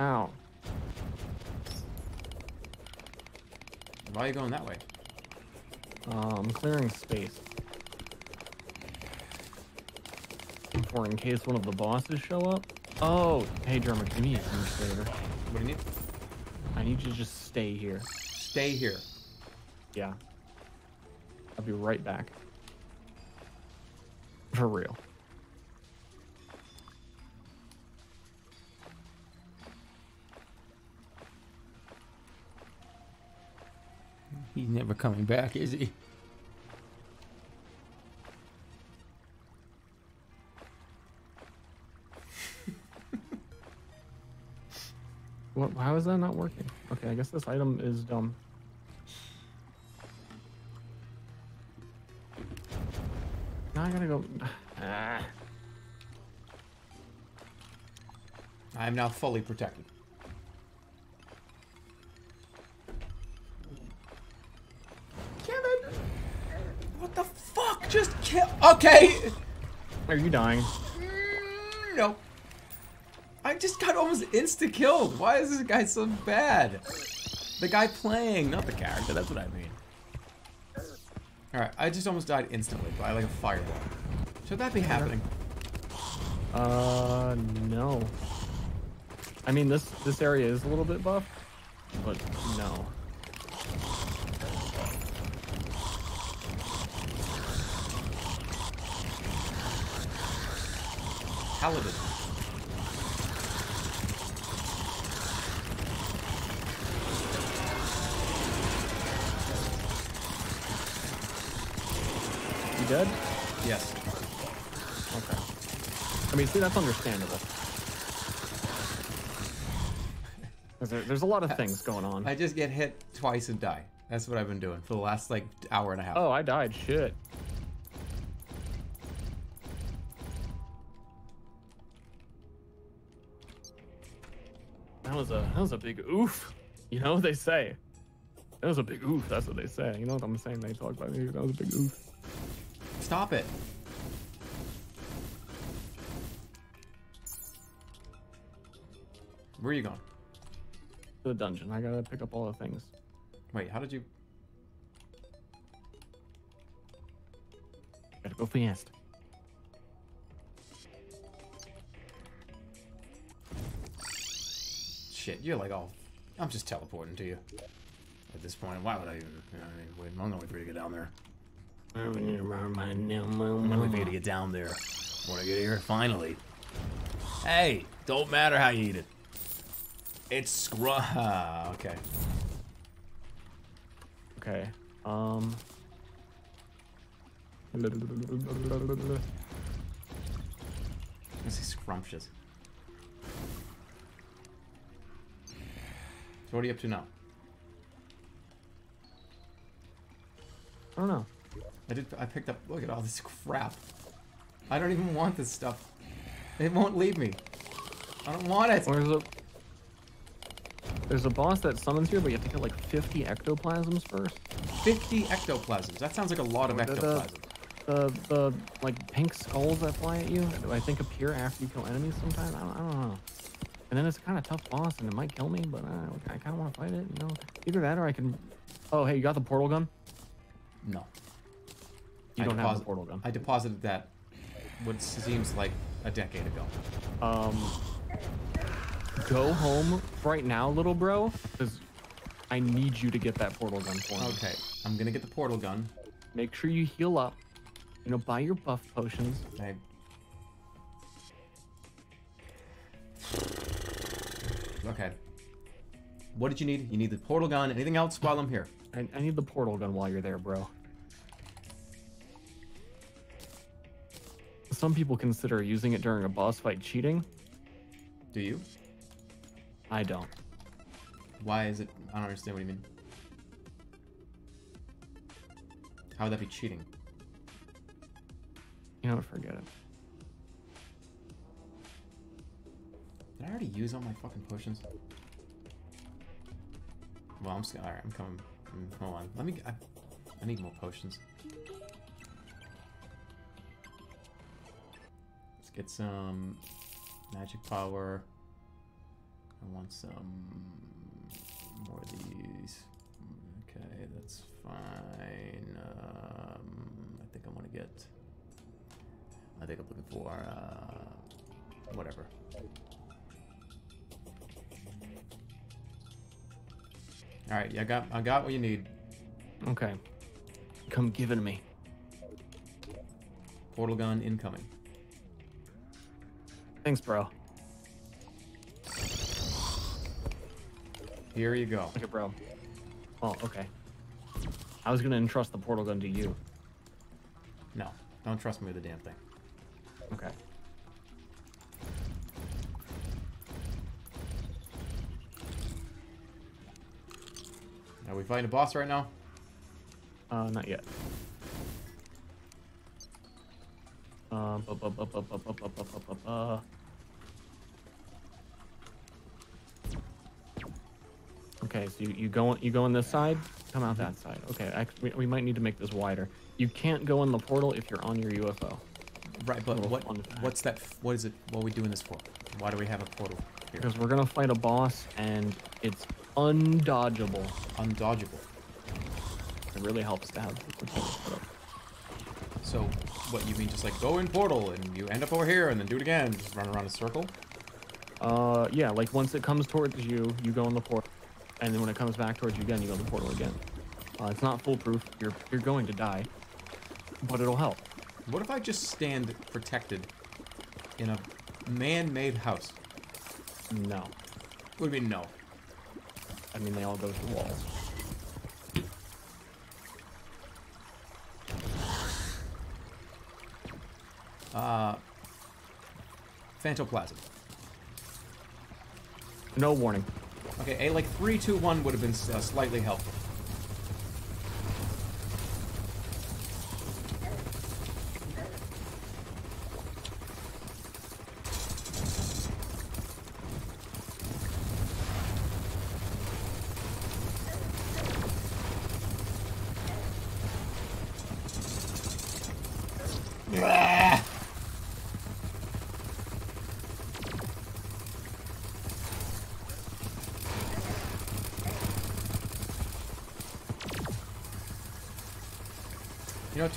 Ow. Why are you going that way? Uh, I'm clearing space. For in case one of the bosses show up. Oh, hey Jerma, give me a huge favor. What do you need? I need you to just stay here. Stay here. Yeah. I'll be right back. For real. He's never coming back, is he? What? How is that not working? Okay, I guess this item is dumb. Now I gotta go. Ah. I am now fully protected. Kevin! What the fuck? Just kill. Okay! Are you dying? No. I just got almost insta-killed. Why is this guy so bad? The guy playing, not the character, that's what I mean. Alright, I just almost died instantly by like a fireball. Should that be happening? Uh, no. I mean, this this area is a little bit buff, but no. Paladin. Dead? Yes. Okay. I mean, see, that's understandable. There, there's a lot of things going on. I just get hit twice and die. That's what I've been doing for the last like hour and a half. Oh, I died. Shit. That was a that was a big oof. You know what they say. That was a big oof. That's what they say. You know what I'm saying? They talk about me. That was a big oof. Stop it. Where are you going? To the dungeon. I gotta pick up all the things. Wait, how did you? Gotta go fast. Shit, you're like all. I'm just teleporting to you. At this point, why would I even? You know, I mean, wait, I'm gonna wait for you to get down there. I'm gonna for you to get down there. Wanna get here, finally. Hey, don't matter how you eat it. It's scrum. Ah, okay. Okay. Um. This is scrumptious. So what are you up to now? I don't know. I did. I picked up. Look at all this crap. I don't even want this stuff. It won't leave me. I don't want it. There's a there's a boss that summons here, but you have to get like 50 ectoplasms first. 50 ectoplasms. That sounds like a lot of The- the- ectoplasm. The the like pink skulls that fly at you, I think appear after you kill enemies sometimes. I don't, I don't know. And then it's a kind of tough boss, and it might kill me, but uh, I kind of want to fight it. You know, either that or I can. Oh, hey, you got the portal gun? No. You I don't have the portal gun. I deposited that what seems like a decade ago. Um, go home right now, little bro, because I need you to get that portal gun for me. Okay, I'm gonna get the portal gun. Make sure you heal up. You know, buy your buff potions. I... Okay. What did you need? You need the portal gun. Anything else while I'm here? I, I need the portal gun while you're there, bro. Some people consider using it during a boss fight cheating. Do you? I don't. Why is it? I don't understand what you mean. How would that be cheating? You know? Forget it. Did I already use all my fucking potions? Well, I'm just gonna. Alright, I'm coming. mm, Hold on. Let me. I, I need more potions. Get some magic power. I want some more of these. Okay, that's fine. Um, I think I want to get. I think I'm looking for. Uh, whatever. All right, yeah, I got I got what you need. Okay. Come give it to me. Portal gun incoming. Thanks, bro. Here you go. Okay, bro. Oh, okay. I was gonna entrust the portal gun to you. No, don't trust me with the damn thing. Okay. Are we fighting a boss right now? Uh, not yet. Uh, bu- bu- bu- bu- bu- bu- bu- bu- bu- bu- bu- Okay, so you, you go you go on this side, come out that side. Okay, I, we, we might need to make this wider. You can't go in the portal if you're on your UFO. Right, but what what's that? What is it? What are we doing this for? Why do we have a portal here? Because we're gonna fight a boss and it's undodgeable. Undodgeable. It really helps to have the portal set up. So, what you mean? Just like go in portal and you end up over here and then do it again, just run around a circle? Uh, yeah, like once it comes towards you, you go in the portal, and then when it comes back towards you again, you go in the portal again. Uh, it's not foolproof. You're you're going to die, but it'll help. What if I just stand protected in a man-made house. No. What do you mean no? I mean, they all go through walls. Uh, Phantoplasm. No warning. Okay, a like three, two, one would have been uh, slightly helpful.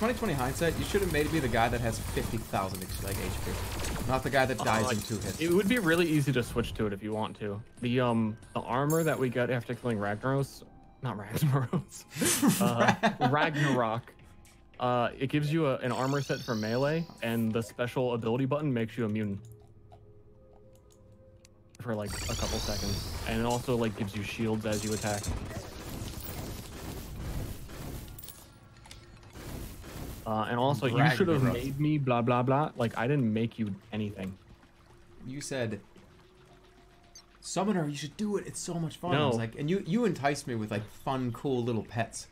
2020 hindsight, you should have made me the guy that has 50,000 like HP, not the guy that dies Uh, in two hits. It would be really easy to switch to it if you want to. The um the armor that we got after killing Ragnaros, not Ragnaros, uh, Ragnarok. Uh, it gives you a, an armor set for melee, and the special ability button makes you immune for like a couple seconds, and it also like gives you shields as you attack. Uh, and also, you should have made me blah blah blah. Like I didn't make you anything. You said, Summoner, you should do it. It's so much fun. No. like, and you you enticed me with like fun, cool little pets.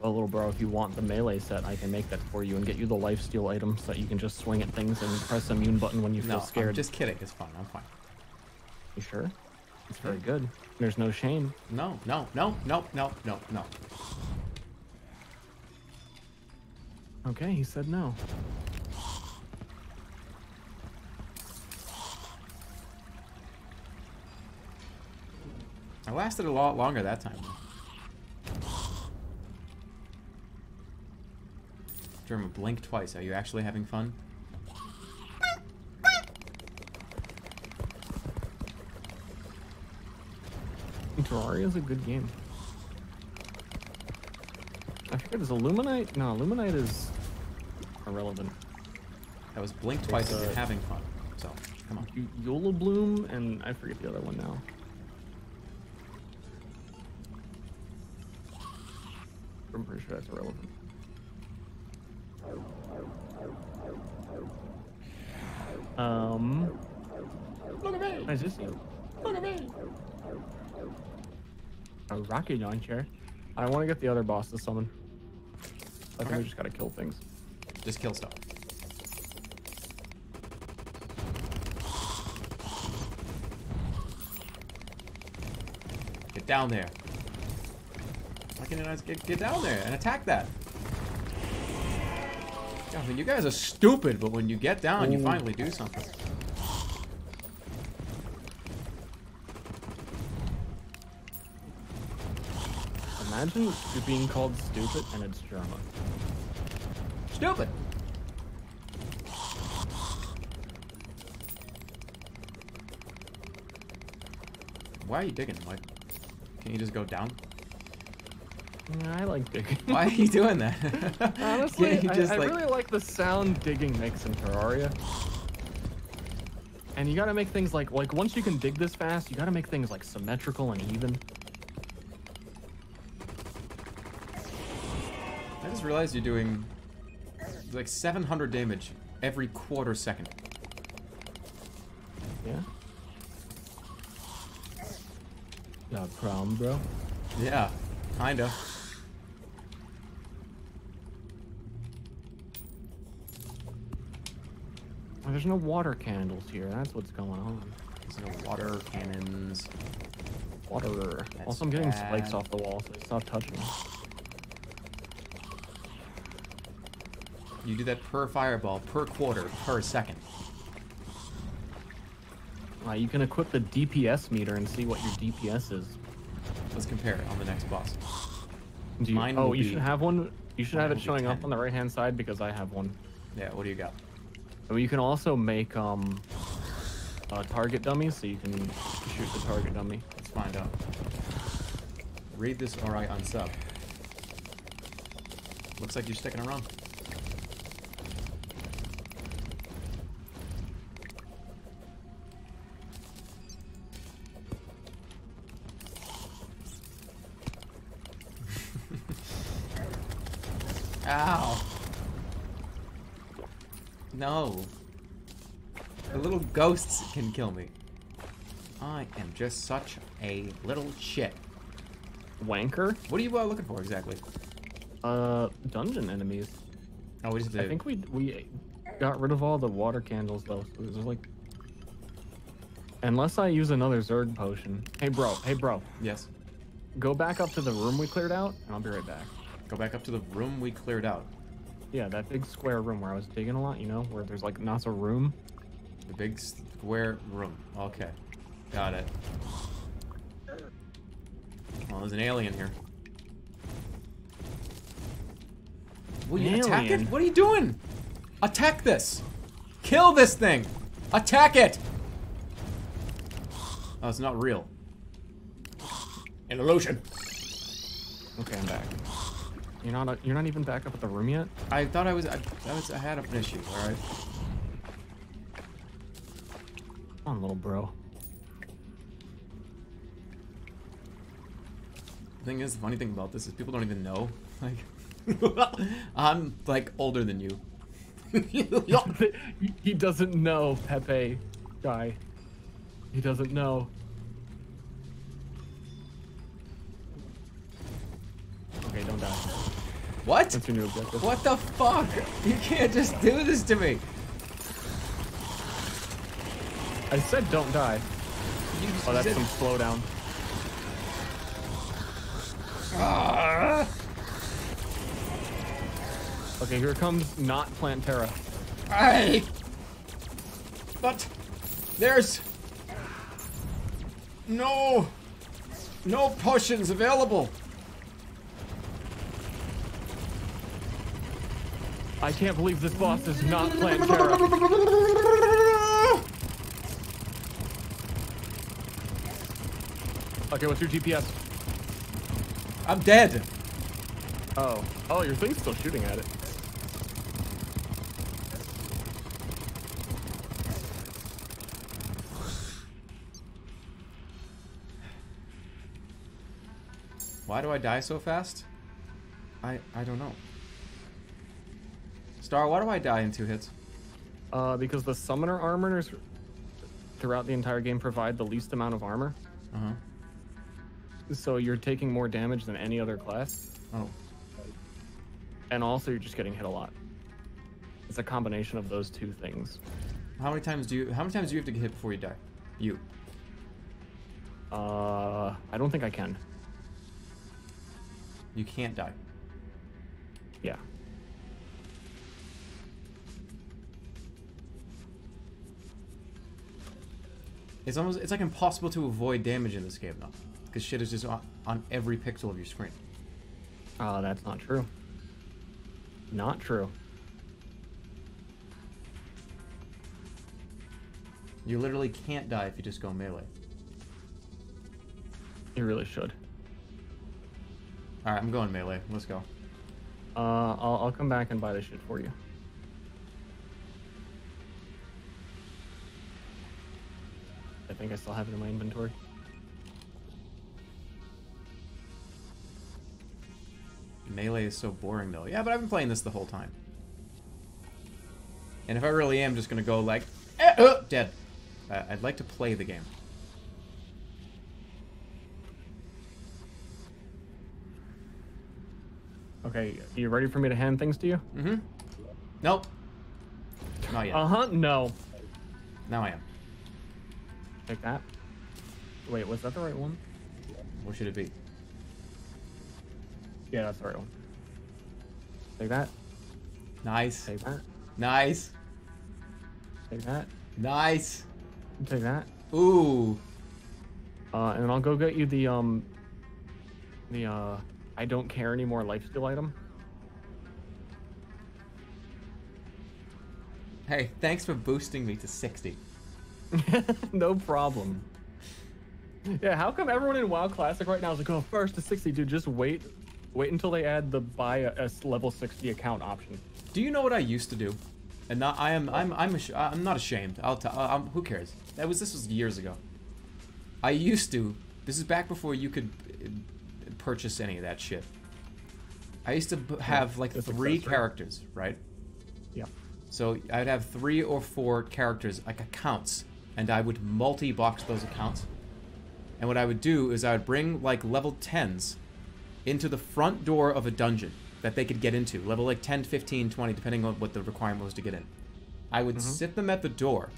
Well, little bro, if you want the melee set, I can make that for you and get you the lifesteal items so that you can just swing at things and press the immune button when you feel No, scared. I'm just kidding. It's fun. I'm fine. You sure? It's very good. There's no shame. No, no, no, no, no, no, no. Okay, he said no. I lasted a lot longer that time. Jerma, blink twice. Are you actually having fun? Terraria is a good game. I forget, is Illuminite? No, Illuminite is irrelevant. That was blink twice if you're uh, having fun. So, come on. Y- Uelibloom and I forget the other one now. I'm pretty sure that's irrelevant. Um. Look at me! Is this you? Look at me! A rocket launcher. I want to get the other boss to summon. I think Okay. we just gotta kill things. Just kill stuff. Get down there. Why can't I get, get down there and attack that? I mean, you guys are stupid, but when you get down, you finally do something. Imagine being called stupid and it's Jerma. Stupid! Why are you digging? Why can't you just go down? Yeah, I like digging. Why are you doing that? Honestly, I, I like- really like the sound digging makes in Terraria. And you gotta make things like, like once you can dig this fast, you gotta make things like symmetrical and even. I just realized you're doing like 700 damage every quarter second. Yeah. Yeah, prom, bro. Yeah, kinda. There's no water candles here. That's what's going on. There's no water cannons. Water. That's also, I'm getting spikes off the wall, so stop touching them. You do that per fireball, per quarter, per second. Uh, you can equip the DPS meter and see what your DPS is. Let's compare it on the next boss. Do you, Mine oh, you be- should have one. You should have it showing up on the right hand side because I have one. Yeah, what do you got? And you can also make um uh, target dummies, so you can shoot the target dummy. Let's find out. Read this or I unsub. Looks like you're sticking around. Ghosts can kill me. I am just such a little shit. Wanker. What are you uh, looking for exactly? Uh, dungeon enemies. Oh, we just I think we we got rid of all the water candles though. So there's like, unless I use another Zerg potion. Hey bro, hey bro, Yes. go back up to the room we cleared out, and I'll be right back. Go back up to the room we cleared out. Yeah, that big square room where I was digging a lot. You know, where there's like not a room. The big square room. Okay. Got it. Well, there's an alien here. Will you attack it? Alien? What are you doing? Attack this! Kill this thing! Attack it! Oh, it's not real. An illusion. Okay, I'm back. You're not you're not even back up at the room yet. I thought I was I, I was I had an issue. All right. Come on, little bro. The thing is, the funny thing about this is people don't even know. Like, I'm like older than you. he, he doesn't know Pepe, guy. He doesn't know. Okay, don't die. What? That's your new objective. What the fuck? You can't just do this to me. I said don't die. You Oh, that's some slowdown. Ah! Okay, here comes not Plantera. Hey! But there's no no potions available. I can't believe this boss is not Plantera. Okay, what's your DPS? I'm dead. Oh. Oh, your thing's still shooting at it. Why do I die so fast? I I don't know. Ster, why do I die in two hits? Uh, because the summoner armors throughout the entire game provide the least amount of armor. Uh-huh. So you're taking more damage than any other class. Oh. And also you're just getting hit a lot. It's a combination of those two things. How many times do you how many times do you have to get hit before you die? You. Uh, I don't think I can. You can't die. Yeah. It's almost it's like impossible to avoid damage in this game now. Because shit is just on, on every pixel of your screen. Uh, that's not true. Not true. You literally can't die if you just go melee. You really should. Alright, I'm going melee. Let's go. Uh, I'll, I'll come back and buy this shit for you. I think I still have it in my inventory. Melee is so boring though. Yeah, but I've been playing this the whole time. And if I really am just gonna go like, eh, uh, dead, uh, I'd like to play the game. Okay, you ready for me to hand things to you? Mm-hmm. Nope. Not yet. Uh huh. No. now I am. Take that. Wait, was that the right one? What should it be? Yeah, that's the right one. Take that. Nice. Take that. Nice. Take that. Nice. Take that. Ooh. Uh, and then I'll go get you the um, the uh, I don't care anymore lifesteal item. Hey, thanks for boosting me to 60. no problem. Yeah, how come everyone in WoW Classic right now is like, oh, first to 60, dude? Just wait, wait until they add the buy a, a level 60 account option. Do you know what I used to do? And not, I am, I'm, I'm, ash- I'm not ashamed. I'll tell. I'm, who cares? That was, this was years ago. I used to. This is back before you could uh, purchase any of that shit. I used to b- have like three characters, right? Yeah. So I'd have three or four characters, like accounts, and I would multi-box those accounts. And what I would do is I would bring like level 10s into the front door of a dungeon that they could get into, level like 10, 15, 20, depending on what the requirement was to get in. I would mm-hmm. sit them at the door.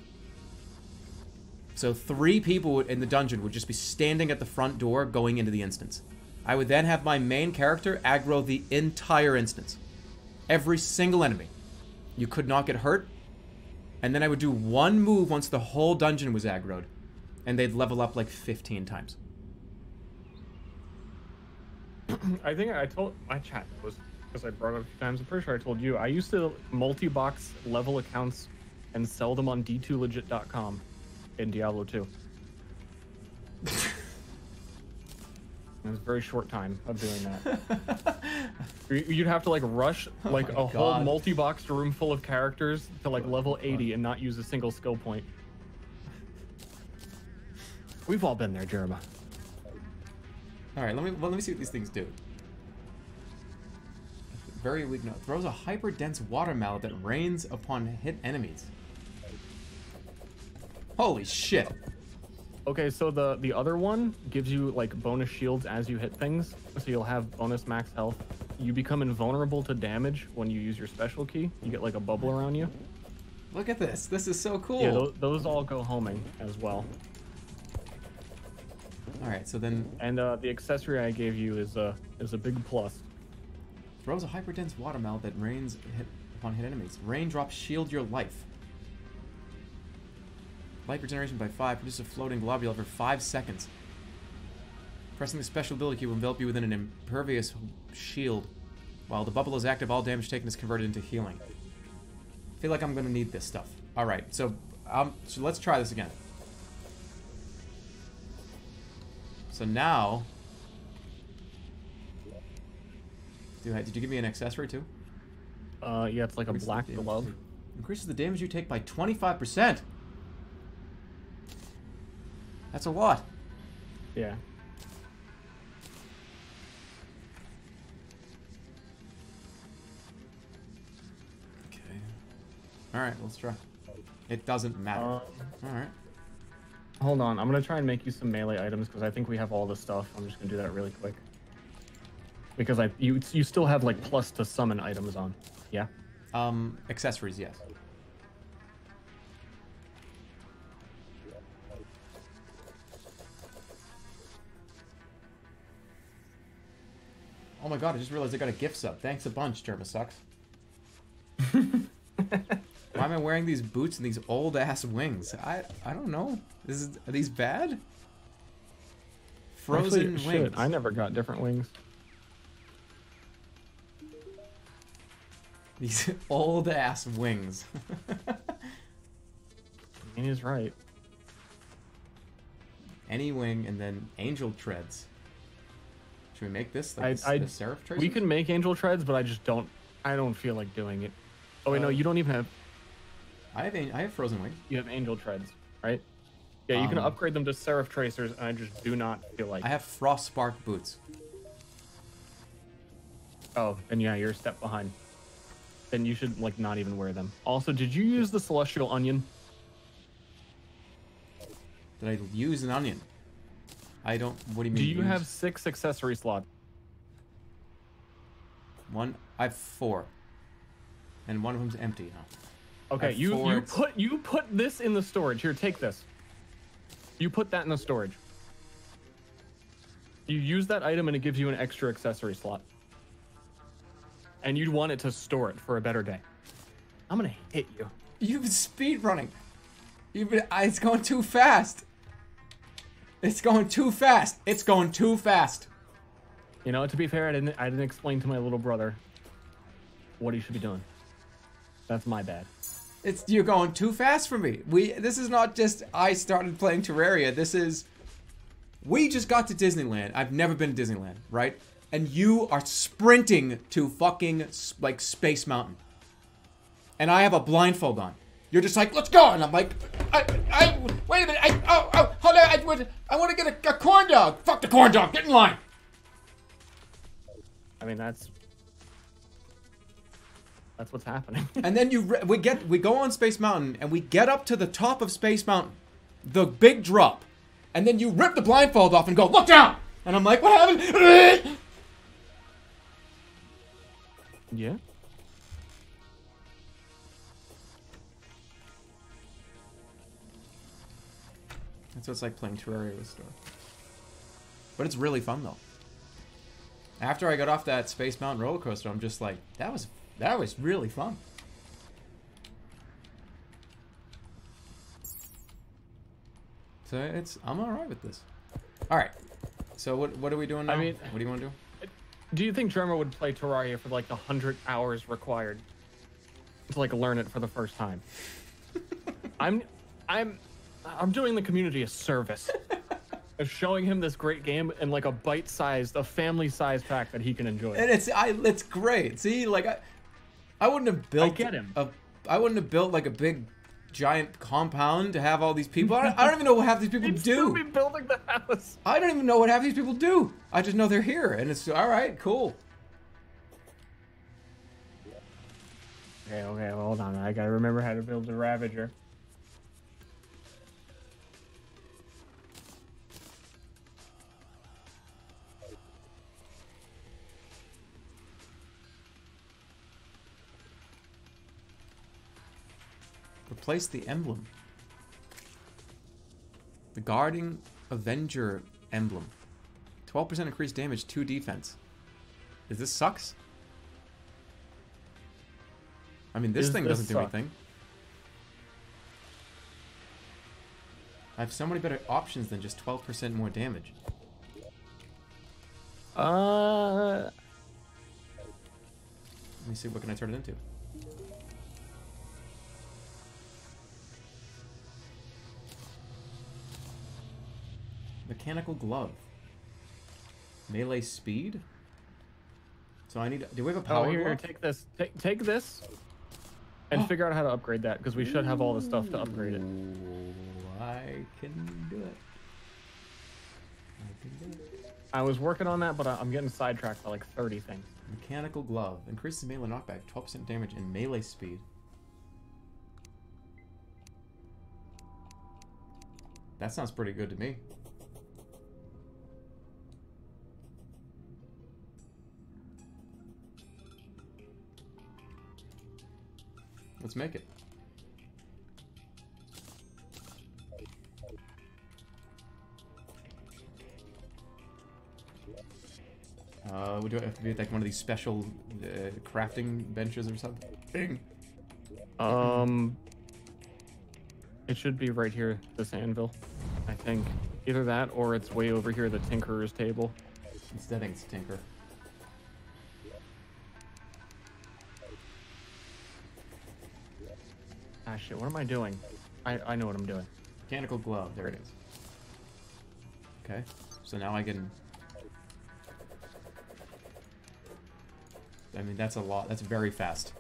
So three people in the dungeon would just be standing at the front door going into the instance. I would then have my main character aggro the entire instance. Every single enemy. You could not get hurt. And then I would do one move once the whole dungeon was aggroed. And they'd level up like 15 times. I think I told my chat was because I brought it up a few times. I'm pretty sure I told you I used to multi-box level accounts and sell them on d2legit.com in Diablo 2. It was a very short time of doing that. You- You'd have to like rush like Oh a whole God. multi-boxed room full of characters to like level 80 and not use a single skill point. We've all been there, Jeremiah. All right, let me well, let me see what these things do. Very weak note. Throws a hyper dense water mallet that rains upon hit enemies. Holy shit! Okay, so the the other one gives you like bonus shields as you hit things, so you'll have bonus max health. You become invulnerable to damage when you use your special key. You get like a bubble around you. Look at this. This is so cool. Yeah, those all go homing as well. All right, so then And uh, the accessory I gave you is a is a big plus. throws a hyper dense water mallet that rains hit upon hit enemies. Raindrops shield your life. Light regeneration by five. Produces a floating globule for five seconds. Pressing the special ability key will envelop you within an impervious shield. While the bubble is active, all damage taken is converted into healing. I feel like I'm gonna need this stuff. All right, so um, so let's try this again. So now, do I, did you give me an accessory too? Uh, yeah, it's like a Increases the black glove. Increases the damage you take by 25%. That's a lot. Yeah. Okay. All right, let's try. It doesn't matter. Um, All right. Hold on, I'm gonna try and make you some melee items because I think we have all the stuff. I'm just gonna do that really quick. Because I you you still have like plus to summon items on. Yeah. Um, accessories, yes. Oh my god, I just realized I got a gift sub. Thanks a bunch, Jerma sucks. Why am I wearing these boots and these old ass wings? I I don't know. Is are these bad? Frozen Actually, wings. Shit, I never got different wings. These old ass wings. He's right. Any wing and then angel treads. Should we make this like I, the, I, the seraph tracer? we can make angel treads, but I just don't. I don't feel like doing it. Oh wait, no, Uh, you don't even have. I have an- I have frozen wings. You have angel treads, right? Yeah, you can Um, upgrade them to seraph tracers, and I just do not feel like. I have frost spark boots. Oh, and yeah, you're a step behind. Then you should like not even wear them. Also, did you use the celestial onion? Did I use an onion? I don't. What do you mean? Do you use? have six accessory slots? one? I have four, and one of them's empty now. Okay, you you put you put this in the storage. Here, take this. You put that in the storage. You use that item and it gives you an extra accessory slot. And you'd want it to store it for a better day. I'm gonna hit you. You've been speed running. You've been. Ah, it's going too fast. It's going too fast. It's going too fast. You know, to be fair, I didn't I didn't explain to my little brother what he should be doing. That's my bad. It's you're going too fast for me. We this is not just I started playing Terraria. This is we just got to Disneyland. I've never been to Disneyland, right? And you are sprinting to fucking like Space Mountain. And I have a blindfold on. You're just like, let's go, and I'm like, I, I, wait a minute, I, oh, oh, hold on, I, I want to get a, a corn dog. Fuck the corn dog, get in line. I mean, that's That's what's happening. And then you re- we get we go on Space Mountain and we get up to the top of Space Mountain, the big drop, and then you rip the blindfold off and go look down. And I'm like, what happened? yeah. That's what it's like playing Terraria with Ster. But it's really fun though. After I got off that Space Mountain roller coaster, I'm just like, that was that was really fun. So it's I'm all right with this. All right. So what what are we doing now? I mean- what do you want to do? Do you think Jerma would play Terraria for like the hundred hours required to like learn it for the first time? I'm, I'm, I'm doing the community a service. of showing him this great game in like a bite-sized, a family-sized pack that he can enjoy. And it's I it's great. See, like I I wouldn't have built get him. A, I wouldn't have built like a big giant compound to have all these people. I don't, I don't even know what half these people He'd still be do. building the house. I don't even know what half these people do. I just know they're here, and it's all right, cool. Okay, okay, hold on. I gotta remember how to build a Ravager. Replace the emblem. The Guarding Avenger emblem. 12% increased damage, 2 defense. Is this sucks? I mean, this Is thing this doesn't do anything. I have so many better options than just 12% more damage. Uh, Let me see, what can I turn it into? Mechanical glove. Melee speed? So I need. Do we have a oh, power here, here, take this. Take, take this, and figure out how to upgrade that because we should have all the stuff to upgrade it. I can do it. I can do it. I was working on that, but I'm getting sidetracked by like 30 things. Mechanical glove increases melee knockback, 12% damage, and melee speed. That sounds pretty good to me. Let's make it. Uh, would it have to be like one of these special uh, crafting benches or something? Um, it should be right here, this anvil. I think either that or it's way over here, the tinkerer's table. It's, I think it's Tinker. Shit. What am I doing? I I know what I'm doing. Mechanical glove. There it is. Okay. So now I can. I mean, that's a lot. That's very fast.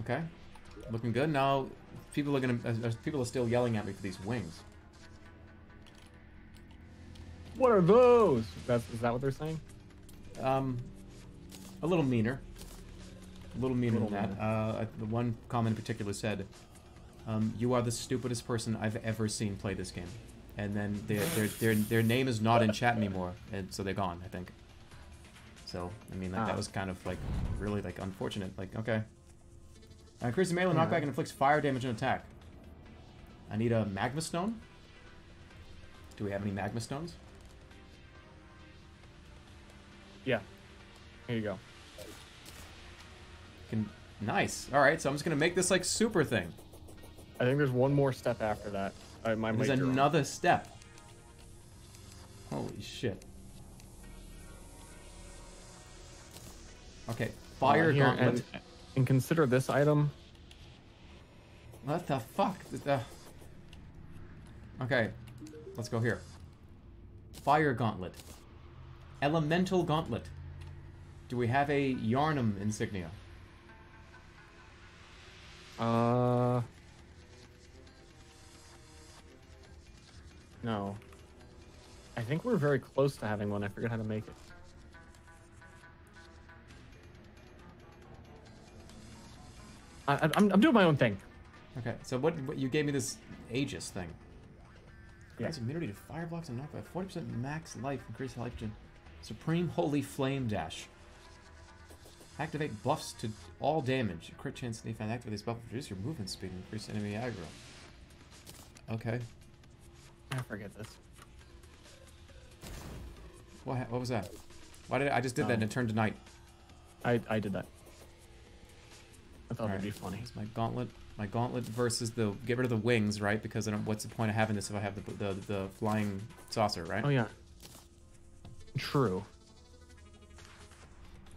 Okay. Looking good. Now, people are gonna. Uh, uh, people are still yelling at me for these wings. What are those? That's is that what they're saying? Um, a little meaner. A little meaner Little than that. Uh, the one comment in particular said, um, "You are the stupidest person I've ever seen play this game." And then their their their, their name is not in chat anymore, and so they're gone. I think. So I mean, like Ah. that was kind of like really like unfortunate. Like okay. Uh, increases melee Yeah. knockback and inflicts fire damage and attack. I need a magma stone. Do we have any magma stones? Yeah. Here you go. Can nice. All right, so I'm just gonna make this like super thing. I think there's one more step after that. I, my There's another step. Holy shit. Okay, fire Uh, gauntlet. And, and consider this item. What the fuck? The- Okay, let's go here. Fire gauntlet. Elemental gauntlet. Do we have a Yharim's insignia? Uh. No. I think we're very close to having one. I forget how to make it. I, I- I'm, I'm doing my own thing. Okay, so what, what you gave me this Aegis thing. Yeah. Grants immunity to fire blocks and knock by 40% max life, increase hydrogen. Supreme Holy Flame Dash. Activate buffs to all damage. Crit chance to defend. Activate this buff to reduce your movement speed and increase enemy aggro. Okay. I forget this. What, what was that? Why did I, I just did that and Um, it turned to night? I, I did that. I thought Alright. it'd be funny. It's my gauntlet. My gauntlet versus the get rid of the wings, right? Because I don't. What's the point of having this if I have the the, the flying saucer, right? Oh yeah. True.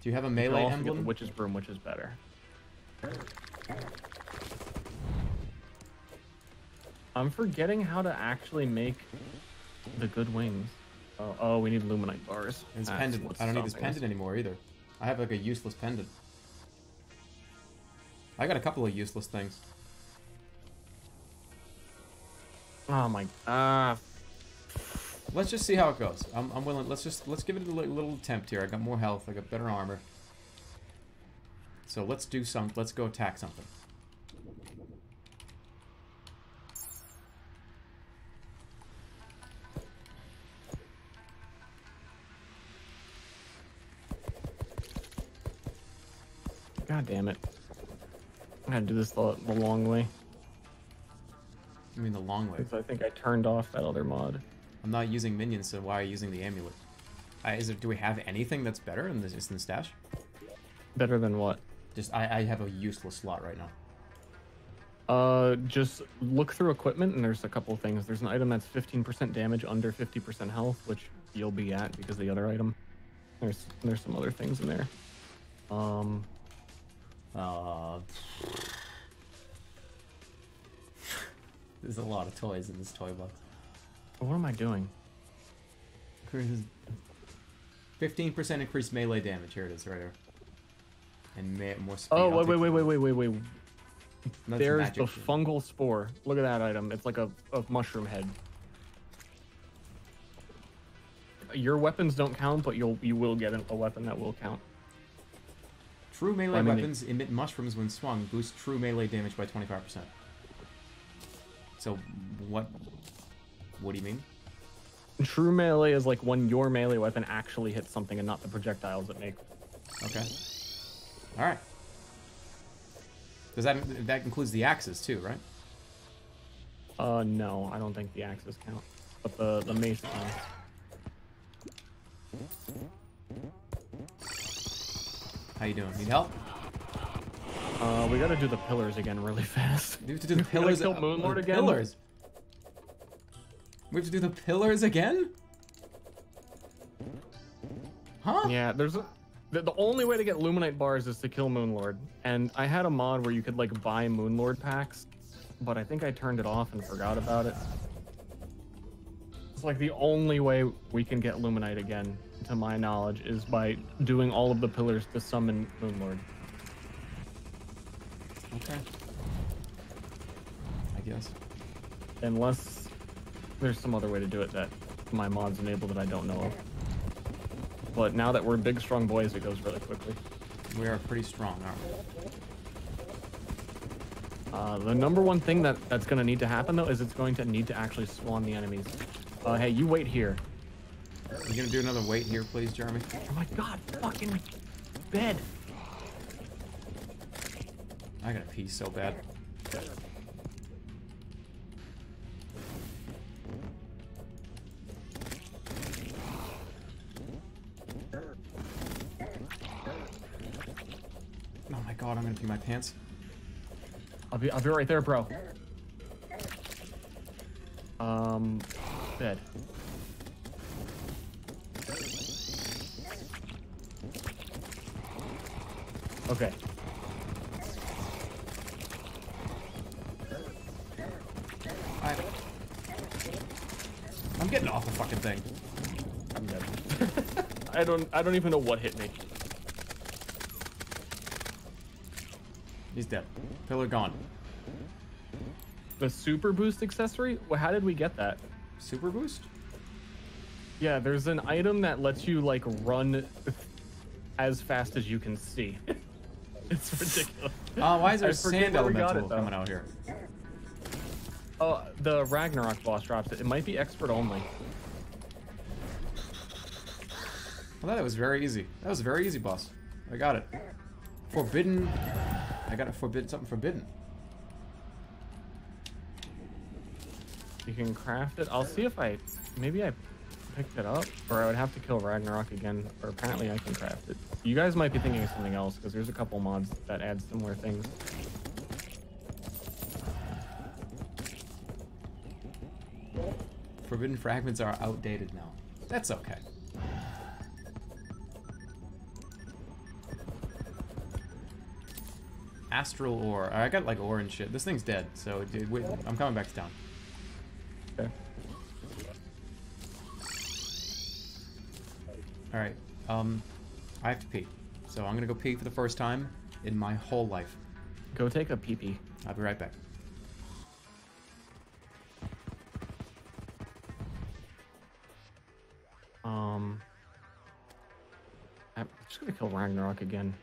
Do you have a melee emblem? the witch's broom, which is better. I'm forgetting how to actually make the good wings. Oh, oh we need luminite bars. His That's pendant. I don't need this pendant anymore either. I have like a useless pendant. I got a couple of useless things. Oh my. Ah. Let's just see how it goes. I'm, I'm willing. Let's just let's give it a little attempt here. I got more health. I got better armor. So let's do some. Let's go attack something. God damn it. I gotta do this the, the long way. I mean the long way. Because I think I turned off that other mod. I'm not using minions, so why are you using the amulet? Uh, is it? Do we have anything that's better in this in the stash? Better than what? Just I, I have a useless slot right now. Uh, just look through equipment and there's a couple things. There's an item that's 15% damage under 50% health, which you'll be at because the other item. There's there's some other things in there. Um, Uh, there's a lot of toys in this toy box. What am I doing? Increases 15% increased melee damage. Here it is, right here. And ma- more speed. Oh, I'll wait, wait, wait, wait, wait, wait, wait. There's magic the shit. fungal spore. Look at that item. It's like a, a mushroom head. Your weapons don't count, but you'll you will get a weapon that will count. True melee I mean, it- weapons emit mushrooms when swung, boost true melee damage by 25%. So, what? What do you mean? True melee is like when your melee weapon actually hits something and not the projectiles it make. Okay. All right. Does that that includes the axes too, right? Uh, no, I don't think the axes count, but the the mace counts. How you doing? Need help? Uh, we gotta do the pillars again really fast. We have to do the pillars. kill Moonlord again? Pillars. We have to do the pillars again? Huh? Yeah, there's a, the, the only way to get Luminite bars is to kill Moonlord, and I had a mod where you could like buy Moonlord packs, but I think I turned it off and forgot about it. It's like the only way we can get Luminite again, to my knowledge, is by doing all of the pillars to summon Moonlord. Okay. I guess. Unless there's some other way to do it that my mods enable that I don't know of. But now that we're big, strong boys, it goes really quickly. We are pretty strong, aren't we? Uh, the number one thing that that's going to need to happen though is it's going to need to actually spawn the enemies. Uh, hey, you wait here. You gonna do another wait here, please, Jeremy? Oh my god, fucking bed. I gotta pee so bad. God, I'm gonna pee my pants. I'll be I'll be right there, bro. Um, bed. Okay. I... I'm getting off the fucking thing. I'm dead. I don't I don't even know what hit me. He's dead. Pillar gone. The super boost accessory? Well, how did we get that? Super boost? Yeah, there's an item that lets you like run as fast as you can see. it's ridiculous. Oh, why is there I sand where we got elemental it, coming out here? Oh, the Ragnarok boss drops it. It might be expert only. I thought that was very easy. That was a very easy boss. I got it. Forbidden. I got a forbidden something forbidden. You can craft it. I'll see if I maybe I picked it up, or I would have to kill Ragnarok again. Or apparently I can craft it. You guys might be thinking of something else because there's a couple mods that add similar things. Forbidden fragments are outdated now. That's okay. Astral ore. I got like ore and shit. This thing's dead, so wait, I'm coming back to town. Okay. All right. Um, I have to pee, so I'm gonna go pee for the first time in my whole life. Go take a pee pee. I'll be right back. Um, I'm just gonna kill Ragnarok again.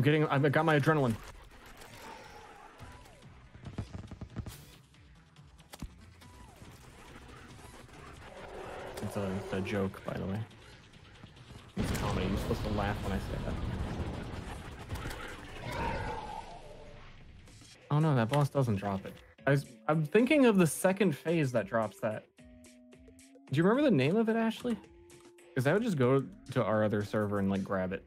I'm getting. I've got my adrenaline. It's a, it's a joke, by the way. It's comedy. You're supposed to laugh when I say that. Oh no, that boss doesn't drop it. I was, I'm thinking of the second phase that drops that. Do you remember the name of it, Ashley? Because I would just go to our other server and like grab it.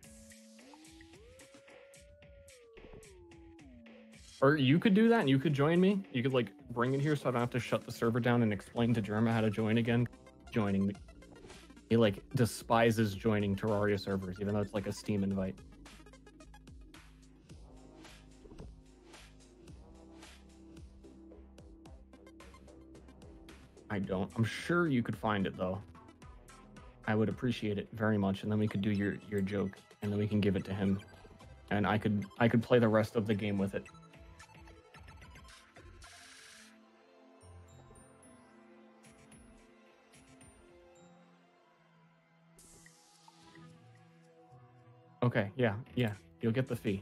Or you could do that and you could join me. You could like bring it here so I don't have to shut the server down and explain to Jerma how to join again. Joining me. He like despises joining Terraria servers, even though it's like a Steam invite. I don't. I'm sure you could find it though. I would appreciate it very much, and then we could do your your joke, and then we can give it to him, and I could I could play the rest of the game with it. Okay, yeah, yeah, you'll get the fee.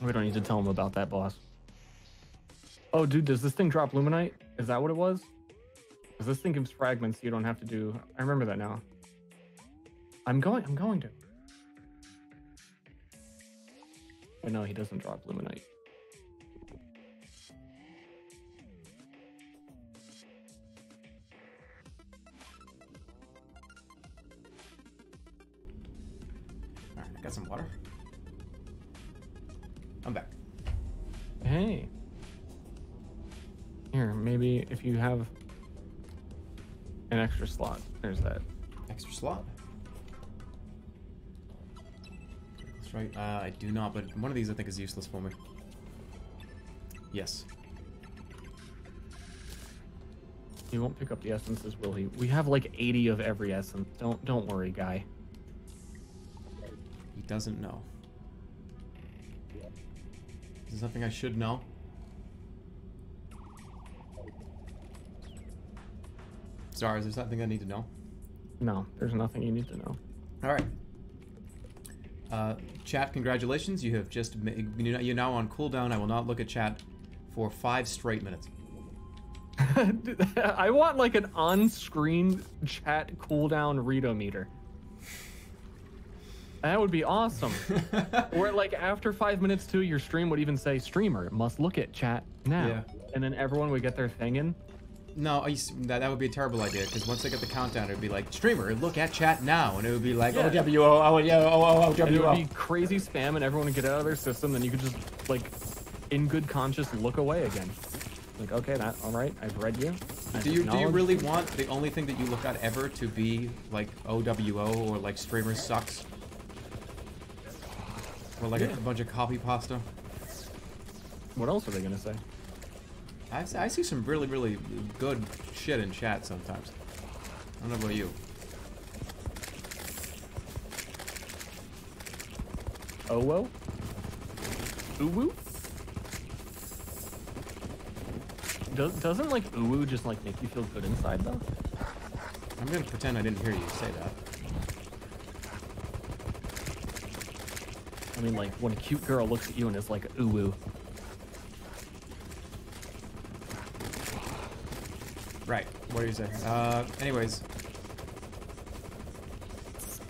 We don't need to tell him about that, boss. Oh, dude, does this thing drop Luminite? Is that what it was? Because this thing gives fragments you don't have to do. I remember that now. I'm going, I'm going to. But no, he doesn't drop Luminite. All right, I got some water. I'm back. Hey. Here, maybe if you have an extra slot, there's that. Extra slot. That's right. Uh, I do not, but one of these I think is useless for me. Yes. He won't pick up the essences, will he? We have like 80 of every essence. Don't don't worry, guy. He doesn't know. Is this something I should know? Sorry, is there something I need to know? No, there's nothing you need to know. All right. Uh, chat, congratulations. You have just ma- you're now on cooldown. I will not look at chat for five straight minutes. I want like an on-screen chat cooldown readometer. That would be awesome. or like after five minutes too, your stream would even say streamer must look at chat now. Yeah. And then everyone would get their thing in. No, I used- that, that would be a terrible idea because once I get the countdown, it would be like streamer, look at chat now, and it would be like oh, oh, oh, Yeah. oh W O O yeah O O O And it would be crazy spam and everyone would get out of their system, then you could just like in good conscience look away again. Like, okay, that all right, I've read you. I've Do you do you really want the only thing that you look at ever to be like OWO or like streamer sucks? Or like a, Yeah. bunch of copy pasta? What else are they gonna say? I, I see some really really good shit in chat sometimes. I don't know about you. Oh well? Uwu? Does, doesn't like uwu just like make you feel good inside though? I'm gonna pretend I didn't hear you say that. I mean like when a cute girl looks at you and is like uwu. Right. What are you saying? Uh, anyways,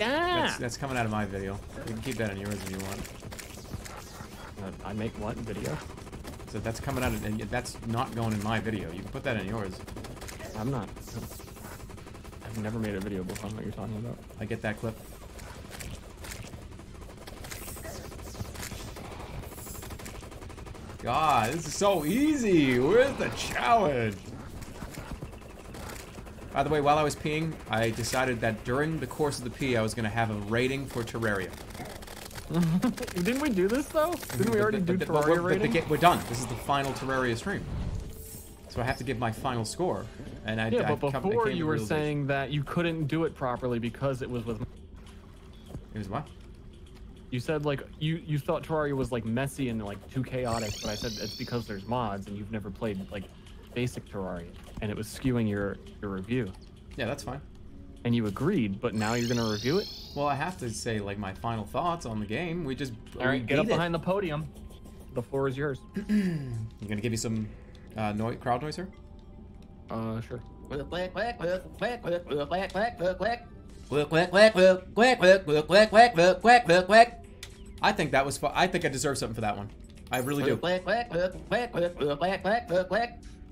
Ah! that's, that's coming out of my video. You can keep that in yours if you want. Uh, I make one video? So that's coming out, of, and that's not going in my video. You can put that in yours. I'm not. I've never made a video before. I what you're talking about. I get that clip. God, this is so easy. Where's the challenge? By the way, while I was peeing, I decided that during the course of the pee, I was going to have a rating for Terraria. Didn't we do this though? Didn't we already do Terraria we're, but the rating? ga- we're done. This is the final Terraria stream. So I have to give my final score. And I, Yeah, I but before you were saying that you couldn't do it properly because it was with. It was what? You said like you you thought Terraria was like messy and like too chaotic, but I said it's because there's mods and you've never played like basic Terraria, and it was skewing your your review. Yeah, that's fine. And you agreed, but now you're gonna review it. Well, I have to say, like my final thoughts on the game. We just all right. Get up it. behind the podium. The floor is yours. you gonna give me some uh, noise, crowd noise here? Uh, sure. I think that was. I think I deserve something for that one. I really do.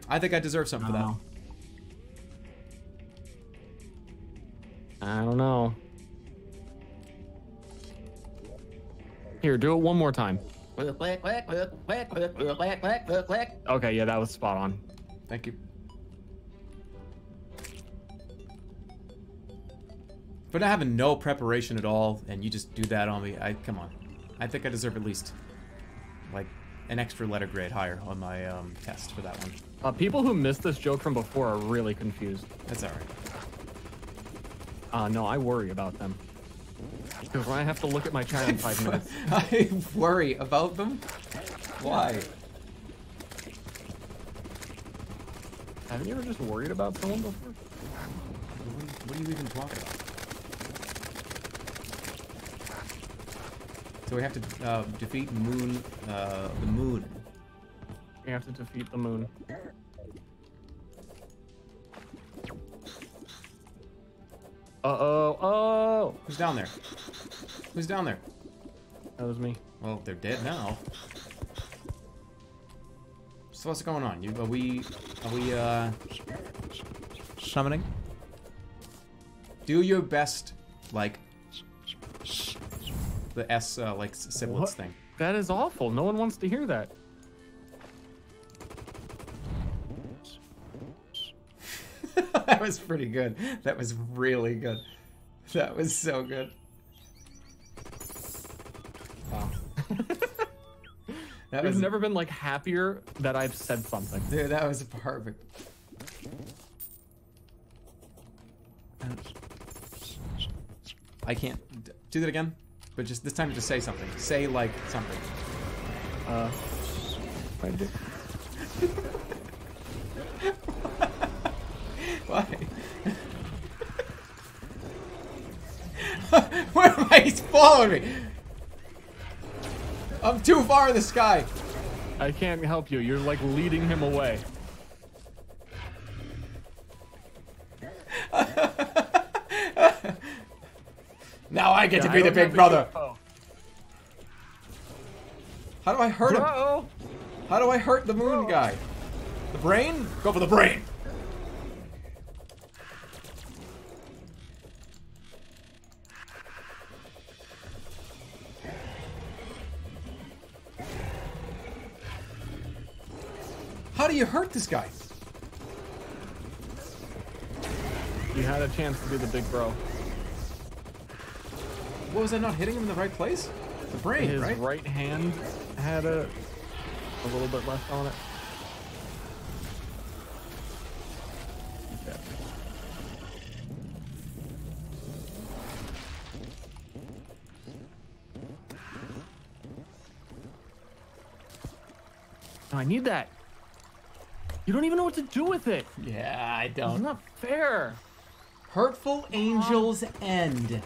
I think I deserve something I for that. I don't know. Here, do it one more time. Okay, yeah, that was spot on. Thank you. But I have no preparation at all, and you just do that on me. I come on. I think I deserve at least like an extra letter grade higher on my um, test for that one. Uh, people who missed this joke from before are really confused. That's all right. Uh, no, I worry about them. Because when I have to look at my chat in five minutes, I worry about them. Why? haven't you ever just worried about someone before? What, are you even talking about? So we have to uh, defeat Moon, uh, the Moon. You have to defeat the moon. Uh-oh, oh! Who's down there? Who's down there? That was me. Well, they're dead now. So what's going on? You, are we, are we, uh, summoning? Do your best, like, the S, uh, like, s- siblets What? thing. That is awful. No one wants to hear that. that was pretty good. That was really good. That was so good. Wow. That I've was, never been like happier that I've said something. dude, that was perfect. I can't do that again, but just this time just say something. Say like something. Uh, I did. Why? Where am I? He's following me. I'm too far in the sky. I can't help you. You're like leading him away. Now I get Yeah, to be the big brother. How do I hurt him? How do I hurt the moon guy? The brain? Go for the brain. How do you hurt this guy? You had a chance to be the big bro. What was I not hitting him in the right place? The brain, His right? right hand had a a little bit left on it. Okay. No, I need that. You don't even know what to do with it. Yeah, I don't. not fair. Hurtful Angels End.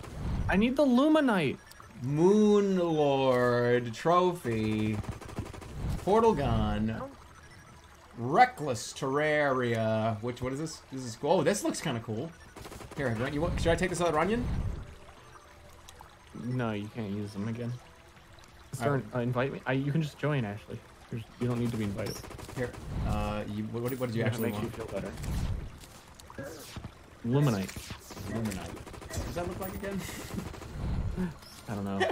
I need the Luminite. Moon Lord Trophy. Portal Gun. Reckless Terrarian. Which, what is this? This is, oh, this looks kind of cool. Here, you want, should I take this other onion? No, you can't use them again. Start, uh, invite me. I, you can just join, Ashley. There's, you don't need to be invited. Here, uh, you, what, what did you That actually makes want? you feel better. Luminite. Luminite. What does that look like again? I don't know.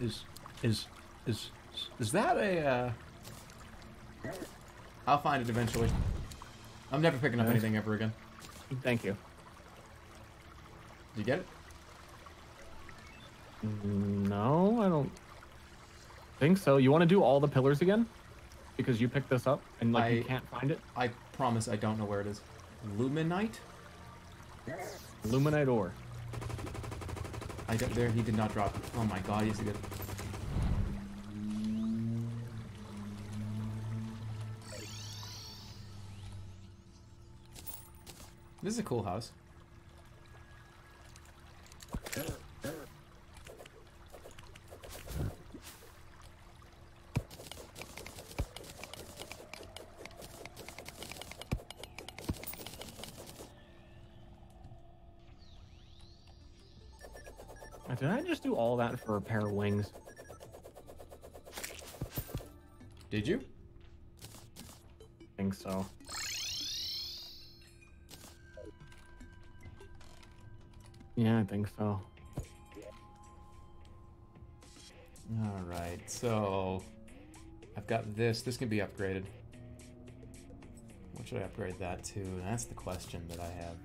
Is, is, is, is that a, uh... I'll find it eventually. I'm never picking up anything ever again. Thank you. Did you get it? No, I don't think so. You want to do all the pillars again? Because you picked this up and like you can't find it. I promise I don't know where it is. Luminite? Luminite ore. I don't, there, he did not drop it. Oh my god, he's a good. This is a cool house. Did I just do all that for a pair of wings? Did you? I think so. Yeah, I think so. Alright, so. I've got this. This can be upgraded. What should I upgrade that to? That's the question that I have.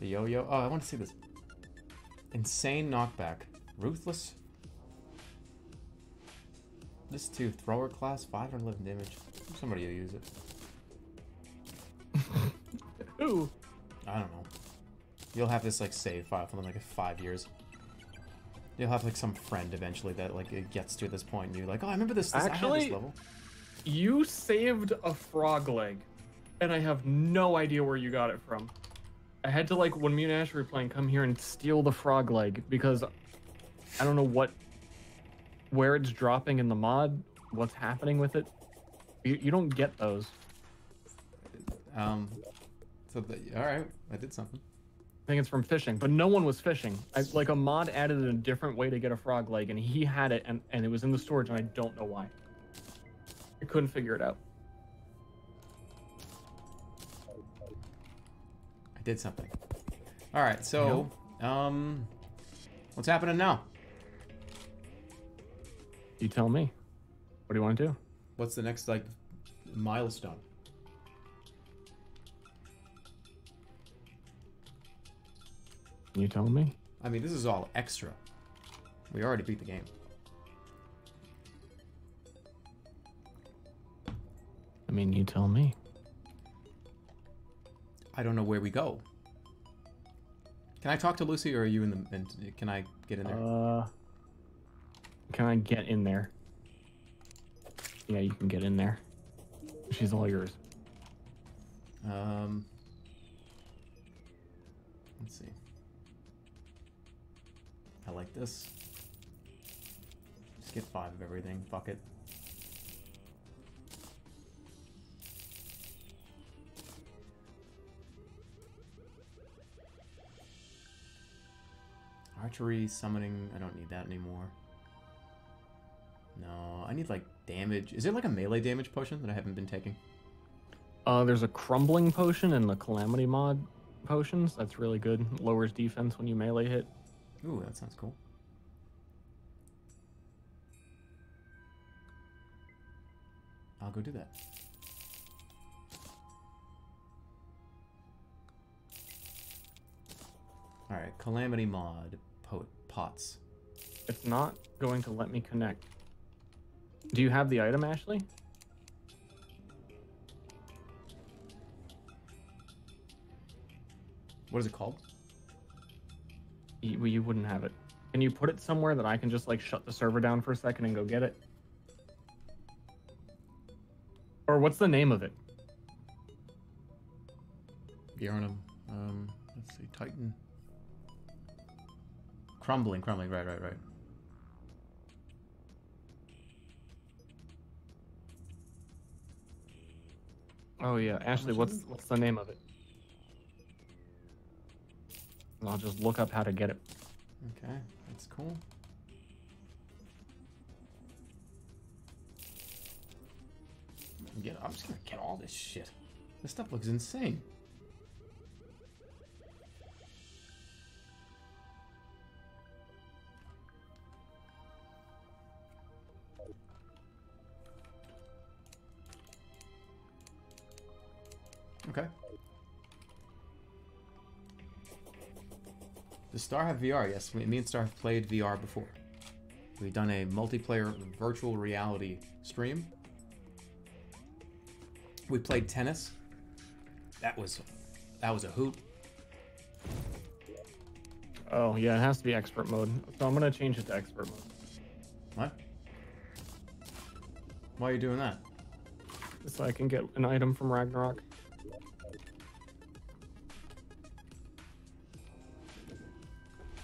The yo-yo. Oh, I want to see this. Insane knockback. Ruthless. This too. Thrower class, 511 damage. Somebody will use it. Ooh. I don't know. You'll have this like save file for like five years. You'll have like some friend eventually that like it gets to this point and you're like, oh, I remember this. this Actually- this level. You saved a frog leg, and I have no idea where you got it from. I had to like when me and Ash were playing, come here and steal the frog leg because I don't know what, where it's dropping in the mod, what's happening with it. You, you don't get those. Um, so the, all right, I did something. I think it's from fishing, but no one was fishing. I, like a mod added a different way to get a frog leg, and he had it, and, and it was in the storage, and I don't know why. I couldn't figure it out. I did something. All right, so um, what's happening now? You tell me. What do you want to do? What's the next like milestone? You tell me. I mean, this is all extra. We already beat the game. I mean, you tell me. I don't know where we go. Can I talk to Lucy, or are you in the? And can I get in there? Uh, can I get in there? Yeah, you can get in there. She's all yours. Um. Let's see. I like this. Just get five of everything. Fuck it. Archery, summoning, I don't need that anymore. No, I need like damage. Is there like a melee damage potion that I haven't been taking? Uh, there's a crumbling potion and the calamity mod potions. That's really good. Lowers defense when you melee hit. Ooh, that sounds cool. I'll go do that. Alright, Calamity Mod pots. It's not going to let me connect. Do you have the item, Ashley? What is it called? You, you wouldn't have it. Can you put it somewhere that I can just like shut the server down for a second and go get it? Or what's the name of it? Yarnum. Um, let's see, Titan. Crumbling, crumbling, right, right, right. Oh yeah, Ashley, what's what's the name of it? And I'll just look up how to get it. Okay, that's cool. Get, I'm just gonna get all this shit. This stuff looks insane. Okay. Does Ster have VR? Yes, me and Ster have played VR before. We've done a multiplayer virtual reality stream. We played tennis. That was that was a hoot. Oh yeah, it has to be expert mode. So I'm gonna change it to expert mode. What? Why are you doing that? So I can get an item from Ragnarok.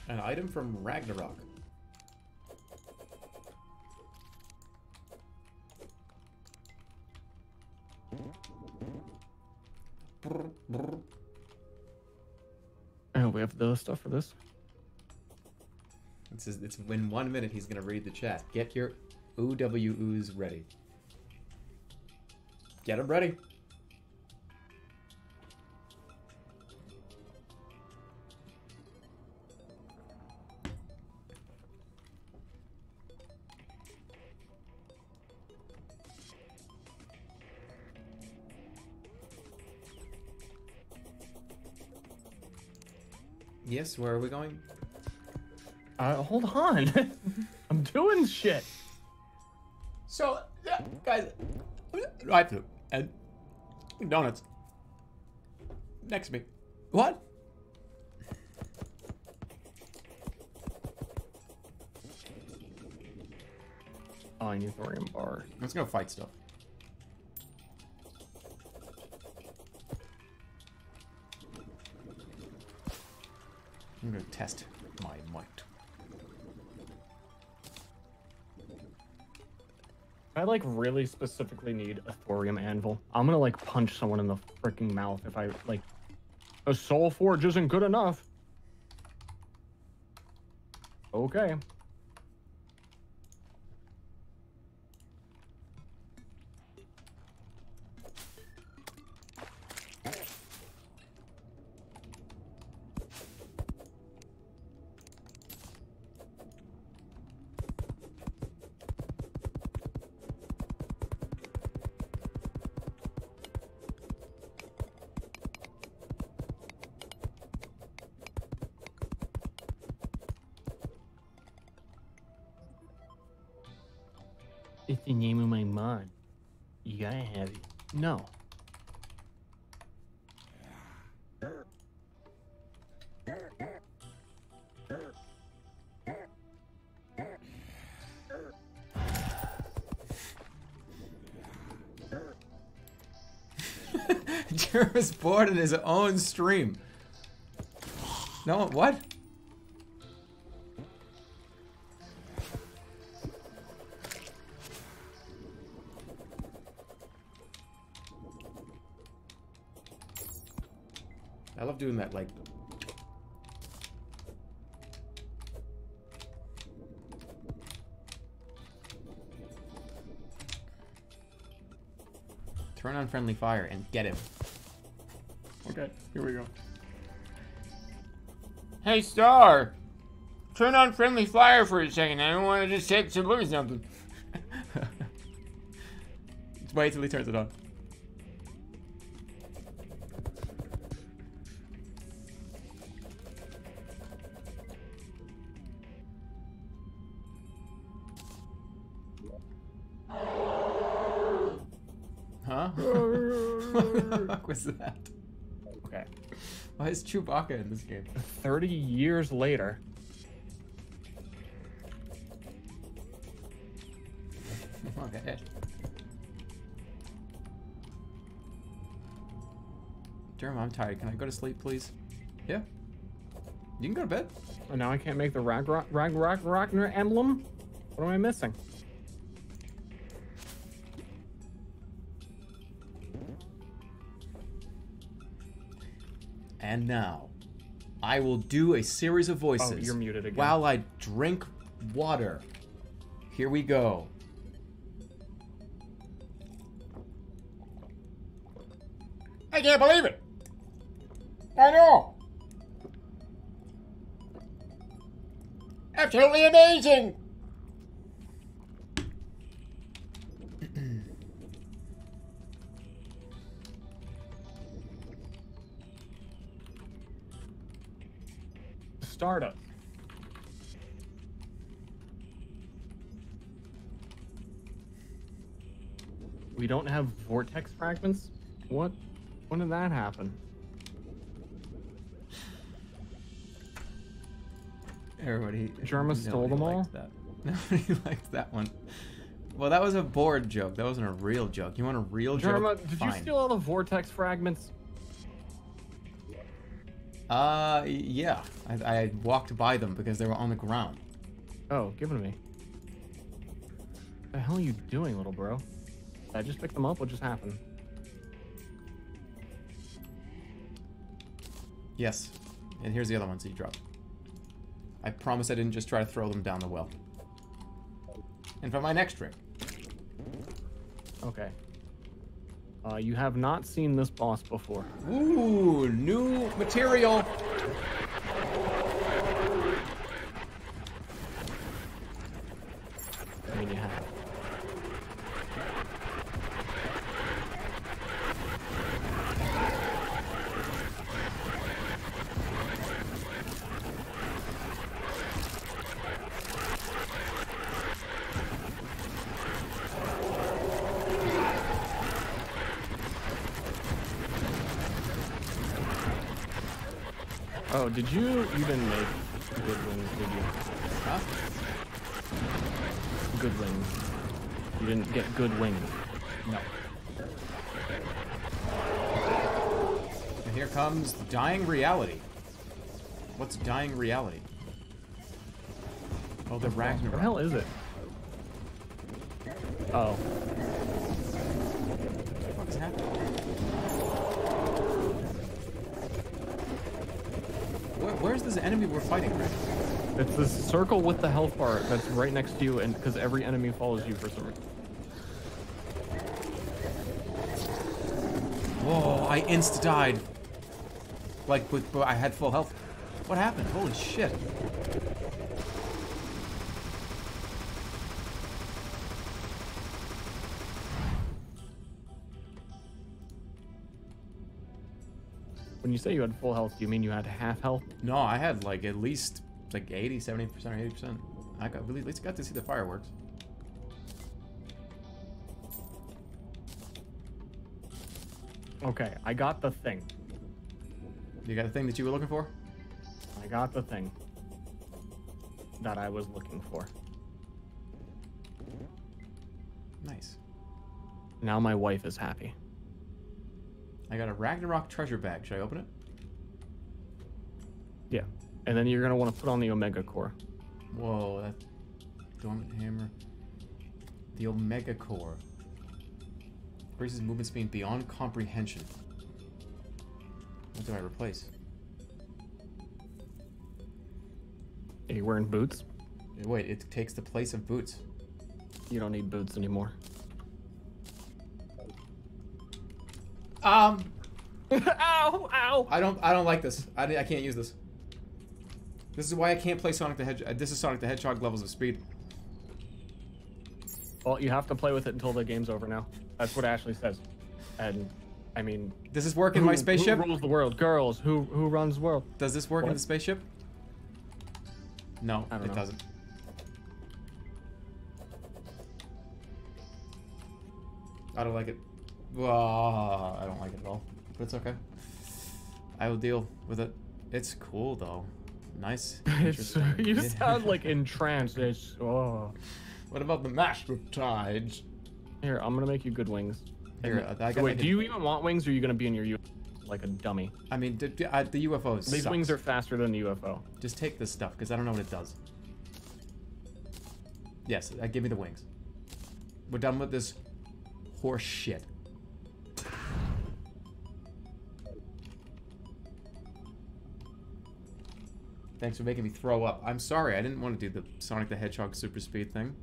An item from Ragnarok. Oh, we have the stuff for this. It's, it's in one minute he's gonna read the chat. Get your OWOs ready. Get them ready. Yes, where are we going? Uh, hold on. I'm doing shit. So, yeah, guys, right through and donuts next to me. What? Oh, I need thorium bar. Let's go fight stuff. I'm gonna test my might. I like really specifically need a thorium anvil. I'm gonna like punch someone in the freaking mouth if I like. A soul forge isn't good enough. Okay. Jeremy's bored in his own stream. No, what? I love doing that, like... Turn on friendly fire and get him. Okay, here we go. Hey, Ster! Turn on friendly fire for a second. I don't want to just take to look at something. Wait till he turns it on. Huh? what the fuck was that? Why is Chewbacca in this game? 30 years later. Okay. Jeremy, I'm tired. Can I go to sleep, please? Yeah. You can go to bed. And now I can't make the Ragnarok Ragnarok Ragnar emblem? What am I missing? And now, I will do a series of voices. Oh, you're muted again. While I drink water. Here we go. I can't believe it! I know! Absolutely amazing! Stardust. We don't have vortex fragments? What? When did that happen? Everybody. Jerma stole them all? That. Nobody liked that one. Well, that was a board joke. That wasn't a real joke. You want a real Jerma, joke? did Fine. you steal all the vortex fragments? Uh, yeah. I, I walked by them because they were on the ground. Oh, give them to me. What the hell are you doing, little bro? Did I just pick them up? What just happened? Yes. And here's the other ones that you dropped. I promise I didn't just try to throw them down the well. And for my next trick, Okay. Uh, you have not seen this boss before. Ooh, new material. I mean, you have. Oh, did you even make good wings, did you? Huh? Good wings. You didn't get good wings. No. And here comes dying reality. What's dying reality? Oh, the What the hell is it? Oh, What is happening? Where, where's this enemy we're fighting, Rick? It's this circle with the health bar that's right next to you, and because every enemy follows you for some reason. Whoa, I insta died. Like, but, but I had full health. What happened? Holy shit. When you say you had full health, do you mean you had half health? No, I had like at least like 80, 70% or 80%. I got at least got to see the fireworks. Okay, I got the thing. You got the thing that you were looking for? I got the thing that I was looking for. Nice. Now my wife is happy. I got a Ragnarok treasure bag. Should I open it? And then you're gonna want to put on the Omega Core. Whoa, that dormant hammer. The Omega Core. Increases movement speed beyond comprehension. What do I replace? Are you wearing boots? Wait, it takes the place of boots. You don't need boots anymore. Um, ow! Ow! I don't, I don't like this. I, I can't use this. This is why I can't play Sonic the Hedgehog. Uh, this is Sonic the Hedgehog levels of speed. Well, you have to play with it until the game's over now. That's what Ashley says. And I mean, Does this work in who, my spaceship? Who rules the world? Girls. Who who runs the world? Does this work in the spaceship? No, it know. doesn't. I don't like it. Well, I don't like it at all. But it's okay. I will deal with it. It's cool though. Nice. You sound like entranced. It's oh. What about the mashed with tides? Here, I'm gonna make you good wings. Here, And- I so wait, do you even want wings, or are you gonna be in your U like a dummy? I mean, d- I- the UFO These sucks. wings are faster than the UFO. Just take this stuff because I don't know what it does. Yes, uh, give me the wings. We're done with this horse shit. Thanks for making me throw up. I'm sorry, I didn't want to do the Sonic the Hedgehog super speed thing.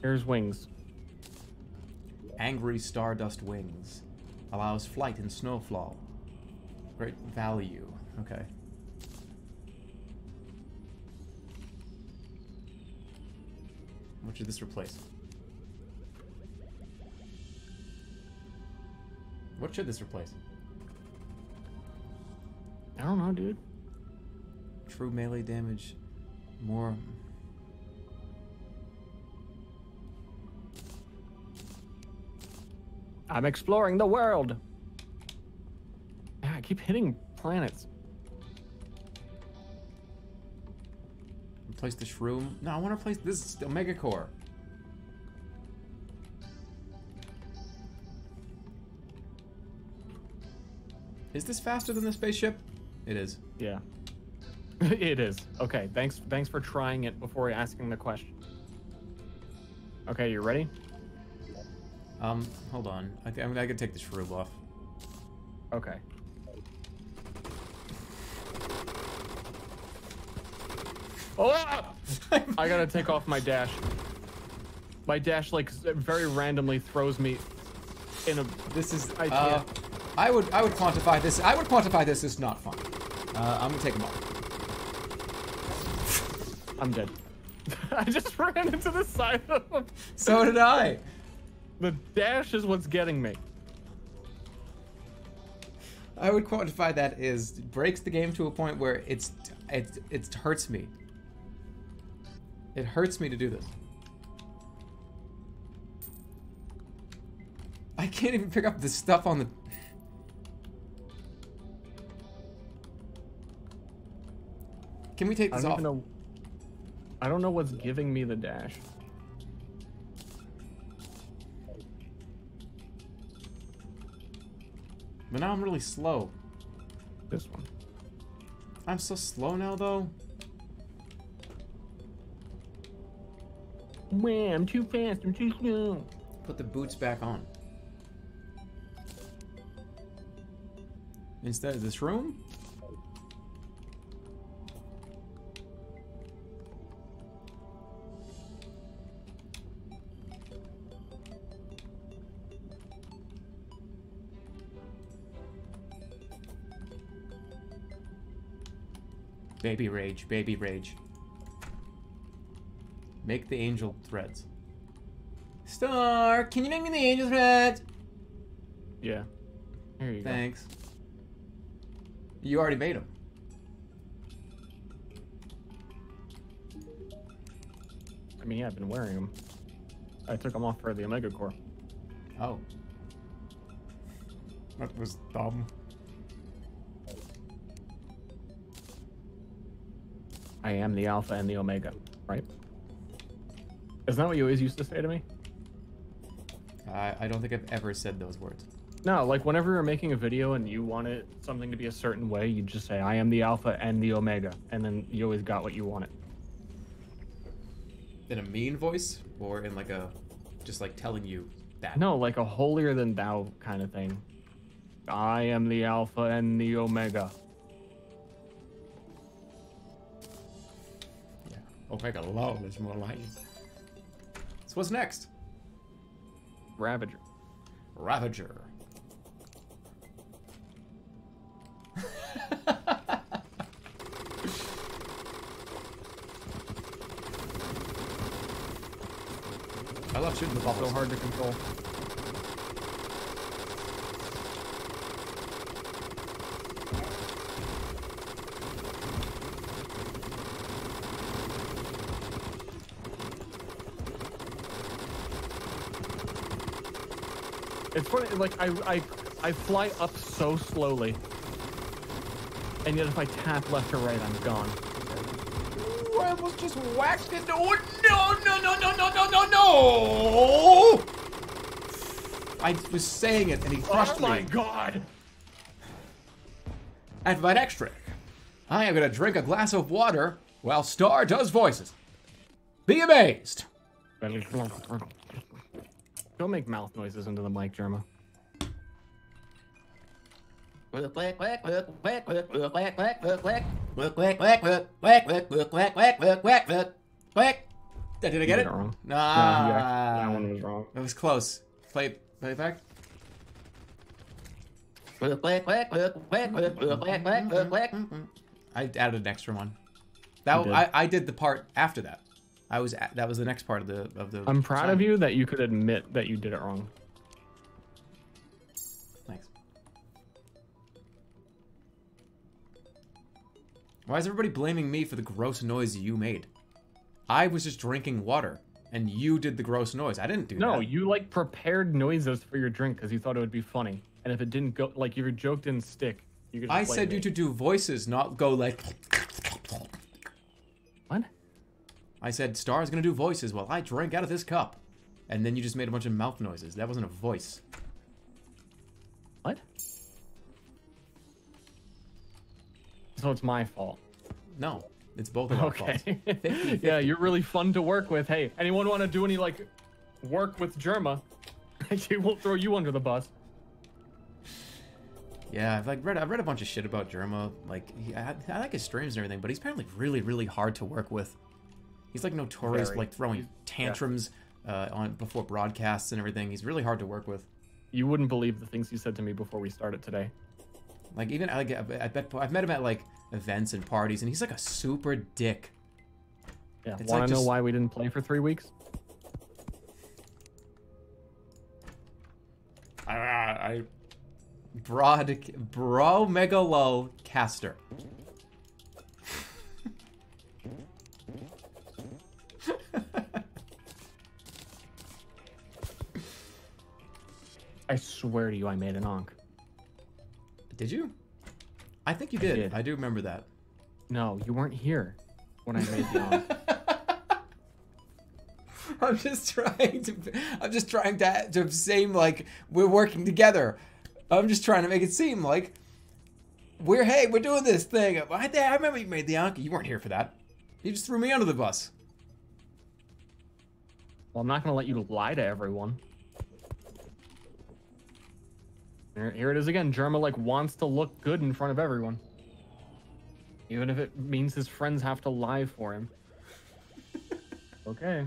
Here's wings. Angry Stardust Wings. Allows flight in snowfall. Great value. Okay. What should this replace? What should this replace? I don't know, dude. True melee damage. More. I'm exploring the world. Yeah, I keep hitting planets. Replace the shroom. No, I want to replace this Omega Core. Is this faster than the spaceship? It is. Yeah. it is. Okay, thanks thanks for trying it before asking the question. Okay, you ready? Um, hold on. I, th- I, mean, I could take the shroom off. Okay. Oh! I gotta take off my dash. My dash, like, very randomly throws me in a. This is. I uh. I would. I would quantify this. I would quantify this as not fun. Uh, I'm gonna take them off. I'm dead. I just ran into the side of him. So did I. The dash is what's getting me. I would quantify that as breaks the game to a point where it's it it hurts me. It hurts me to do this. I can't even pick up the stuff on the. Can we take I this don't off? even know. I don't know what's giving me the dash. But now I'm really slow. This one. I'm so slow now, though. Man, I'm too fast. I'm too slow. Put the boots back on. Instead of this room? Baby rage, baby rage. Make the Angel Treads. Ster, can you make me the Angel Treads? Yeah. Here you Thanks. You already made them. I mean, yeah, I've been wearing them. I took them off for the Omega Core. Oh. That was dumb. I am the Alpha and the Omega, right? Isn't that what you always used to say to me? I, I don't think I've ever said those words. No, like whenever you're making a video and you want it something to be a certain way, you just say I am the alpha and the omega, and then you always got what you wanted. In a mean voice, or in like a, just like telling you that. No, like a holier than thou kind of thing. I am the alpha and the omega. Okay, I got a lot. There's more lightning. So what's next? Ravager. Ravager. I love shooting the Buffalo. so hard to control. Funny, like I, I, I fly up so slowly, and yet if I tap left or right, I'm gone. Ooh, I almost just whacked it. Oh, no, no, no, no, no, no, no, no! I was saying it and he crushed oh my me. god! At Vite Extract, I am gonna drink a glass of water while Ster does voices. Be amazed. Don't make mouth noises into the mic, Jerma. Did I get it? wrong. Nah. Yeah, that one was wrong. It was close. Play, play back. I added an extra one. That. I, I did the part after that. I was at, that was the next part of the of the. I'm proud song. of you that you could admit that you did it wrong. Thanks. Why is everybody blaming me for the gross noise you made? I was just drinking water, and you did the gross noise. I didn't do No, that. No, you like prepared noises for your drink because you thought it would be funny. And if it didn't go, like your joke didn't stick, you could. I said me. you to do voices, not go like. What? I said Ster's gonna do voices while I drank out of this cup, and then you just made a bunch of mouth noises. That wasn't a voice. What? So it's my fault. No, it's both of our faults. Okay. 50-50. yeah, you're really fun to work with. Hey, anyone want to do any like work with Jerma? he won't throw you under the bus. Yeah, I've like read I've read a bunch of shit about Jerma. Like he, I, I like his streams and everything, but he's apparently really really hard to work with. He's like notorious for like throwing tantrums uh, on before broadcasts and everything. He's really hard to work with. You wouldn't believe the things he said to me before we started today. Like even like I I bet I've met him at like events and parties, and he's like a super dick. Yeah. Want like to know just- why we didn't play for three weeks? I, I broad bro mega low caster. I swear to you, I made an onk. Did you? I think you did. I, did. do remember that. No, you weren't here when I made the onk. I'm just trying to. I'm just trying to to seem like we're working together. I'm just trying to make it seem like we're hey, we're doing this thing. I, I remember you made the onk. You weren't here for that. You just threw me under the bus. Well, I'm not gonna let you lie to everyone. Here, here it is again. Jerma like wants to look good in front of everyone, even if it means his friends have to lie for him. okay.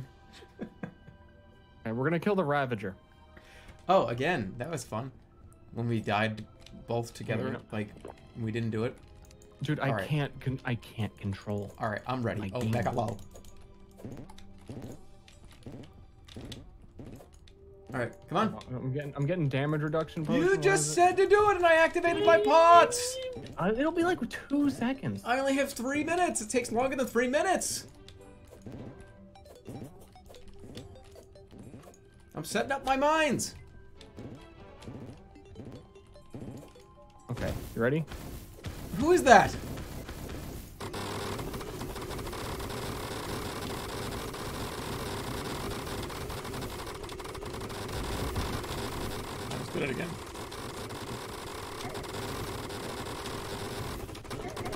Okay, we're gonna kill the Ravager. Oh, again, that was fun. When we died both together, like we didn't do it. Dude, I right. can't. Con- I can't control. All right, I'm ready. My Oh, game. mega low. All right, come on. I'm getting. I'm getting damage reduction. You just said to do it, and I activated my pots. Uh, it'll be like two seconds. I only have three minutes. It takes longer than three minutes. I'm setting up my mines. Okay, you ready? Who is that? at it again.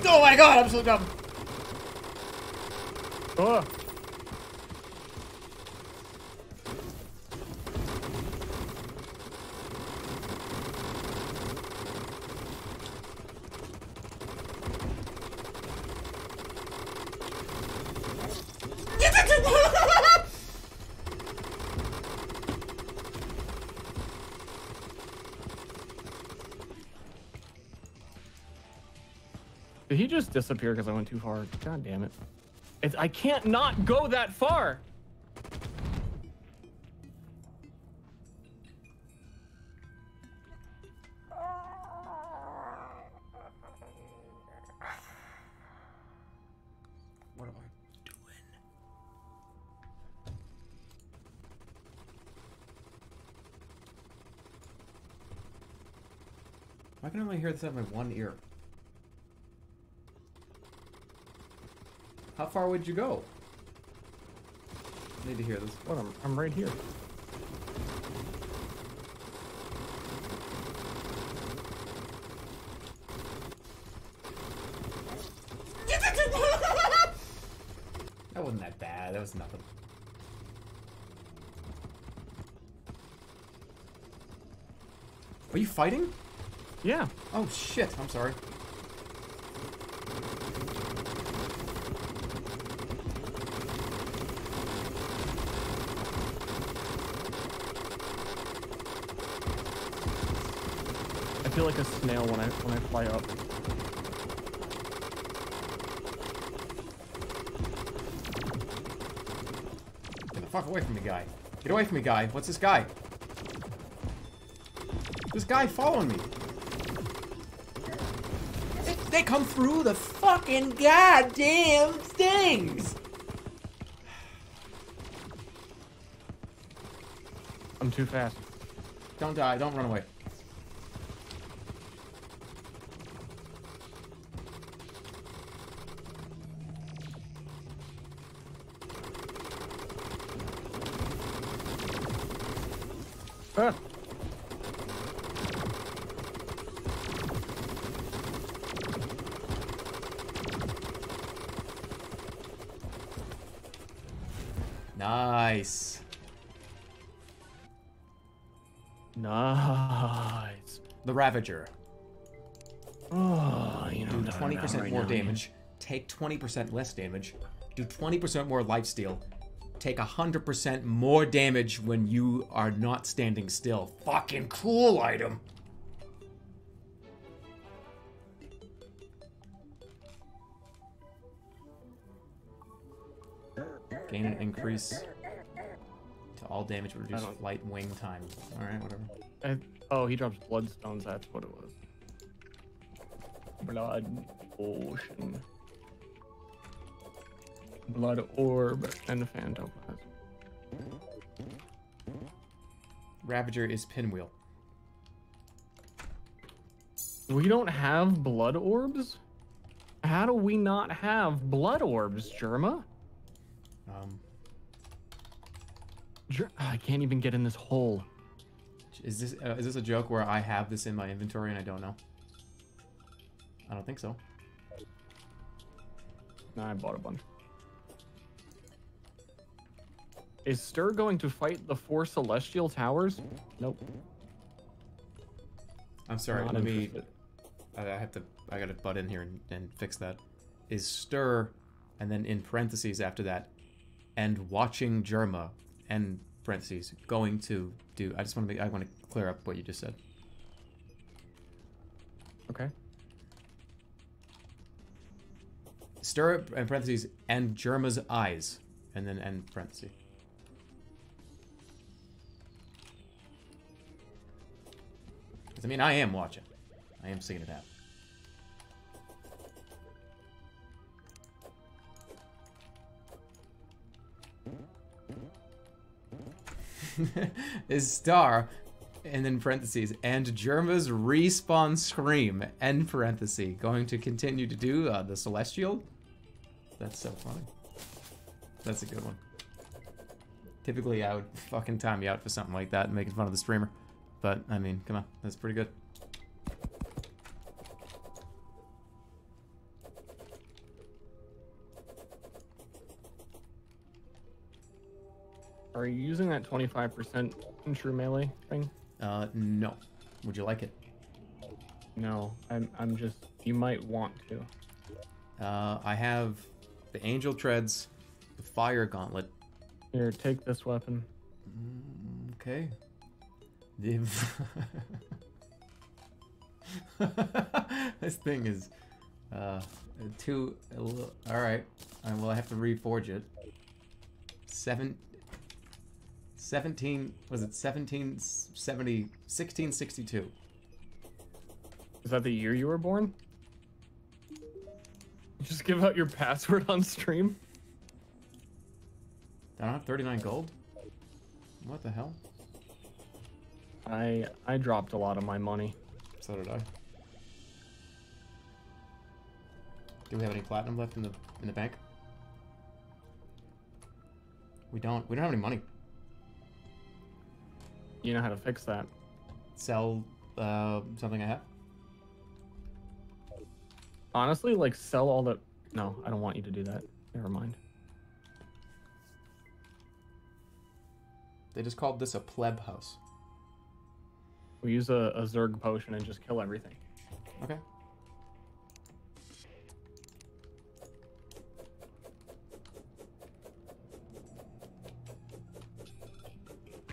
Oh my god, I'm so dumb. Oh. Just disappear because I went too far? God damn it. It's, I can't not go that far. What am I doing? I can only hear this out of my one ear. How far would you go? I need to hear this. What? I'm, I'm right here. That wasn't that bad. That was nothing. Are you fighting? Yeah. Oh shit, I'm sorry. I feel like a snail when I when I fly up. Get the fuck away from me, guy. Get away from me, guy. What's this guy? This guy following me. They, they come through the fucking goddamn things. I'm too fast. Don't die. Don't run away. Ravager. Oh, you know, Do what I'm 20% right more now, damage. Take 20% less damage. Do 20% more lifesteal. Take 100% more damage when you are not standing still. Fucking cool item. Gain an increase to all damage, but reduce flight wing time. Alright, whatever. I, oh, he drops bloodstones. That's what it was. Blood ocean. Blood orb and phantom. Ravager is pinwheel. We don't have blood orbs? How do we not have blood orbs, Jerma? Um, Ger- I can't even get in this hole. Is this uh, is this a joke where I have this in my inventory and I don't know? I don't think so. Nah, I bought a bunch. Is Ster going to fight the four celestial towers? Nope. I'm sorry. Not let me. interested. I I have to. I gotta butt in here and, and fix that. Is Ster, and then in parentheses after that, and watching Jerma, and parentheses going to do. I just want to make. I want to clear up what you just said. Okay. Stir up, and parentheses and Jerma's eyes, and then end parentheses. I mean, I am watching. I am seeing it happen. is Ster and then parentheses and Jerma's respawn scream end parenthesis going to continue to do uh, the celestial? That's so funny. That's a good one. Typically I would fucking time you out for something like that making fun of the streamer but I mean come on that's pretty good Are you using that 25% in true melee thing? Uh, no. Would you like it? No, I'm I'm just you might want to. Uh, I have the Angel Treads, the Fire Gauntlet. Here, take this weapon. Okay. This thing is uh too all right. Well, I have to reforge it. Seven. 17 was it 1770 1662 Is that the year you were born? Just give out your password on stream. I don't have 39 gold? What the hell? I I dropped a lot of my money. so did I. Do we have any platinum left in the in the bank? We don't. We don't have any money You know how to fix that. sell uh, something I have Honestly, like sell all the. No, I don't want you to do that. Never mind. They just called this a pleb house. We use a, a Zerg potion and just kill everything. Okay.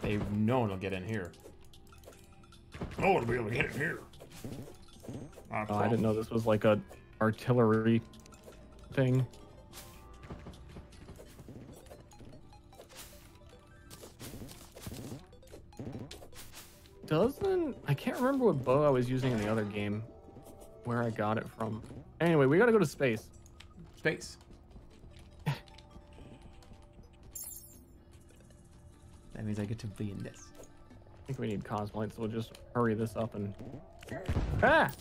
They no one will get in here. No one will be able to get in here. Oh, I didn't know this was like a artillery thing. Doesn't I can't remember what bow I was using in the other game, where I got it from. Anyway, we gotta go to space. Space. That means I get to be in this. I think we need cosmoids, so we'll just hurry this up and. Ah!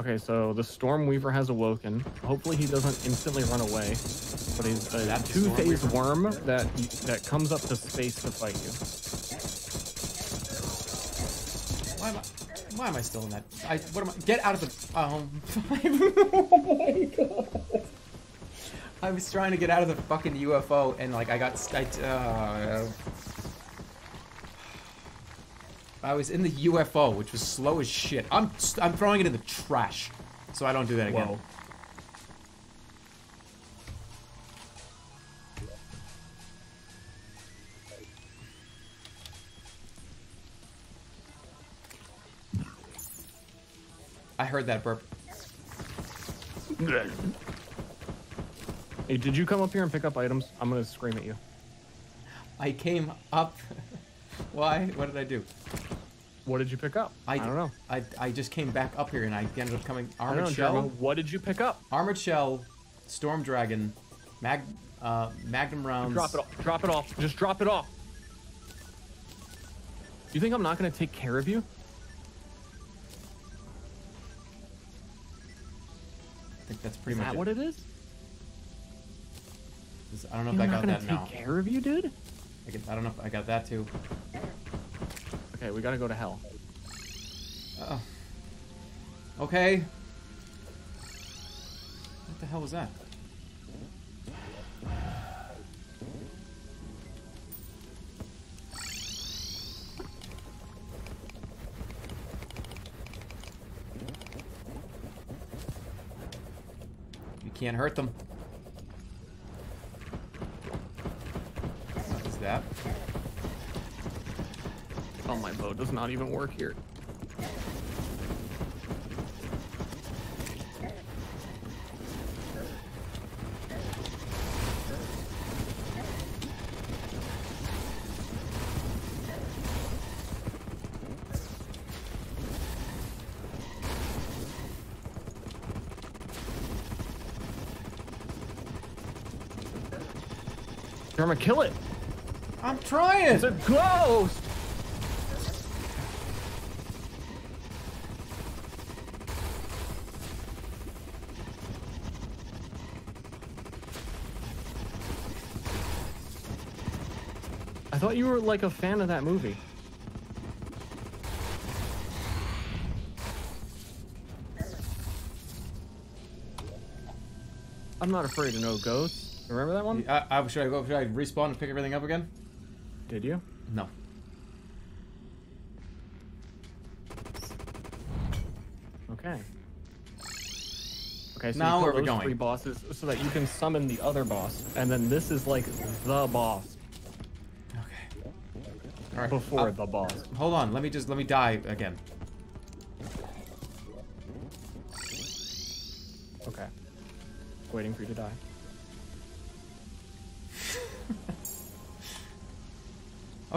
Okay, so the Stormweaver has awoken. Hopefully, he doesn't instantly run away. But he's a That's two-phased Stormweaver? worm that that comes up to space to fight you. Why am I? Why am I still in that? I what am I? Get out of the. Um. oh my god. I was trying to get out of the fucking UFO and like I got. st- I, uh, I was in the UFO, which was slow as shit. I'm I'm throwing it in the trash, so I don't do that again. Whoa. I heard that burp. Hey, did you come up here and pick up items? I'm gonna scream at you. I came up. Why? What did I do? What did you pick up? I, don't know. I, I just came back up here and I ended up coming I armored know, shell. Jeremy. What did you pick up? Armored Shell, Storm Dragon, Mag, uh, Magnum rounds. Drop it off. Drop it off. Just drop it off. You think I'm not gonna take care of you? I think that's pretty Is much that what it is? Is- I don't know You're if I not got gonna take care of you, dude? I, get, I don't know if I got that too. Okay, we gotta go to hell. Uh, okay. What the hell was that? You can't hurt them. Is that? Oh, my bow does not even work here. Jerma, kill it! Trying! It's a ghost! I thought you were like a fan of that movie. I'm not afraid of no ghosts. Remember that one? I, I, should I go? Should I respawn and pick everything up again? Did you? No. Okay. Okay, so Now where we're those going. three bosses so that you can summon the other boss, and then this is like the boss Okay. All right. before uh, the boss. Hold on. Let me just let me die again. Okay. Waiting for you to die.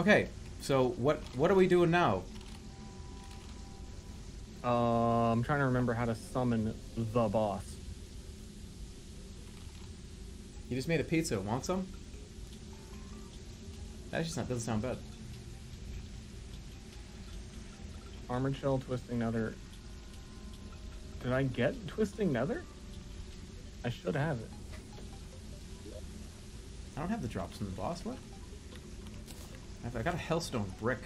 Okay. So what what are we doing now? Uh, I'm trying to remember how to summon the boss. You just made a pizza. Want some? That just not, doesn't sound bad. Armored shell, twisting nether. Did I get twisting nether? I should have it. I don't have the drops from the boss. What? I've, got a hellstone brick.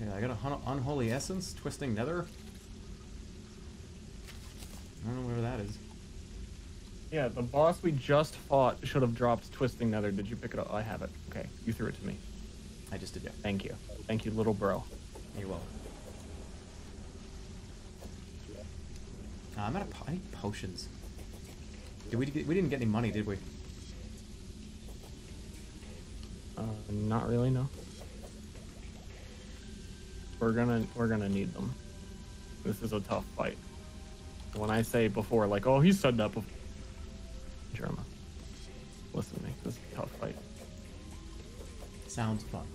Yeah, I got a unholy essence, twisting nether. I don't know where that is. Yeah, the boss we just fought should have dropped twisting nether. Did you pick it up? I have it. Okay, you threw it to me. I just did, yeah. Thank you. Thank you, little bro. You're welcome. Uh, I'm out of po- I need potions. Did we, we didn't get any money, did we? Uh, not really, no. We're gonna we're gonna need them. This is a tough fight. When I say before, like, oh, he said that before. Jerma, listen to me. This is a tough fight. Sounds fun.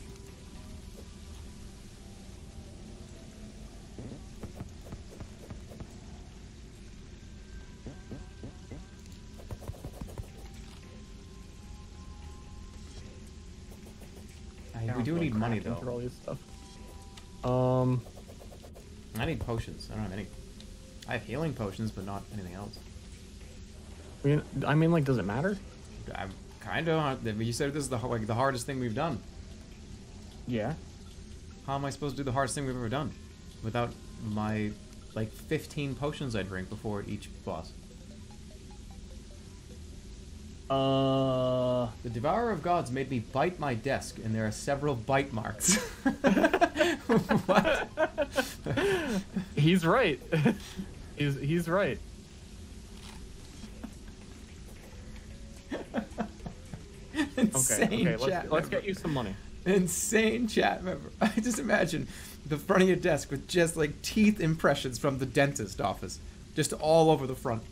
Do need money though. all this stuff. Um, I need potions. I don't have any. I have healing potions, but not anything else. I mean, I mean, like, does it matter? I'm kind of. You said this is the like the hardest thing we've done. Yeah. How am I supposed to do the hardest thing we've ever done without my like 15 potions I drink before each boss? Uh, The Devourer of Gods made me bite my desk, and there are several bite marks. what? he's right. he's he's right. Okay, Insane okay. Let's chat. let's get you some money. Insane chat member. I just imagine the front of your desk with just like teeth impressions from the dentist office, just all over the front.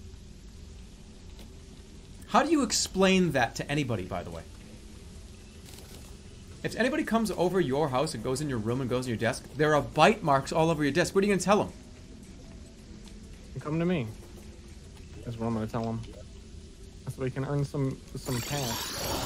How do you explain that to anybody, by the way? If anybody comes over your house and goes in your room and goes in your desk, there are bite marks all over your desk. What are you gonna tell them? Come to me. That's what I'm gonna tell him. So we can earn some some cash.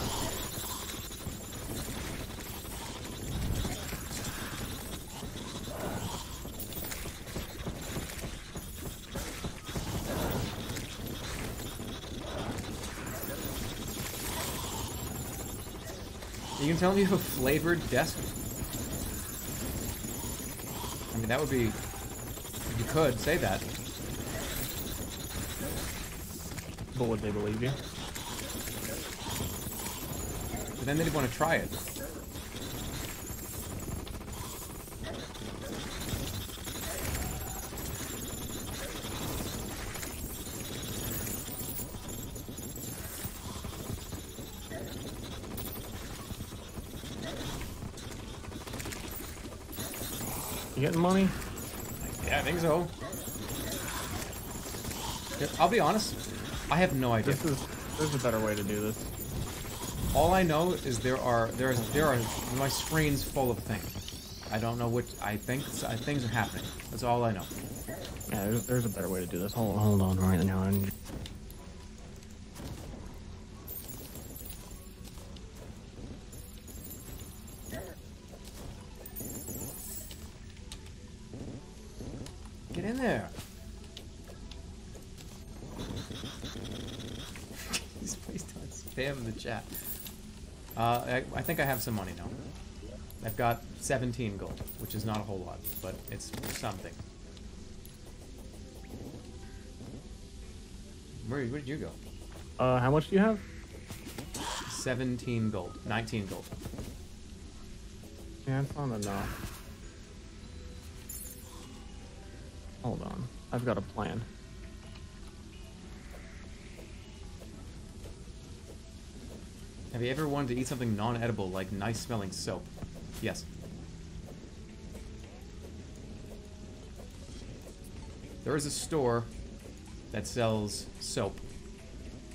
You can tell them you have a flavored desk. I mean, that would be. You could say that. But would they believe you? But then they'd want to try it. You getting money? Yeah, I think so. I'll be honest. I have no idea. This is there's a better way to do this. All I know is there are there's there are my screen's full of things. I don't know which. I think things are happening. That's all I know. Yeah, there's, there's a better way to do this. Hold hold on right now. and- Get I, think I have some money now. I've got 17 gold, which is not a whole lot, but it's something. Where, where did you go? Uh, how much do you have? 17 gold. 19 gold. Yeah, it's not enough. Hold on. I've got a plan. Have you ever wanted to eat something non-edible like nice smelling soap? Yes. There is a store that sells soap.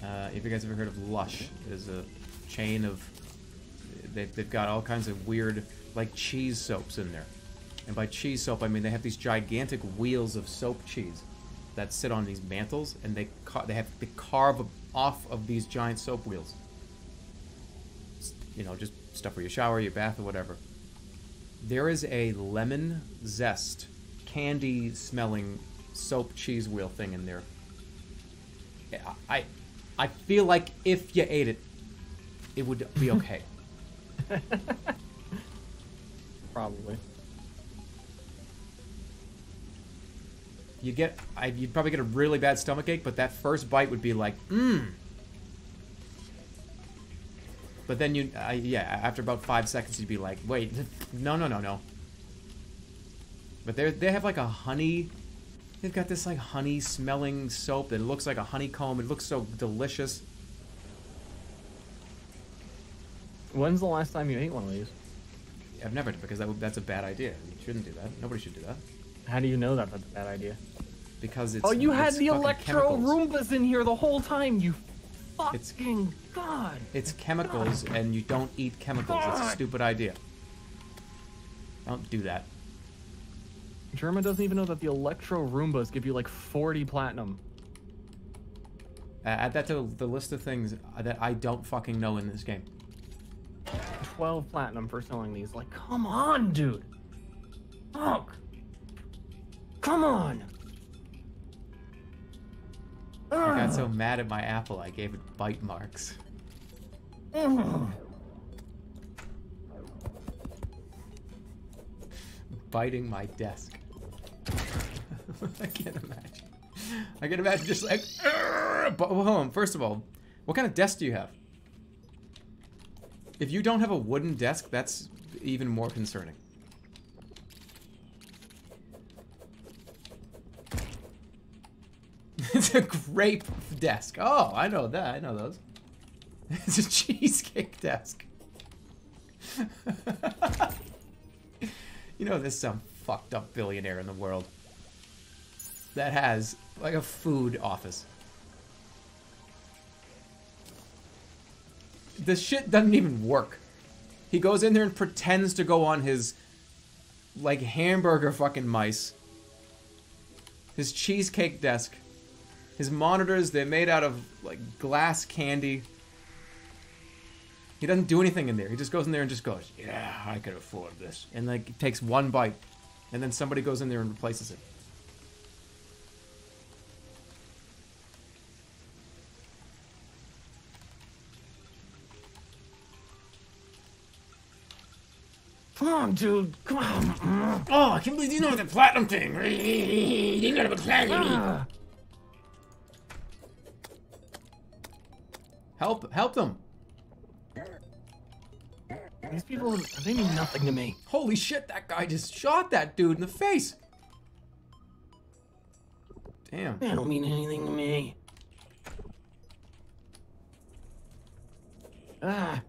Uh, if you guys ever heard of Lush, it is a chain of. They've, they've got all kinds of weird, like cheese soaps in there. And by cheese soap, I mean they have these gigantic wheels of soap cheese that sit on these mantles, and they they have to carve off of these giant soap wheels you know, just stuff for your shower, your bath, or whatever. There is a lemon zest, candy smelling soap cheese wheel thing in there. I, I feel like if you ate it, it would be okay. Probably. you get, I, you'd probably get a really bad stomach ache, but that first bite would be like, mmm. But then you, uh, yeah, after about five seconds, you'd be like, wait, no, no, no, no. But they they have like a honey, they've got this like honey smelling soap that looks like a honeycomb. It looks so delicious. When's the last time you ate one of these? I've never because that, that's a bad idea. You shouldn't do that. Nobody should do that How do you know that that's a bad idea? because it's. oh, you had the electro chemicals. Roombas in here the whole time, you It's- fucking god. It's chemicals, and you don't eat chemicals. It's a stupid idea. Don't do that. Jerma doesn't even know that the electro Roombas give you like 40 platinum. Uh, add that to the list of things that I don't fucking know in this game. 12 platinum for selling these. Like, come on, dude. Fuck. Come on. I got so mad at my apple, I gave it bite marks. Biting my desk. I can't imagine. I can imagine just like. But hold. First of all, what kind of desk do you have? If you don't have a wooden desk, that's even more concerning. it's a grape desk. Oh, I know that. I know those. It's a cheesecake desk. you know, there's some fucked up billionaire in the world that has like a food office. The shit doesn't even work. He goes in there and pretends to go on his like hamburger fucking mice. His cheesecake desk. His monitors, they're made out of like glass candy. He doesn't do anything in there. He just goes in there and just goes, "Yeah, I could afford this." And like takes one bite, and then somebody goes in there and replaces it. Come on, dude. Come on. Oh, I can't believe you know the platinum thing. You got a platinum. Ah. Help! Help them! These people, they mean nothing to me. Holy shit! That guy just shot that dude in the face. Damn. They don't mean anything to me. Ah.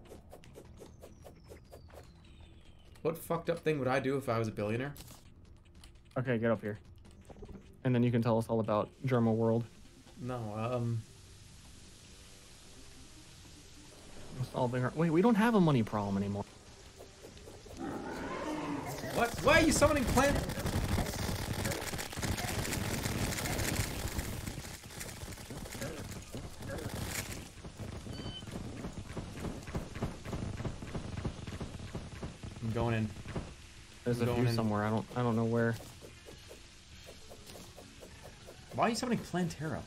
What fucked up thing would I do if I was a billionaire? Okay, get up here. And then you can tell us all about Jerma World. No, um. Solving our... Wait, we don't have a money problem anymore. What? Why are you summoning plant? I'm going in. There's a Going few in. somewhere. I don't. I don't know where. Why are you summoning Plantera?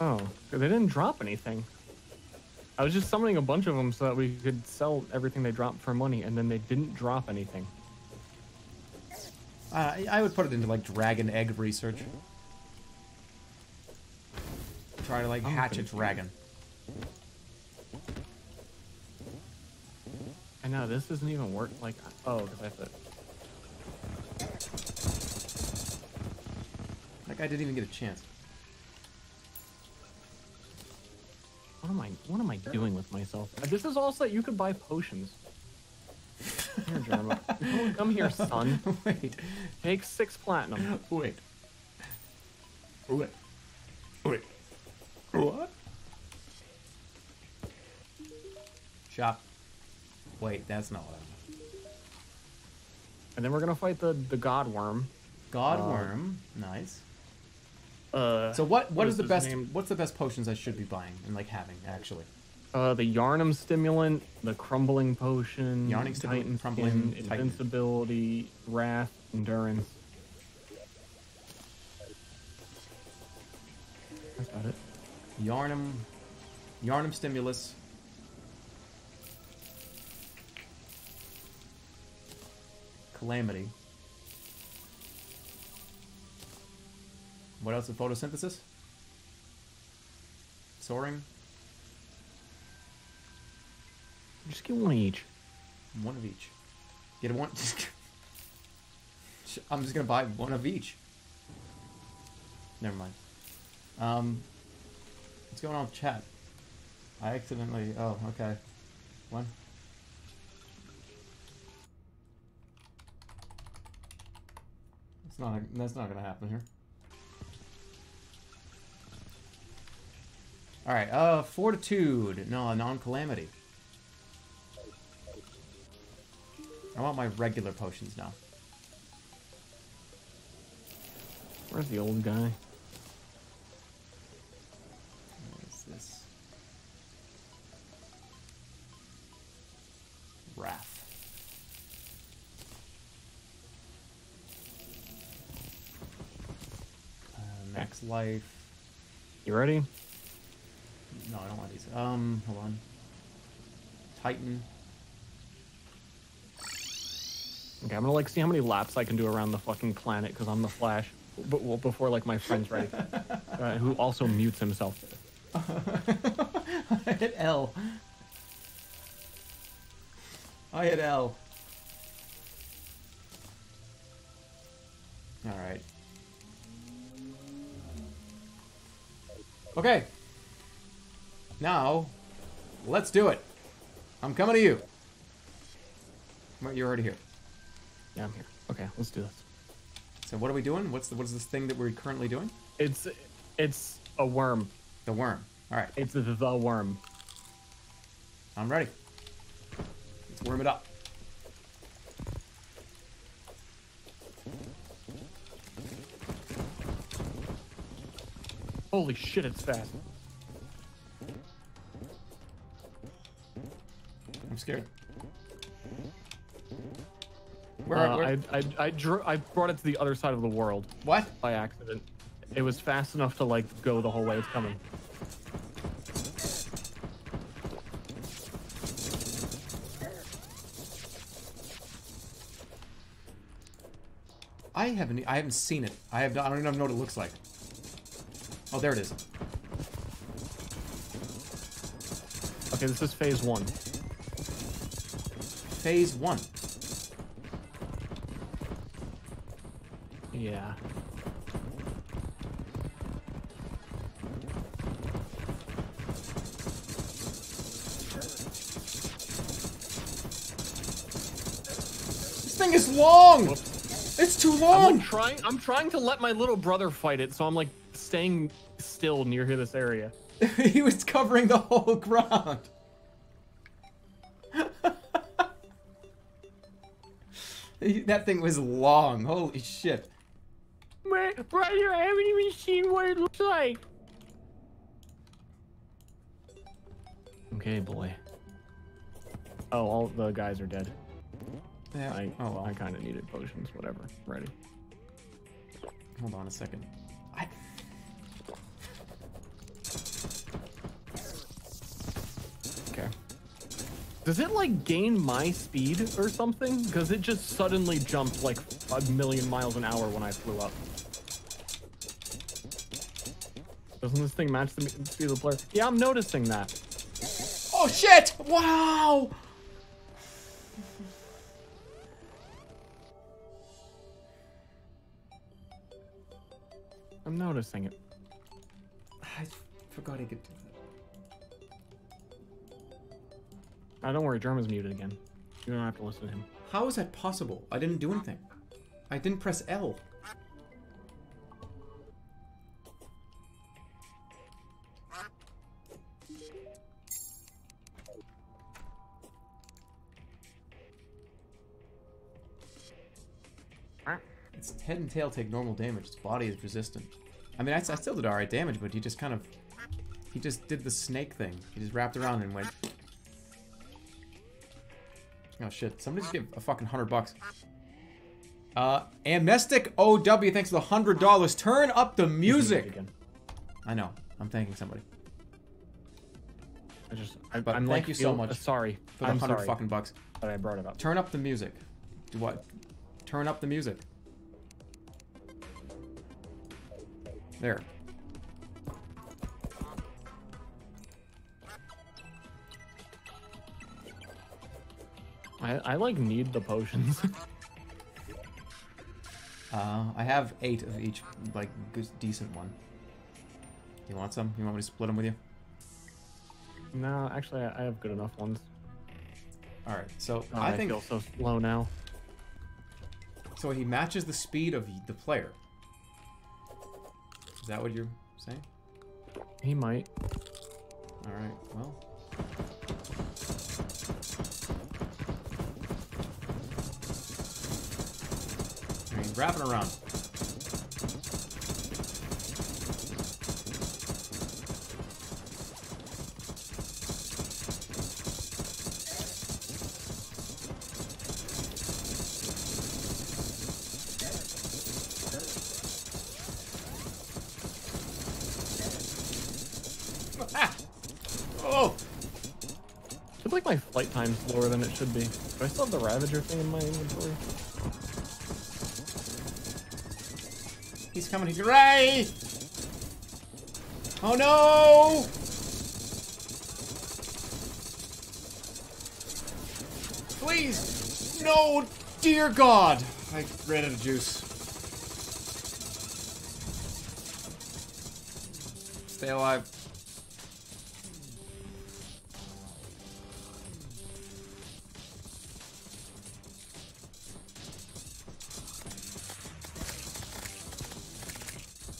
Oh, they didn't drop anything. I was just summoning a bunch of them so that we could sell everything they dropped for money, and then they didn't drop anything. Uh, I- I would put it into like dragon egg research. try to like I'm hatch a dragon. I know this doesn't even work. Like, oh, because I have to. That guy didn't even get a chance. What am I? What am I doing with myself? Uh, This is also that you could buy potions. Here. Come- here, son. Wait, Take six platinum. wait, wait, wait. What? Shop. Wait, that's not what I want. And then we're gonna fight the the god worm. God Uh, worm, nice. Uh, So what? What is the best? name? What's the best potions I should be buying and like having actually? Uh, the Yharim's stimulant, the crumbling potion, Yharim's stimulant, Titan crumbling, Titan. invincibility, wrath, endurance. That's about it. Yharim's, Yharim's stimulus. Calamity. What else is photosynthesis? Soaring. Just get one each. One of each. Get one. I'm just gonna buy one of each. Never mind. Um, what's going on with chat? I accidentally. Oh, okay. One. That's not. That's not gonna happen here. All right. Uh, fortitude. No, non-calamity. I want my regular potions now. Where's the old guy? What is this? Wrath. Uh, max life. You ready? No, I don't want these. Um, hold on. Titan. Okay, I'm gonna like see how many laps I can do around the fucking planet because I'm the Flash. But well, before like my friend's ready, uh, who also mutes himself. I hit L. I hit L. Alright. Okay. Now, let's do it. I'm coming to you. Well, You're already here. Yeah, I'm here. Okay, let's do this. So what are we doing? What's the, what is this thing that we're currently doing? It's it's a worm. The worm. All right, It's the worm. I'm ready. Let's worm it up. Holy shit, it's fast. I'm scared. Where, Uh, where- I I I, drew, I brought it to the other side of the world what? by accident. It was fast enough to like go the whole way it's coming. I haven't. I haven't seen it. I have. I don't even know what it looks like. Oh, there it is. Okay, this is phase one. Phase one. Yeah. This thing is long. It's too long. I'm like trying. I'm trying to let my little brother fight it, so I'm like staying still near here this area. he was covering the whole ground. that thing was long. Holy shit. My brother, I haven't even seen what it looks like. Okay, boy. Oh, all the guys are dead. Yeah. I oh well. I kind of needed potions. Whatever. Ready. Hold on a second. Does it like gain my speed or something? Because it just suddenly jumped like a million miles an hour when I flew up. Doesn't this thing match the speed of the player? Yeah, I'm noticing that. Oh shit! Wow! I'm noticing it. I forgot he could do that. I don't worry, Jerma's muted again. You don't have to listen to him. How is that possible? I didn't do anything. I didn't press L. Its head and tail take normal damage. Its body is resistant. I mean, I, I still did alright damage, but he just kind of... He just did the snake thing. He just wrapped around and went... Oh shit, somebody just give a fucking hundred bucks. Uh, Amnestic OW, thanks for the hundred dollars. Turn up the music. I know, I'm thanking somebody I just, I, But I'm thank like, you so much uh, sorry. for the I'm hundred sorry fucking bucks. But I brought it up. Turn up the music. Do what? Turn up the music. There. I, I like need the potions. Uh, I have eight of each, like, good, decent one. You want some? You want me to split them with you? no, actually, I, I have good enough ones. All right. So Oh, I think feel so low now. so. He matches the speed of the player. Is that what you're saying? He might. All right. Well. Wrapping around. Oh! My flight time's lower than it should be. Do I still have the Ravager thing in my inventory? He's coming. He's Ray! Oh no! Please! No! Dear God! I ran out of juice. Stay alive.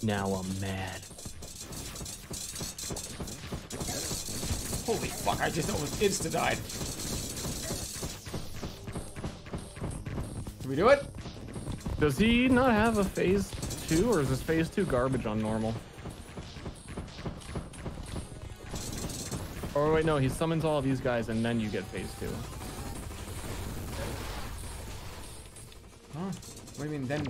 Now I'm mad. Holy fuck, I just almost insta died. Can we do it? Does he not have a phase two, or is this phase two garbage on normal? Oh wait, no, he summons all of these guys and then you get phase two. Huh? What do you mean then?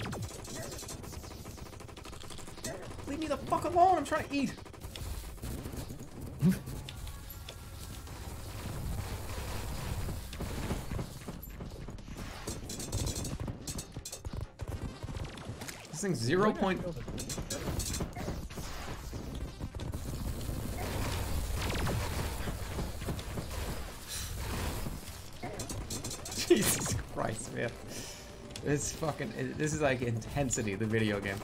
Leave me the fuck alone, I'm trying to eat. this thing's zero point. Jesus Christ, man. This fucking. This is like intensity, the video game.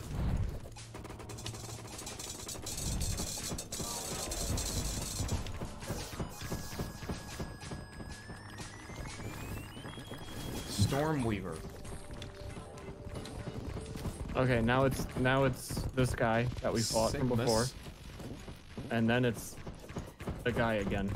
Okay, now it's now it's this guy that we fought from before, and then it's the guy again.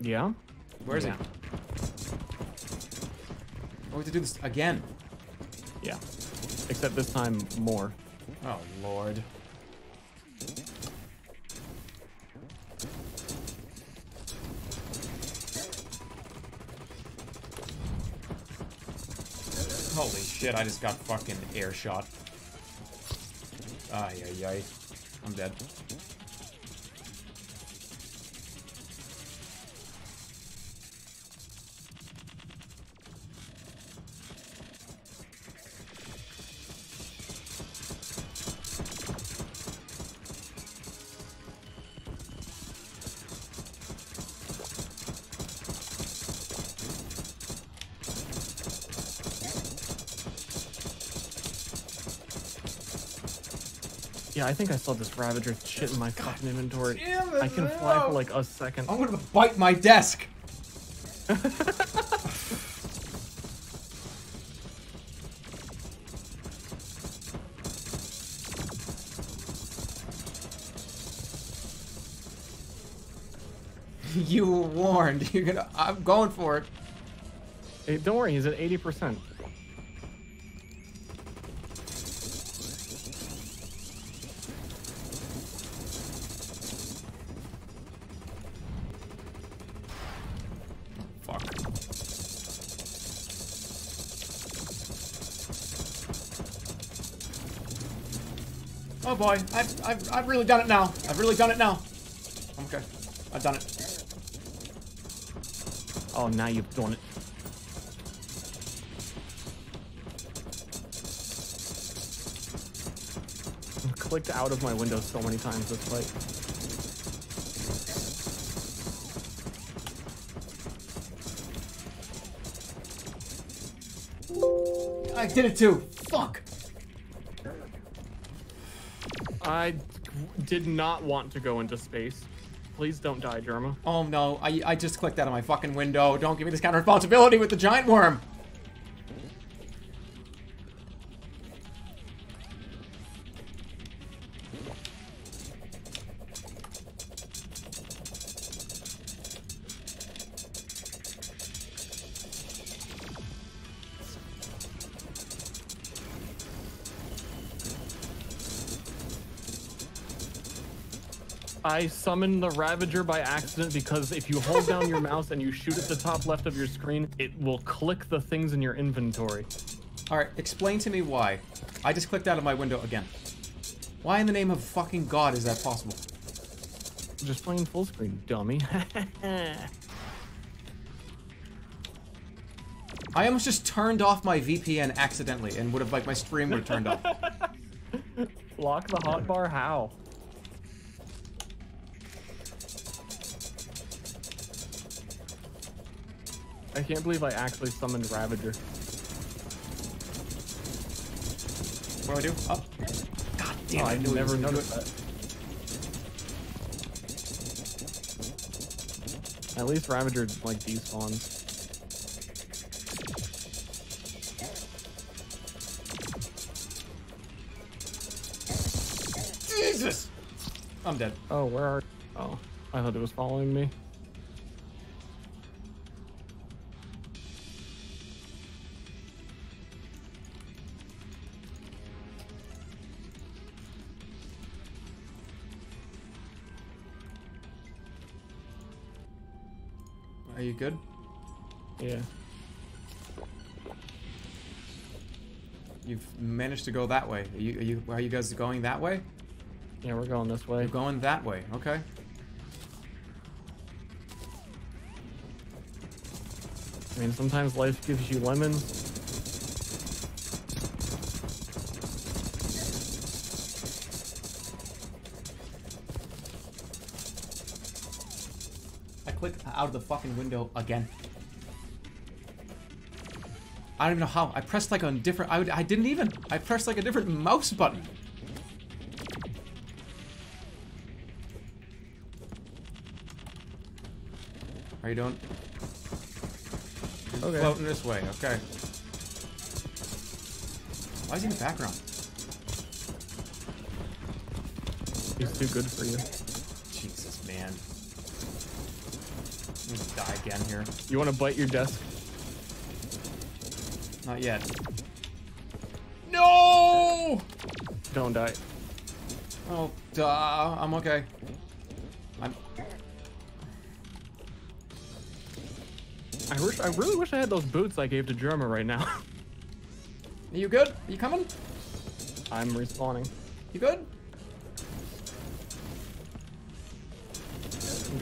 Yeah. Where is Yeah. he? Oh, we have to do this again. Yeah. Except this time more. Oh, Lord. Shit, I just got fucking air shot. Ay, ay, ay. I'm dead. I think I saw this Ravager shit in my fucking inventory. damn it, I can fly for like a second. I'm gonna bite my desk. you were warned. You're gonna. I'm going for it. Hey, don't worry, he's at 80%. Boy, I've, I've, I've really done it now. I've really done it now. Okay, I've done it. Oh, now you've done it. I've clicked out of my window so many times this fight. I did it too. Fuck. Did not want to go into space. Please don't die, Jerma. Oh no, I, I just clicked out of my fucking window. Don't give me this kind of responsibility with the giant worm. I summoned the Ravager by accident because if you hold down your mouse and you shoot at the top left of your screen, it will click the things in your inventory. Alright, explain to me why. I just clicked out of my window again. Why in the name of fucking God is that possible? Just playing full screen, dummy. I almost just turned off my VPN accidentally and would have, like, my stream would have turned off. Lock the hotbar? How? I can't believe I actually summoned Ravager. What do I do? Oh. God damn Oh, it, I never noticed it. that. At least Ravager like despawns. Jesus! I'm dead. Oh, where are? Oh, I thought it was following me. Managed to go that way. Are you, are you, are you guys going that way? Yeah, we're going this way. You're going that way. Okay. I mean, sometimes life gives you lemons. I clicked out of the fucking window again. I don't even know how. I pressed like a different. I, would, I didn't even. I pressed like a different mouse button. How you doing? You're Okay. Floating this way. Okay. Why is he in the background? He's too good for you. Jesus, man. I'm gonna die again here. You want to bite your desk? Not yet. No! Don't die. Oh, duh. I'm okay. I'm. I wish. I really wish I had those boots I gave to Jerma right now. Are you good? Are you coming? I'm respawning. You good?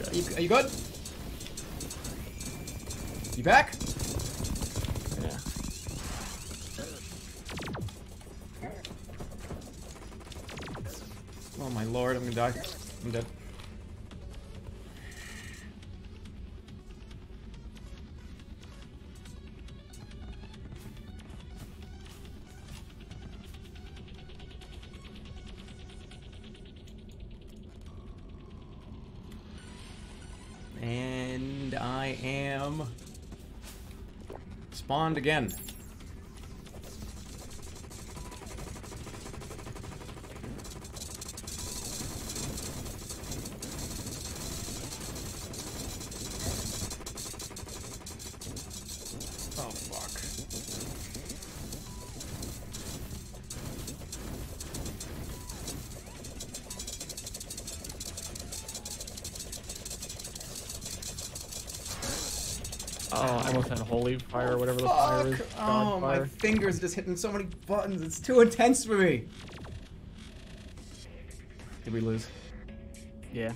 Are you, are you good? You back? lord, I'm gonna die. I'm dead. And I am spawned again. Fingers just hitting so many buttons. It's too intense for me. Did we lose? Yeah.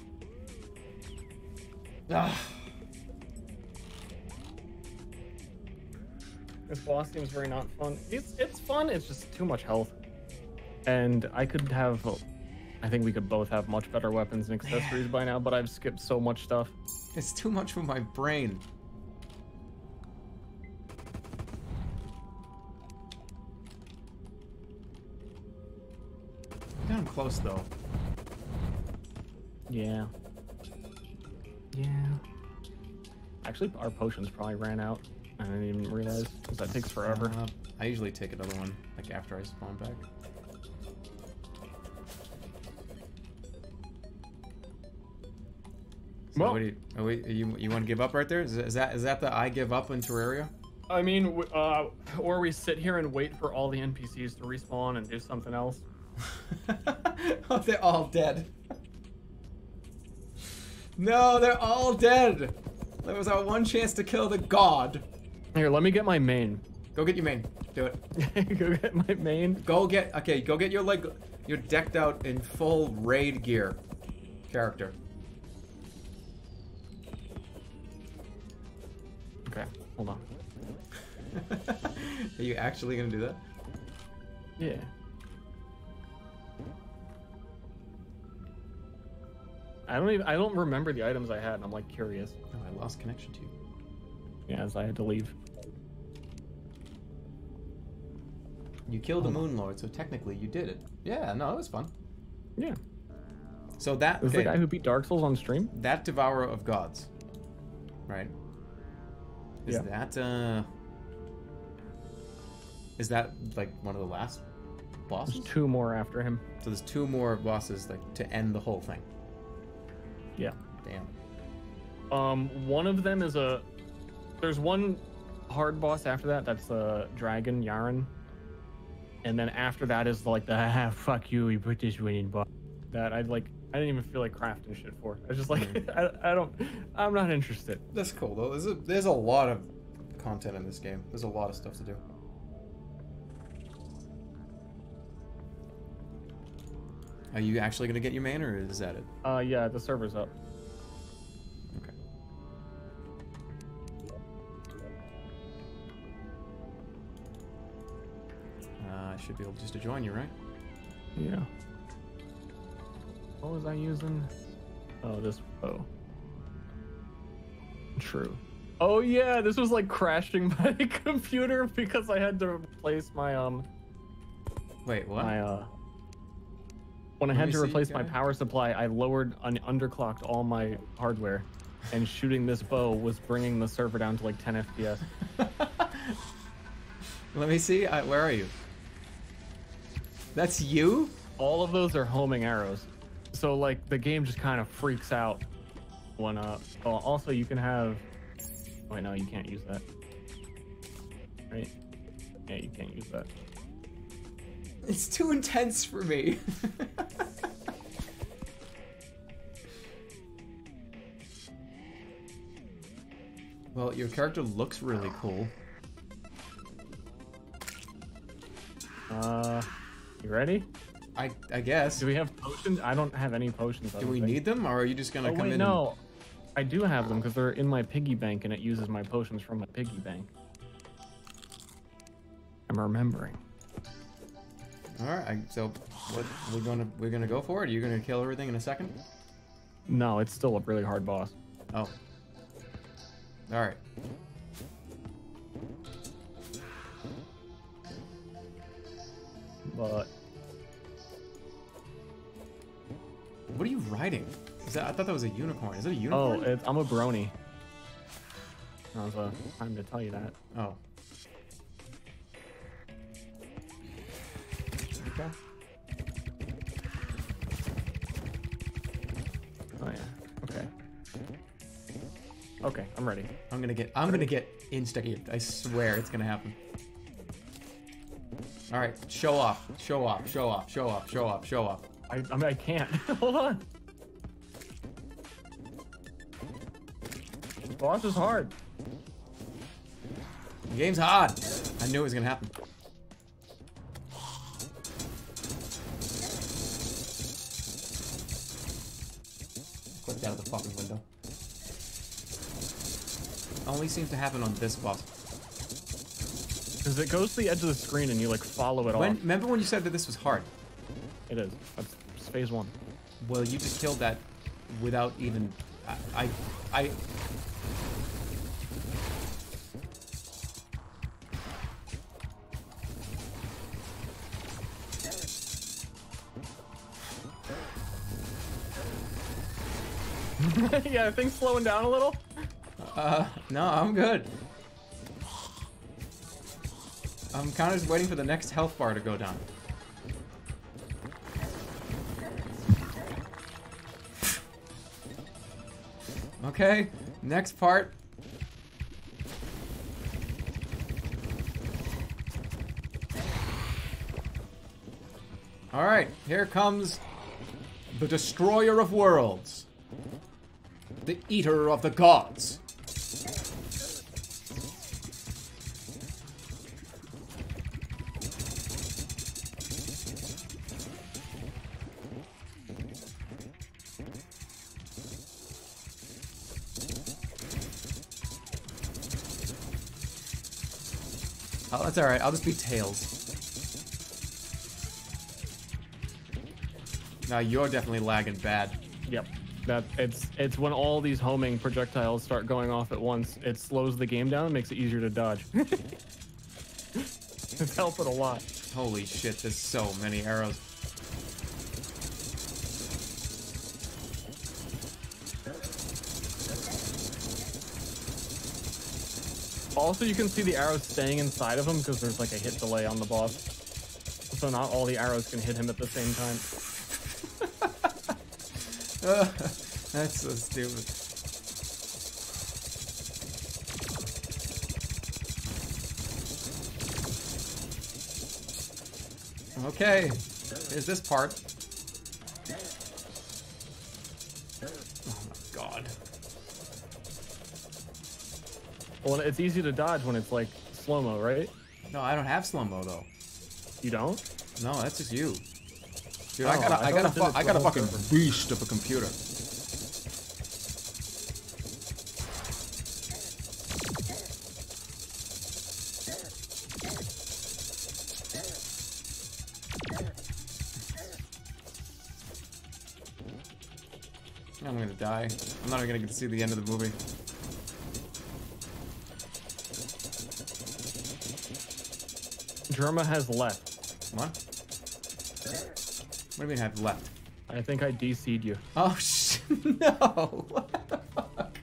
Ah. This boss seems very not fun. It's it's fun. It's just too much health, and I could have. I think we could both have much better weapons and accessories by now, but I've skipped so much stuff. It's too much for my brain. Close though. Yeah. Yeah. Actually, our potions probably ran out. I didn't even realize because that takes forever. Uh, I usually take another one like after I spawn back. So Well- what do you, oh, wait, you you want to give up right there? Is, is that is that the I give up in Terraria? I mean, uh, or we sit here and wait for all the NPCs to respawn and do something else. they're all dead. No, they're all dead. That was our one chance to kill the god. Here, let me get my main. Go get your main. Do it. Go get my main. Go get okay. Go get your like your decked out in full raid gear character. Okay, hold on. Are you actually gonna do that? Yeah. I don't even. I don't remember the items I had, and I'm like curious. Oh, I lost connection to you. Yeah, as I had to leave. You killed the Moon Lord, so technically you did it. Yeah, no, it was fun. Yeah. So that This is okay, the guy who beat Dark Souls on stream. that Devourer of Gods, right? Is Yeah. that uh? Is that like one of the last bosses? There's two more after him. So there's two more bosses like to end the whole thing. Yeah. Damn. Um, one of them is a. There's one hard boss after that. That's the dragon Yharon. And then after that is like the ah, fuck you, you put this winning boss. That I like. I didn't even feel like crafting shit for. I was just like, I, I don't. I'm not interested. That's cool though. There's a there's a lot of content in this game. There's a lot of stuff to do. Are you actually gonna get your main, or is that it? Uh, yeah, the server's up. Okay. Uh, I should be able just to join you, right? Yeah. What was I using? Oh, this bow. True. Oh yeah, this was like crashing my computer because I had to replace my um Wait, what? my uh when I Let had to replace my power supply, I lowered and underclocked all my hardware, and shooting this bow was bringing the server down to like 10 FPS. Let me see. I, where are you? That's you? All of those are homing arrows, so like the game just kind of freaks out when uh. Oh, also you can have. Wait, no, you can't use that. Right? Yeah, you can't use that. It's too intense for me. well, your character looks really cool. Uh, you ready? I I guess. Do we have potions? I don't have any potions. Do we think. need them, or are you just gonna Oh come wait, in? no. I do have them because they're in my piggy bank and it uses my potions from my piggy bank. I'm remembering. All right. So, what we're gonna we're gonna go for it? Are you gonna kill everything in a second? No, it's still a really hard boss. Oh. All right. But What are you riding? Is that? I thought that was a unicorn. Is it a oh, unicorn? it, I'm a brony. Now's the uh, time to tell you that. Oh. Okay. Oh yeah. Okay. Okay, I'm ready. I'm gonna get. I'm gonna get insta I swear it's gonna happen. All right, show off, show off, show off, show off, show off, show off. I, I mean, I can't. Hold on. Boss is hard. The game's hard. I knew it was gonna happen. Clicked out of the fucking window. Only seems to happen on this boss. Because it goes to the edge of the screen and you like follow it When, off. remember when you said that this was hard? It is. That's phase one. Well, you just killed that without even. I. I. I yeah, things slowing down a little? uh, no, I'm good. I'm kind of just waiting for the next health bar to go down. Okay, next part. All right, here comes the destroyer of worlds, the eater of the gods. Oh, that's all right. I'll just be Tails. Now you're definitely lagging bad. Yep. That it's it's when all these homing projectiles start going off at once. It slows the game down, makes it easier to dodge. it's helping a lot. Holy shit, there's so many arrows. Also, you can see the arrows staying inside of him because there's like a hit delay on the boss. So not all the arrows can hit him at the same time. That's so stupid. Okay, here's this part. Oh my god. Well, it's easy to dodge when it's like slow mo, right? No, I don't have slow mo though. You don't? No, that's just you. Dude, I Oh, got a, I I got a, thought it did fu- I got a fucking server. beast of a computer. I'm gonna die. I'm not even gonna get to see the end of the movie. Jerma has left. What? What do mean have left? I think I DC'd you. Oh sh no! What the fuck?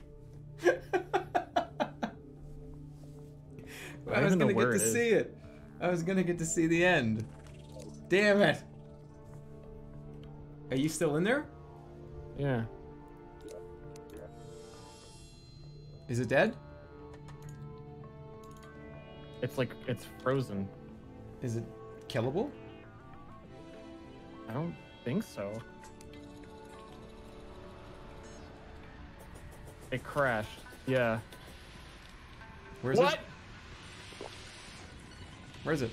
I don't was gonna get to is. see it. I was gonna get to see the end. Damn it! Are you still in there? Yeah. Is it dead? It's like it's frozen. Is it killable? I don't think so. It crashed. Yeah. Where's it? what? it? Where is it?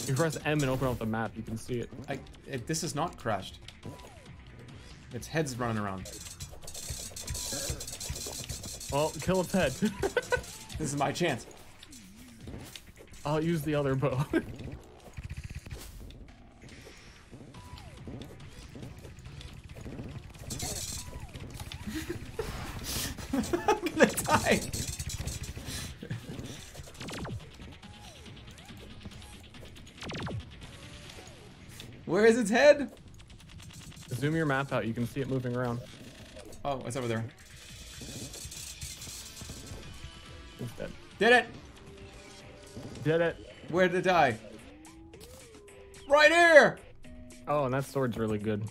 If you press M and open up the map, you can see it. I. It, this is not crashed. Its head's running around. Well, kill its head. This is my chance. I'll use the other bow. head? Zoom your map out, you can see it moving around. Oh, it's over there. Dead. Did it! Did it. Where did it die? Right here! Oh, and that sword's really good.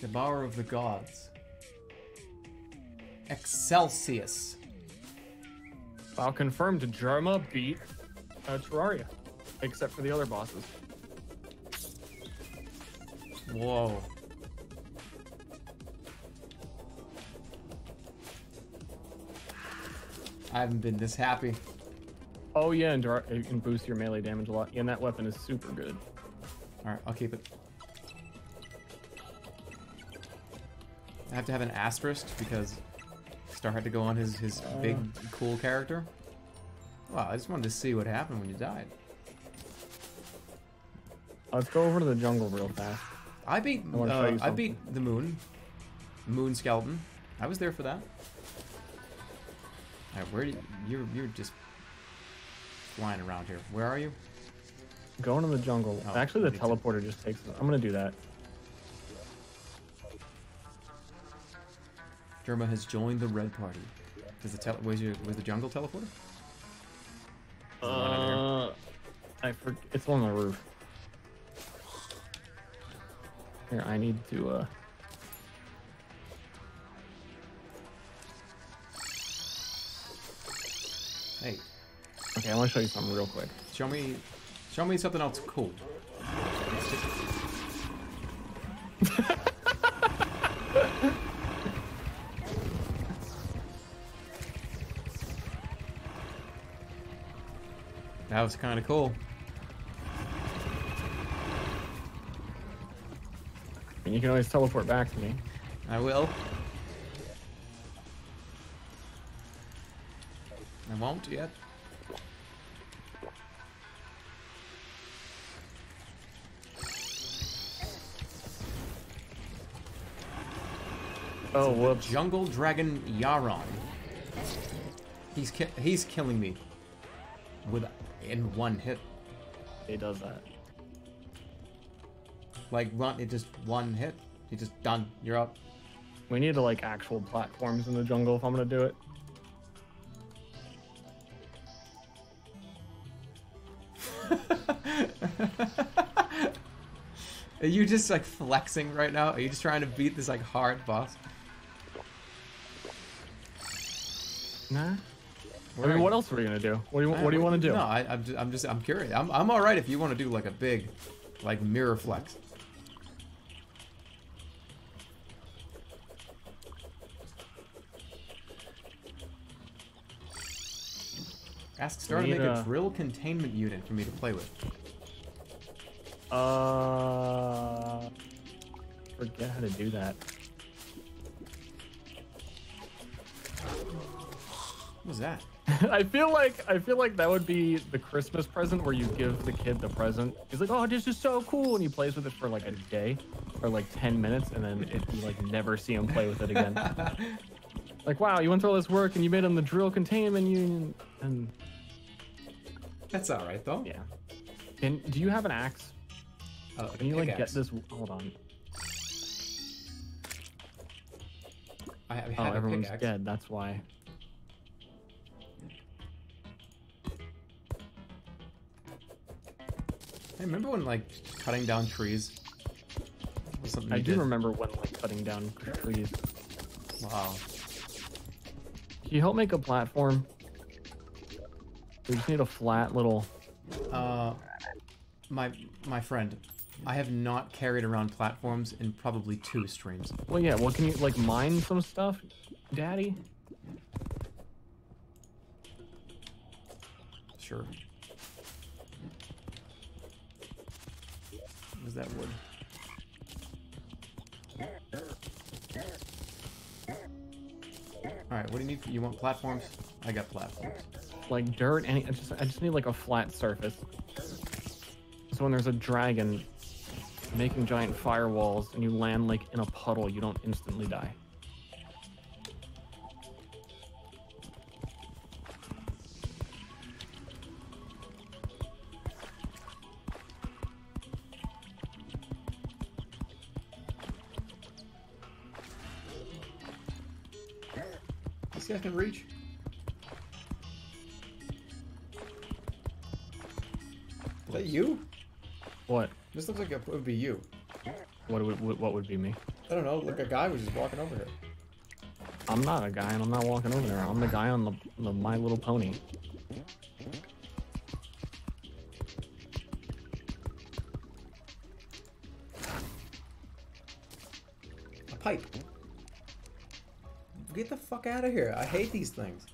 Devourer of the Gods. Excelsus. I'll confirm to Jerma beat uh, Terraria, except for the other bosses. Whoa. I haven't been this happy. Oh yeah, and it can boost your melee damage a lot. Yeah, and that weapon is super good. Alright, I'll keep it. I have to have an asterisk because Ster had to go on his, his big, cool character. Wow, I just wanted to see what happened when you died. Let's go over to the jungle real fast. I beat I uh, I beat the moon. Moon skeleton. I was there for that. Alright, where do you, you're you're just flying around here. Where are you? Going to the jungle. Oh, Actually, the teleporter just takes. I'm gonna do that. Jerma has joined the red party. Is the tel- where's your where's the jungle teleporter? Uh, I for, it's on the roof. Here, I need to. uh Hey, Okay, I want to show you something real quick. show me show me something else cool. That was kind of cool. And you can always teleport back to me. I will. I won't yet. Oh, whoops. Jungle Dragon Yharon. He's ki- he's killing me with in one hit. He does that. Like one, it just one hit. He just done. You're up. We need to like actual platforms in the jungle if I'm gonna do it. Are you just like flexing right now? Are you just trying to beat this like hard boss? Nah. I mean, what else are we gonna do? What do you What do you want to do? No, I, I'm just, I'm just I'm curious. I'm I'm all right if you want to do like a big, like mirror flex. Ask Ster to make a a- drill containment unit for me to play with. Uh, forget how to do that. Was that? I feel like I feel like that would be the Christmas present where you give the kid the present. He's like, "Oh, this is so cool," and he plays with it for like a day or like ten minutes, and then it, you like never see him play with it again. like, wow, you went through all this work and you made him the drill containment union, and That's all right though. yeah. And do you have an axe? A Can you like get this? Hold on. I have, Oh, a everyone's pickaxe. dead. That's why. Hey, remember when like cutting down trees was something I do did? remember when like cutting down trees. Wow. Can you help make a platform? We just need a flat little. Uh, my my friend, I have not carried around platforms in probably two streams. Well, yeah. Well, can you like mine some stuff, Daddy? Sure. That wood? Alright, what do you need? You want platforms? I got platforms. Like dirt? Any? I just I just need like a flat surface. So when there's a dragon making giant firewalls and you land like in a puddle, you don't instantly die. What would what what would be me? I don't know, like a guy was just walking over here. I'm not a guy, and I'm not walking over there. I'm the guy on the, the My Little Pony. A pipe. Get the fuck out of here. I hate these things.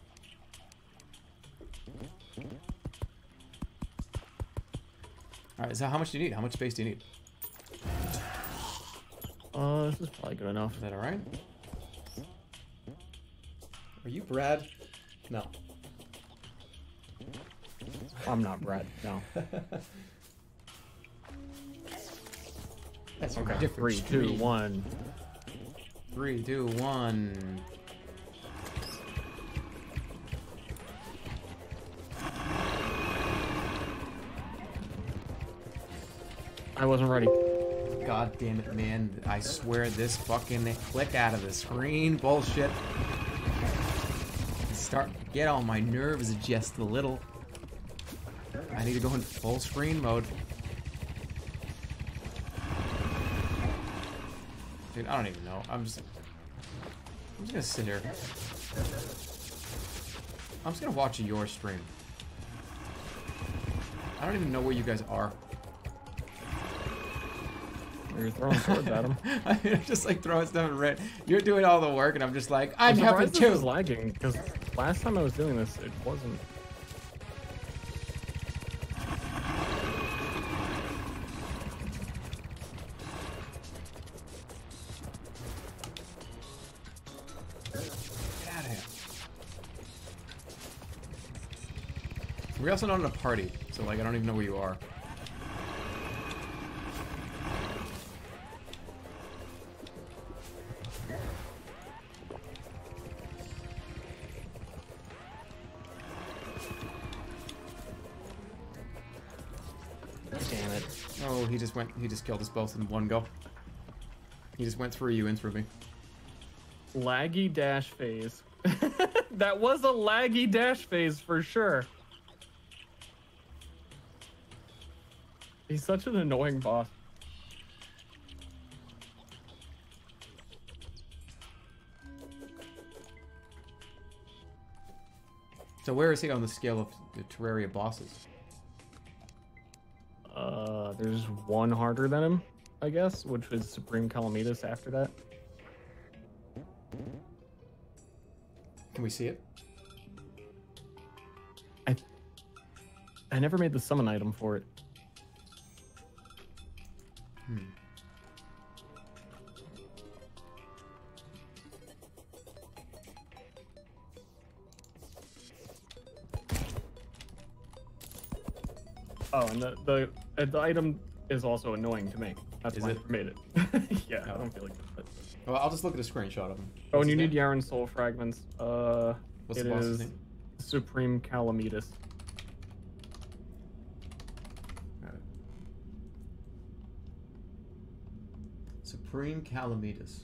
Alright, so how much do you need? How much space do you need? Uh, this is probably good enough. Is that alright? Are you Brad? No. I'm not Brad. No. That's Okay. different Three, two, one. Three, two, one. I wasn't ready. God damn it, man. I swear this fucking click out of the screen bullshit. Start to get on my nerves just a little. I need to go in full screen mode. Dude, I don't even know. I'm just I'm just gonna sit here. I'm just gonna watch your stream. I don't even know where you guys are. You're throwing swords at him. I'm just like throwing stuff at red. You're doing all the work, and I'm just like, I'm, I'm this is lagging because last time I was doing this, it wasn't. Get out of here. We're also not in a party, so like I don't even know where you are. Went. He just killed us both in one go. He just went through you and through me. Laggy dash phase. that was a laggy dash phase for sure. He's such an annoying boss. So where is he on the scale of the Terraria bosses? There's one harder than him, I guess, which was Supreme Calamitas after that. Can we see it? I I never made the summon item for it. Hmm. Oh, and the the, uh, the item is also annoying to make. That's Is why it? I made it. yeah, I don't feel like it. But... Well, I'll just look at a screenshot of him. Oh, and you need name? Yharon soul fragments. Uh, What's it the boss's is name? Supreme Calamitas. Alright. Supreme Calamitas.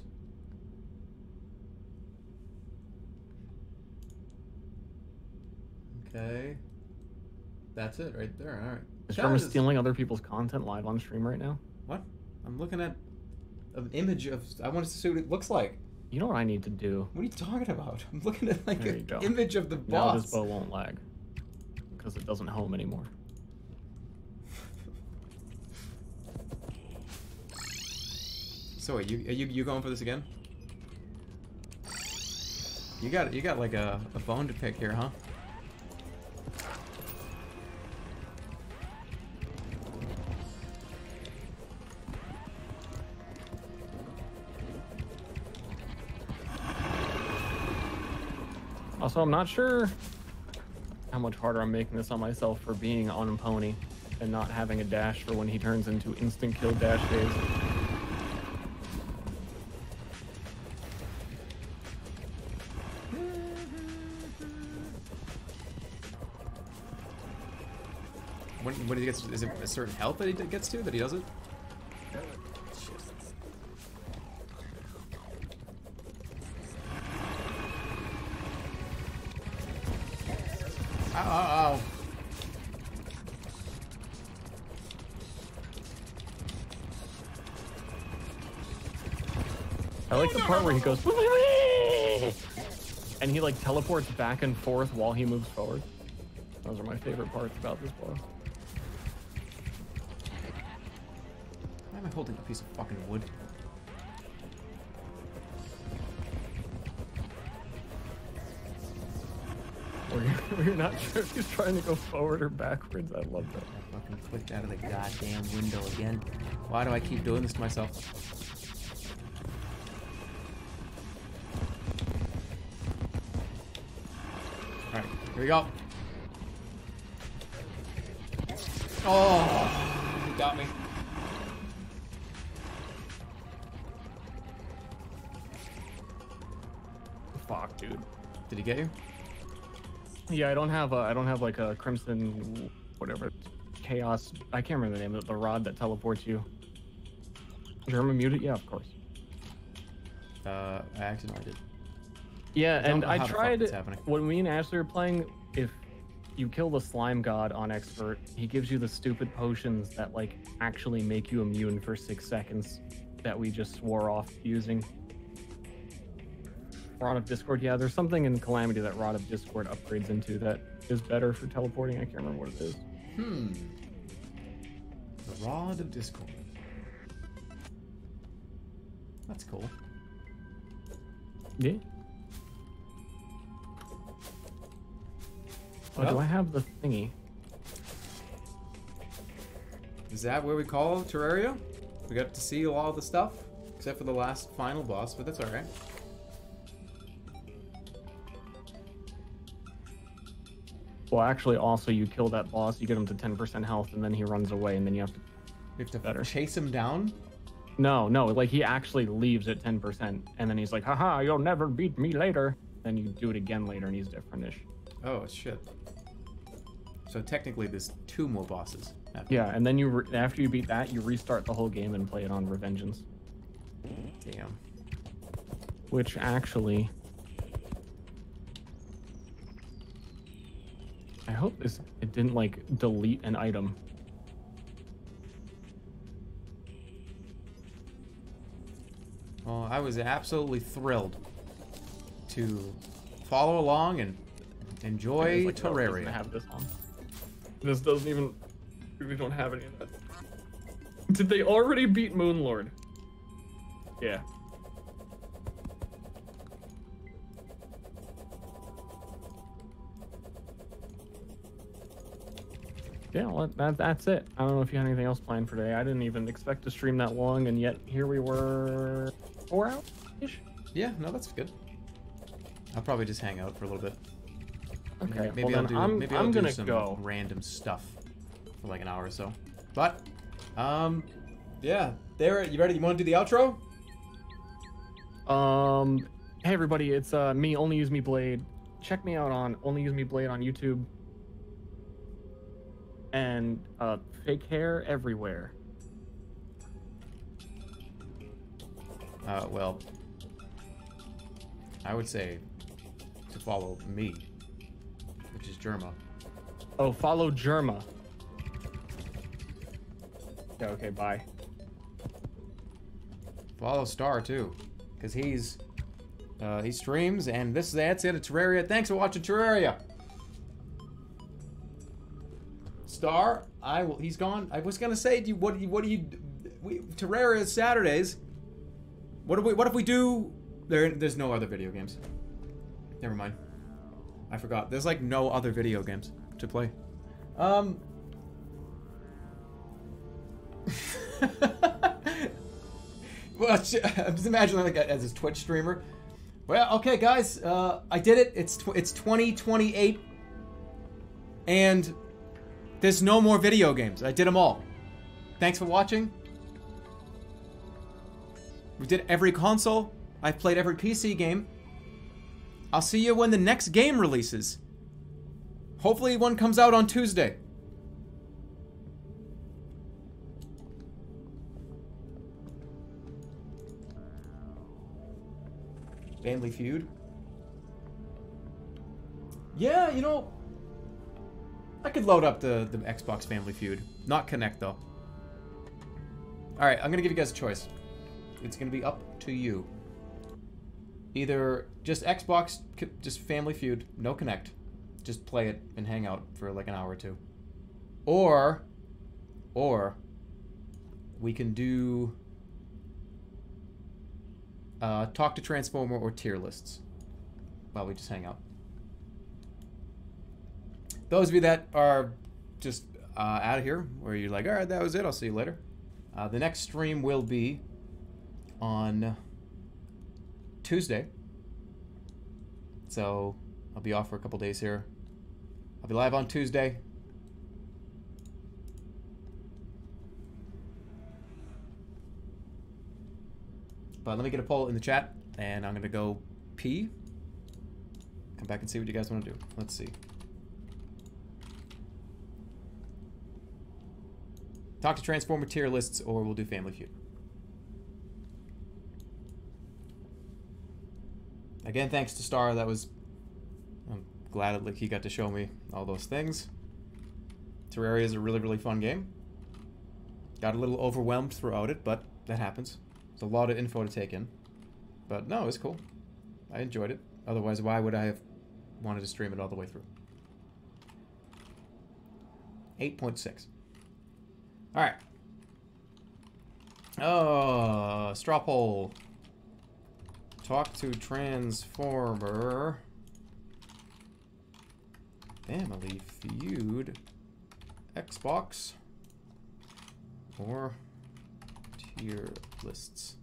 Okay. That's it right there. Alright. Is Jerma stealing other people's content live on stream right now? What? I'm looking at an image of. I want to see what it looks like. You know what I need to do? What are you talking about? I'm looking at like an image of the Now boss. this bow won't lag because it doesn't home anymore. So wait, you are you you going for this again? You got you got like a, a bone to pick here, huh? Also, I'm not sure how much harder I'm making this on myself for being on a pony and not having a dash for when he turns into instant kill dash phase. When when he gets is it a certain health that he gets to that he does it? Part where he goes and he like teleports back and forth while he moves forward. Those are my favorite parts about this boss. Why am I holding a piece of fucking wood? You're not sure if he's trying to go forward or backwards. I love that. I fucking clicked out of the goddamn window again. Why do I keep doing this to myself? We go. Oh, he got me. Fuck, dude. Did he get you? Yeah, I don't have a, I don't have like a crimson, whatever, chaos. I can't remember the name of it. The rod that teleports you. Jerma muted? Yeah, of course. Uh, I accidentally did. Yeah, don't and I how the fuck tried that's happening. when me and Ashley were playing. If you kill the slime god on expert, he gives you the stupid potions that like actually make you immune for six seconds that we just swore off using. Rod of Discord, yeah, there's something in Calamity that Rod of Discord upgrades into that is better for teleporting. I can't remember what it is. Hmm. The Rod of Discord. That's cool. Yeah. Oh, Well- do I have the thingy? Is that where we call Terraria? We got to see all the stuff, except for the last final boss, but that's alright. Well, actually, also you kill that boss, you get him to 10% health, and then he runs away, and then you have to. We have to Better. chase him down. No, no, like he actually leaves at 10%, and then he's like, haha, you'll never beat me later. Then you do it again later, and he's different-ish. Oh shit. So technically, there's two more bosses. Yeah, and then you after you beat that, you restart the whole game and play it on Revengeance. Damn. which actually. I hope this it didn't like delete an item. Well, I was absolutely thrilled to follow along and enjoy like, no, it doesn't Terraria. have this on. This doesn't even. We don't have any of that. Did they already beat Moonlord? Yeah. Yeah, well, that, that's it. I don't know if you had anything else planned for today. I didn't even expect to stream that long, and yet here we were four hours ish. Yeah, no, that's good. I'll probably just hang out for a little bit. Okay, Maybe well I'll then do. I'm, maybe I'm I'll do gonna some go. random stuff for like an hour or so. But, um, yeah. There, you ready? You want to do the outro? Um, hey everybody, it's uh me, Only Use Me Blade. Check me out on Only Use Me Blade on YouTube. And uh, fake hair everywhere. Uh, well, I would say to follow me, which is Jerma. Oh, follow Jerma. Yeah, okay, bye. Follow Ster too, because he's uh, he streams, and this is that's it. It's Terraria. Thanks for watching Terraria. Ster, I will. He's gone. I was gonna say, do you, what? do you- What do you? We, Terraria is Saturdays. What if we? What if we do? There, there's no other video games. Never mind. I forgot. There's like no other video games to play. Um. well, I'm just imagining like as a Twitch streamer. Well, okay, guys, uh, I did it. It's tw- it's 2028, and there's no more video games. I did them all. Thanks for watching. We did every console. I've played every PC game. I'll see you when the next game releases. Hopefully, one comes out on Tuesday. Family Feud. Yeah, you know, I could load up the, the Xbox Family Feud. Not Kinect, though. Alright, I'm to give you guys a choice. It's to be up to you. Either just Xbox, just Family Feud, no Kinect. Just play it and hang out for like an hour or two. Or, or, we can do uh, talk to Transformer or tier lists while we just hang out. Those of you that are just uh, out of here, where you're like, all right, that was it, I'll see you later. Uh, the next stream will be on Tuesday. So I'll be off for a couple days here. I'll be live on Tuesday. But let me get a poll in the chat, and I'm gonna go pee. Come back and see what you guys want to do. Let's see. Talk to Transformer tier lists, or we'll do Family Feud. Again, thanks to Ster. That was. I'm glad that he got to show me all those things. Terraria is a really, really fun game. Got a little overwhelmed throughout it, but that happens. It's a lot of info to take in. But no, it's cool. I enjoyed it. Otherwise, why would I have wanted to stream it all the way through? 8.6. Alright. Oh, straw poll. Talk to Transformer. Family Feud. Xbox. Or tier lists.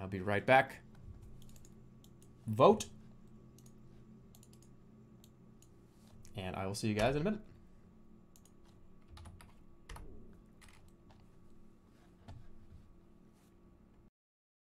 I'll be right back. Vote. And I will see you guys in a minute.